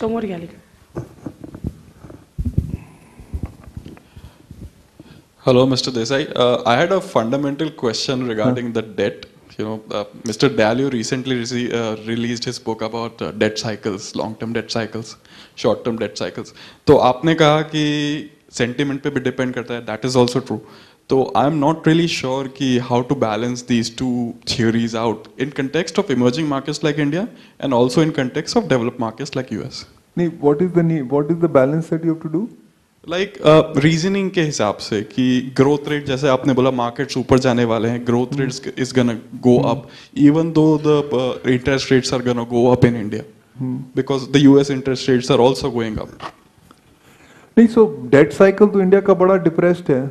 समोर घ्या Hello, Mr. Desai. Uh, I had a fundamental question regarding the debt. You know, uh, Mr. Dalio recently rece- uh, released his book about uh, debt cycles, long-term debt cycles, short-term debt cycles. तो आपने कहा कि sentiment पे भी depend करता है. That is also true. तो I'm not really sure कि how to balance these two theories out in context of emerging markets like India and also in context of developed markets like US. नहीं what is the need what is the balance that you have to do like reasoning के हिसाब से कि ग्रोथ रेट जैसे आपने बोला मार्केट्स ऊपर जाने वाले हैं growth rates is gonna go up even though the interest rates are gonna go up in India because the US interest rates are also going up नहीं सो डेट साइकिल तो इंडिया का बड़ा डिप्रेस्ड है.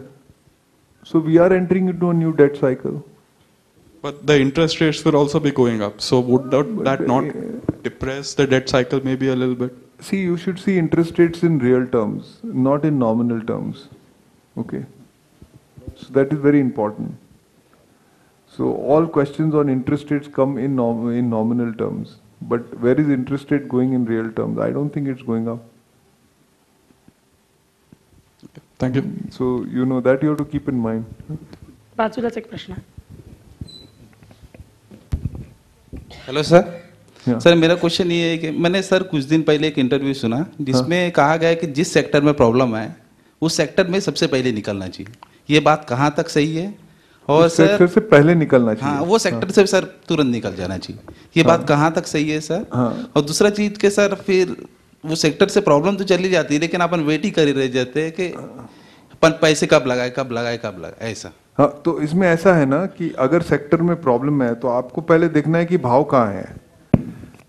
So we are entering into a new debt cycle But the interest rates will also be going up. So would that, that not depress the debt cycle maybe a little bit? see, you should see interest rates in real terms, not in nominal terms. Okay. So that is very important. So all questions on interest rates come in, nom in nominal terms. But where is interest rate going in real terms? I don't think it's going up. Thank you. So you know that you have to keep in mind. Bansula's a question. Hello, sir. Sir मेरा क्वेश्चन ये है कि मैंने सर कुछ दिन पहले एक इंटरव्यू सुना जिसमें हाँ। कहा गया है कि जिस सेक्टर में प्रॉब्लम है उस सेक्टर में सबसे पहले निकलना चाहिए ये बात कहाँ तक सही है और उस सेक्टर से पहले निकलना चाहिए हाँ वो सेक्टर हाँ। से सर तुरंत निकल जाना चाहिए ये हाँ। बात कहाँ तक सही है सर हाँ। और दूसरा चीज़ के सर फिर वो सेक्टर से प्रॉब्लम तो चली जाती है लेकिन अपन वेट ही कर ही रह जाते हैं कि अपन पैसे कब लगाए कब लगाए कब लगाए ऐसा हाँ तो इसमें ऐसा है ना कि अगर सेक्टर में प्रॉब्लम है तो आपको पहले देखना है कि भाव कहाँ है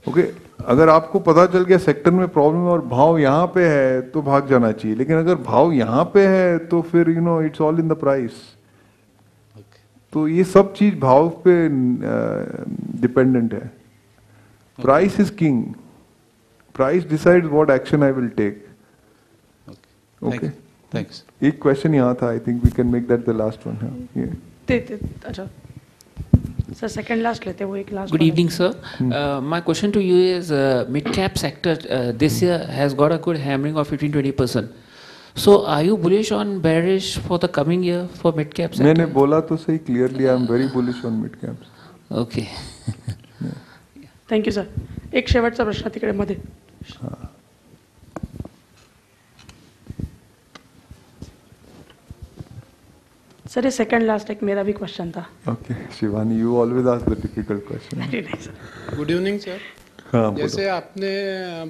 ओके okay, अगर आपको पता चल गया सेक्टर में प्रॉब्लम है और भाव यहाँ पे है तो भाग जाना चाहिए। लेकिन अगर भाव यहाँ पे है तो फिर you know it's all in the price तो ये सब चीज़ भाव पे डिपेंडेंट है। Price is king price decide what action I will take okay thanks एक क्वेश्चन यहाँ था I think we can make that the last one ये अच्छा। सर सेकंड लास्ट लेते हैं वो एक last Good evening, sir. Uh, my question to you is uh, mid-cap sector uh, this year has got a good hammering of 15-20%. So are you bullish on bearish for the coming year for mid-cap sector? मैंने बोला तो सही clearly I am very bullish on mid caps Okay. Thank you sir एक शेवटचा प्रश्न तिकडे मध्ये सर ये सेकंड लास्ट एक मेरा भी क्वेश्चन था। Okay Shivani you always ask the difficult question नहीं नहीं सर गुड इवनिंग सर हाँ जैसे आपने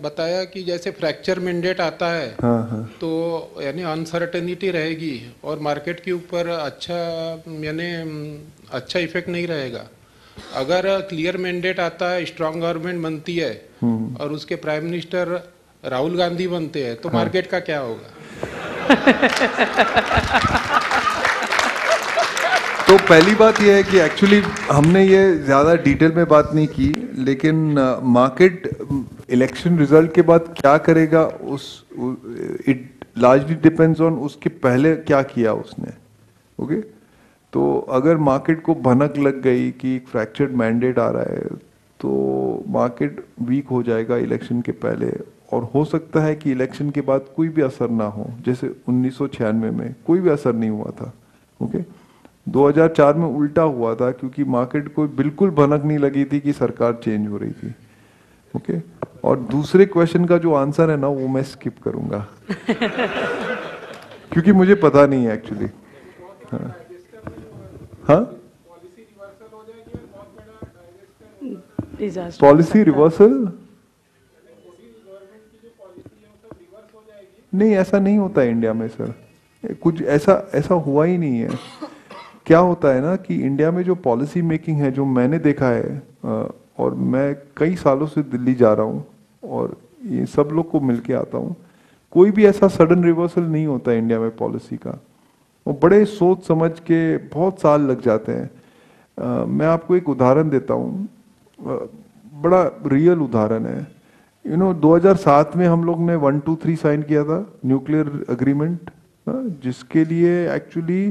बताया कि जैसे फ्रैक्चर मैंडेट आता है हाँ हाँ। तो यानी अनसर्टेनिटी रहेगी और मार्केट के ऊपर अच्छा यानी अच्छा इफ़ेक्ट नहीं रहेगा। अगर क्लियर मैंडेट आता है स्ट्रांग गवर्नमेंट बनती है हम्म। और उसके प्राइम मिनिस्टर राहुल गांधी बनते हैं तो हाँ। मार्केट का क्या होगा? तो पहली बात यह है कि एक्चुअली हमने ये ज़्यादा डिटेल में बात नहीं की, लेकिन मार्केट इलेक्शन रिज़ल्ट के बाद क्या करेगा, उस इट लार्जली डिपेंड्स ऑन उसके पहले क्या किया उसने ओके तो अगर मार्केट को भनक लग गई कि एक फ्रैक्चर्ड मैंडेट आ रहा है तो मार्केट वीक हो जाएगा इलेक्शन के पहले, और हो सकता है कि इलेक्शन के बाद कोई भी असर ना हो, जैसे 1996 में कोई भी असर नहीं हुआ था ओके 2004 में उल्टा हुआ था क्योंकि मार्केट को बिल्कुल भनक नहीं लगी थी कि सरकार चेंज हो रही थी। Okay okay? और दूसरे क्वेश्चन का जो आंसर है ना वो मैं स्किप करूँगा। क्योंकि मुझे पता नहीं है एक्चुअली हाँ। हाँ? पॉलिसी रिवर्सल नहीं ऐसा नहीं होता इंडिया में सर कुछ ऐसा ऐसा हुआ ही नहीं है। क्या होता है ना कि इंडिया में जो पॉलिसी मेकिंग है, जो मैंने देखा है और मैं कई सालों से दिल्ली जा रहा हूँ और ये सब लोग को मिल के आता हूँ, कोई भी ऐसा सडन रिवर्सल नहीं होता है इंडिया में पॉलिसी का। वो बड़े सोच समझ के बहुत साल लग जाते हैं। मैं आपको एक उदाहरण देता हूँ। बड़ा रियल उदाहरण है। यू नो 2007 में हम लोग ने वन टू थ्री साइन किया था न्यूक्लियर अग्रीमेंट जिसके लिए एक्चुअली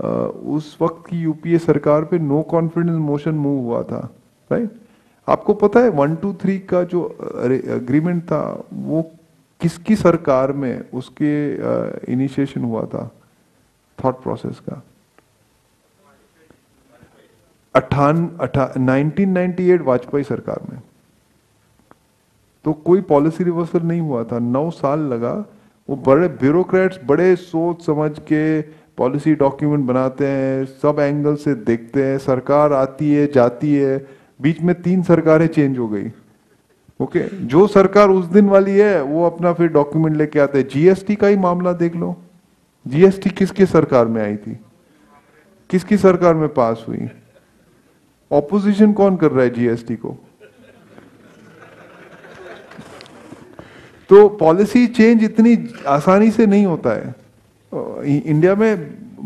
उस वक्त की यूपीए सरकार पे नो कॉन्फिडेंस मोशन मूव हुआ था राइट आपको पता है वन टू थ्री का जो अग्रीमेंट था, वो किसकी सरकार में उसके इनिशिएशन हुआ था? थॉट प्रोसेस का। अठान, अठा 1998 वाजपेयी सरकार में। तो कोई पॉलिसी रिवर्सल नहीं हुआ था। नौ साल लगा, वो बड़े ब्यूरोक्रेट्स बड़े सोच समझ के पॉलिसी डॉक्यूमेंट बनाते हैं, सब एंगल से देखते हैं, सरकार आती है, जाती है, बीच में तीन सरकारें चेंज हो गई। Okay okay? जो सरकार उस दिन वाली है, वो अपना फिर डॉक्यूमेंट लेके आते हैं। जीएसटी का ही मामला देख लो। जीएसटी किसकी सरकार में आई थी? किसकी सरकार में पास हुई? ऑपोजिशन कौन कर रहा है जीएसटी को? तो पॉलिसी चेंज इतनी आसानी से नहीं होता है। इंडिया में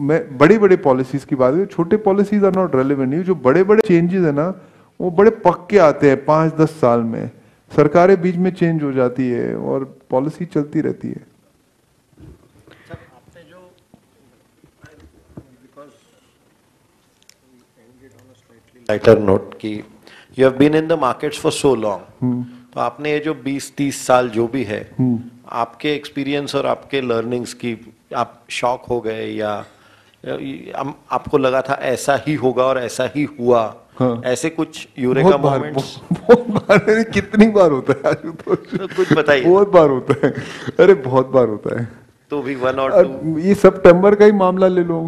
मैं बड़ी बड़े पॉलिसीज़ की बात छोटे पॉलिसीज़ आर नॉट रेलिवेंट जो बड़े बड़े चेंजेस है ना वो बड़े पक्के आते हैं पाँच दस साल में। सरकारें बीच में चेंज हो जाती है और पॉलिसी चलती रहती है। लाइटर नोट कि you have been in the markets for so long तो आपने ये जो 20-30 साल जो भी है आपके एक्सपीरियंस और आपके लर्निंग्स की आप शॉक हो गए या आपको लगा था ऐसा ही होगा और ऐसा ही हुआ। हाँ। ऐसे कुछ यूरेका बहुत बार मोमेंट्स बहुत बार अरे कितनी बार होता है आशुतोष कुछ बताइए। बहुत बार होता है। अरे बहुत बार होता है। तो भी वन और टू ये सितंबर का ही मामला ले लो।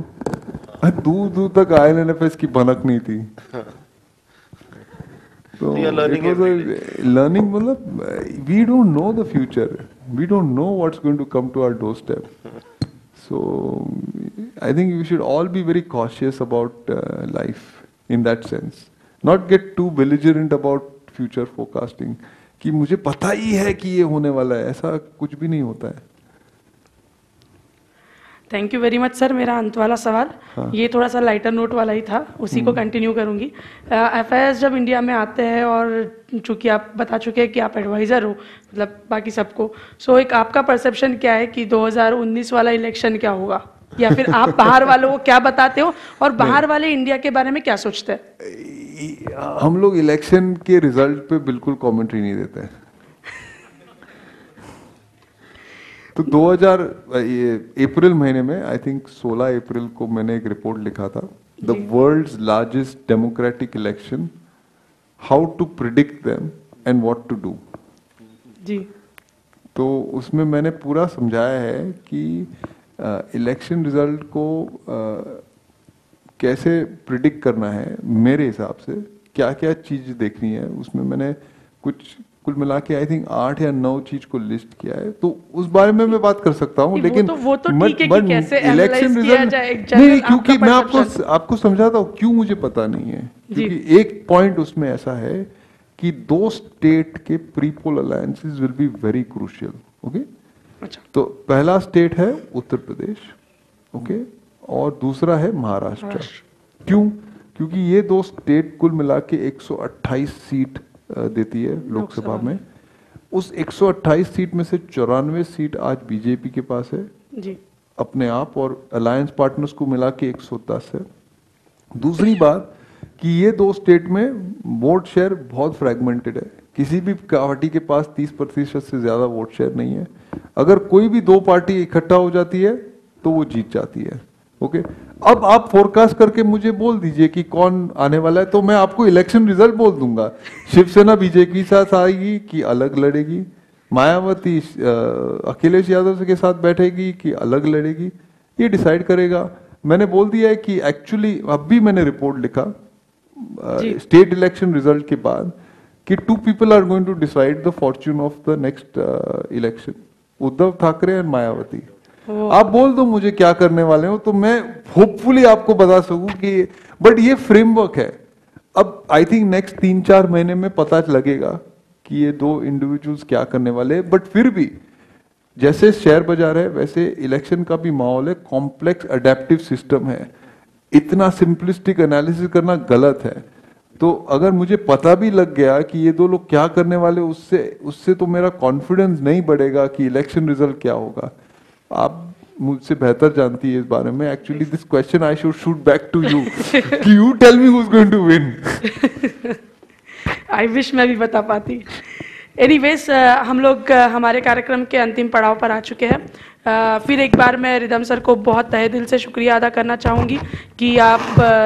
दूर दूर तक आई एन की भनक नहीं थी। तो लर्निंग मतलब we don't know the future we don't know what's going to come to our doorstep so i think we should all be very cautious about uh, life in that sense not get too belligerent about future forecasting कि मुझे पता ही है कि ये होने वाला है ऐसा कुछ भी नहीं होता है thank you very much sir मेरा अंत वाला सवाल हाँ। ये थोड़ा सा लाइटर नोट वाला ही था उसी को कंटिन्यू करूँगी। एफ़ uh, जब इंडिया में आते हैं और चूँकि आप बता चुके हैं कि आप एडवाइज़र हो मतलब बाकी सबको सो एक आपका परसेप्शन क्या है कि 2019 वाला इलेक्शन क्या होगा? या फिर आप बाहर वालों को क्या बताते हो और बाहर वाले इंडिया के बारे में क्या सोचते हैं? हम लोग इलेक्शन के रिज़ल्ट पे बिल्कुल कमेंट्री नहीं देते। हैं तो 2000 ये अप्रैल महीने में आई थिंक 16 अप्रैल को मैंने एक रिपोर्ट लिखा था the world largest democratic election how to predict them and what to do जी। तो उसमें मैंने पूरा समझाया है कि इलेक्शन uh, रिज़ल्ट को अ, कैसे प्रिडिक्ट करना है मेरे हिसाब से क्या क्या चीज़ देखनी है उसमें मैंने कुछ कुल मिला के आई थिंक आठ या नौ चीज़ को लिस्ट किया है। तो उस बारे में मैं बात कर सकता हूँ वो लेकिन तो- वो तो है जाए, एक नहीं क्योंकि मैं आपको आपको समझाता हूँ क्यों मुझे पता नहीं है। क्योंकि एक पॉइंट उसमें ऐसा है कि दो स्टेट के prepoll alliances will be very crucial okay अच्छा। तो पहला स्टेट है उत्तर प्रदेश ओके और दूसरा है महाराष्ट्र। क्यों? क्योंकि ये दो स्टेट कुल मिला के 128 सीट देती है लोकसभा में। उस 128 सीट में से चौरानवे सीट आज बीजेपी के पास है। जी। अपने आप और अलायंस पार्टनर्स को मिला के 110 है। दूसरी बात कि ये दो स्टेट में वोट शेयर बहुत फ्रेगमेंटेड है। किसी भी पार्टी के पास 30 प्रतिशत से ज़्यादा वोट शेयर नहीं है। अगर कोई भी दो पार्टी इकट्ठा हो जाती है तो वो जीत जाती है। ओके अब आप फोरकास्ट करके मुझे बोल दीजिए कि कौन आने वाला है तो मैं आपको इलेक्शन रिज़ल्ट बोल दूँगा। शिवसेना बीजेपी के साथ आएगी कि अलग लड़ेगी? मायावती अखिलेश यादव के साथ बैठेगी कि अलग लड़ेगी? ये डिसाइड करेगा। मैंने बोल दिया है कि एक्चुअली अब भी मैंने रिपोर्ट लिखा स्टेट इलेक्शन रिज़ल्ट के बाद कि two people are going to decide the fortune of the next election Uddhav Thackeray and Mayawati. आप बोल दो मुझे क्या करने वाले हो तो मैं होपफुली आपको बता सकूँ कि बट ये फ्रेमवर्क है। अब आई थिंक नेक्स्ट तीन चार महीने में पता लगेगा कि ये दो इंडिविजुअल्स क्या करने वाले बट फिर भी, जैसे शेयर बाज़ार है, वैसे इलेक्शन का भी माहौल है कॉम्प्लेक्स अडेप्टिव सिस्टम है। इतना सिंपलिस्टिक एनालिसिस करना गलत है। तो अगर मुझे पता भी लग गया कि ये दो लोग क्या करने वाले उससे उससे तो मेरा कॉन्फिडेंस नहीं बढ़ेगा कि इलेक्शन रिज़ल्ट क्या होगा। आप मुझसे बेहतर जानती है इस बारे में। Actually this question I should shoot back to you कि you tell me who is going to win I wish मैं भी बता पाती। एनीवेज uh, हम लोग uh, हमारे कार्यक्रम के अंतिम पड़ाव पर आ चुके हैं। फिर एक बार मैं रिदम सर को बहुत तहे दिल से शुक्रिया अदा करना चाहूँगी कि आप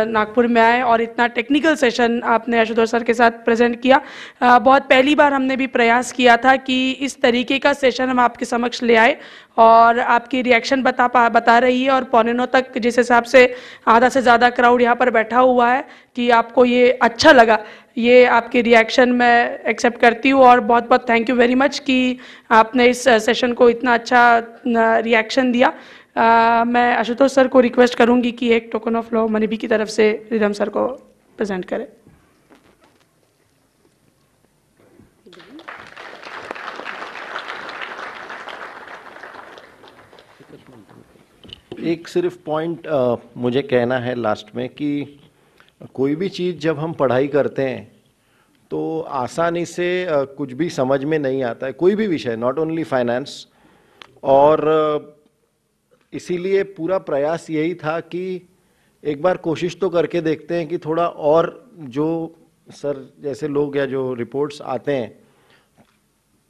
नागपुर में आए और इतना टेक्निकल सेशन आपने आशुतोष सर के साथ प्रेजेंट किया। बहुत पहली बार हमने भी प्रयास किया था कि इस तरीके का सेशन हम आपके समक्ष ले आए और आपकी रिएक्शन बता पा, बता रही है और पौने नौ तक जिस हिसाब से आधा से ज़्यादा क्राउड यहाँ पर बैठा हुआ है कि आपको ये अच्छा लगा। ये आपकी रिएक्शन मैं एक्सेप्ट करती हूँ और बहुत बहुत थैंक यू वेरी मच कि आपने इस सेशन को इतना अच्छा रिएक्शन दिया। अ, मैं आशुतोष सर को रिक्वेस्ट करूँगी कि एक टोकन ऑफ़ लॉ मनीबी की तरफ़ से रिदम सर को प्रेजेंट करें। एक सिर्फ़ पॉइंट मुझे कहना है लास्ट में कि कोई भी चीज़ जब हम पढ़ाई करते हैं तो आसानी से कुछ भी समझ में नहीं आता है। कोई भी विषय नॉट ओनली फाइनेंस और इसीलिए पूरा प्रयास यही था कि एक बार कोशिश तो करके देखते हैं कि थोड़ा और जो सर जैसे लोग या जो रिपोर्ट्स आते हैं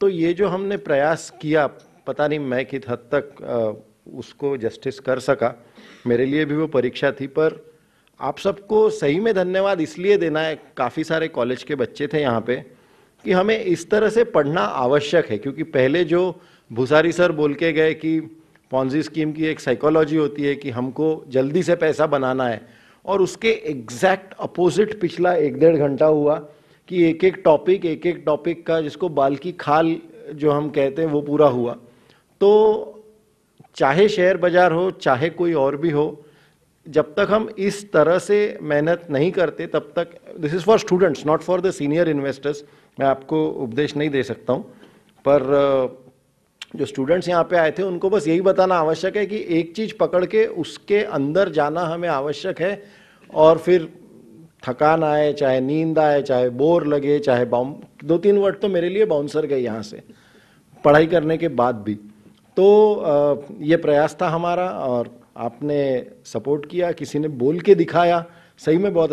तो ये जो हमने प्रयास किया, पता नहीं मैं कित हद तक उसको जस्टिस कर सका। मेरे लिए भी वो परीक्षा थी, पर आप सबको सही में धन्यवाद इसलिए देना है, काफ़ी सारे कॉलेज के बच्चे थे यहाँ पे, कि हमें इस तरह से पढ़ना आवश्यक है, क्योंकि पहले जो भूसारी सर बोल के गए कि पॉन्जी स्कीम की एक साइकोलॉजी होती है कि हमको जल्दी से पैसा बनाना है। और उसके एग्जैक्ट अपोजिट पिछला एक डेढ़ घंटा हुआ कि एक एक टॉपिक एक एक टॉपिक का जिसको बाल की खाल जो हम कहते हैं वो पूरा हुआ। तो चाहे शेयर बाज़ार हो, चाहे कोई और भी हो, जब तक हम इस तरह से मेहनत नहीं करते, तब तक this is for students not for the senior investors मैं आपको उपदेश नहीं दे सकता हूँ, पर जो स्टूडेंट्स यहाँ पे आए थे, उनको बस यही बताना आवश्यक है कि एक चीज़ पकड़ के उसके अंदर जाना हमें आवश्यक है और फिर थकान आए, चाहे नींद आए, चाहे बोर लगे, चाहे बाउं दो तीन वर्ड तो मेरे लिए बाउंसर गए यहाँ से। पढ़ाई करने के बाद भी। तो ये प्रयास था हमारा और आपने सपोर्ट किया, किसी ने बोल के दिखाया। सही में बहुत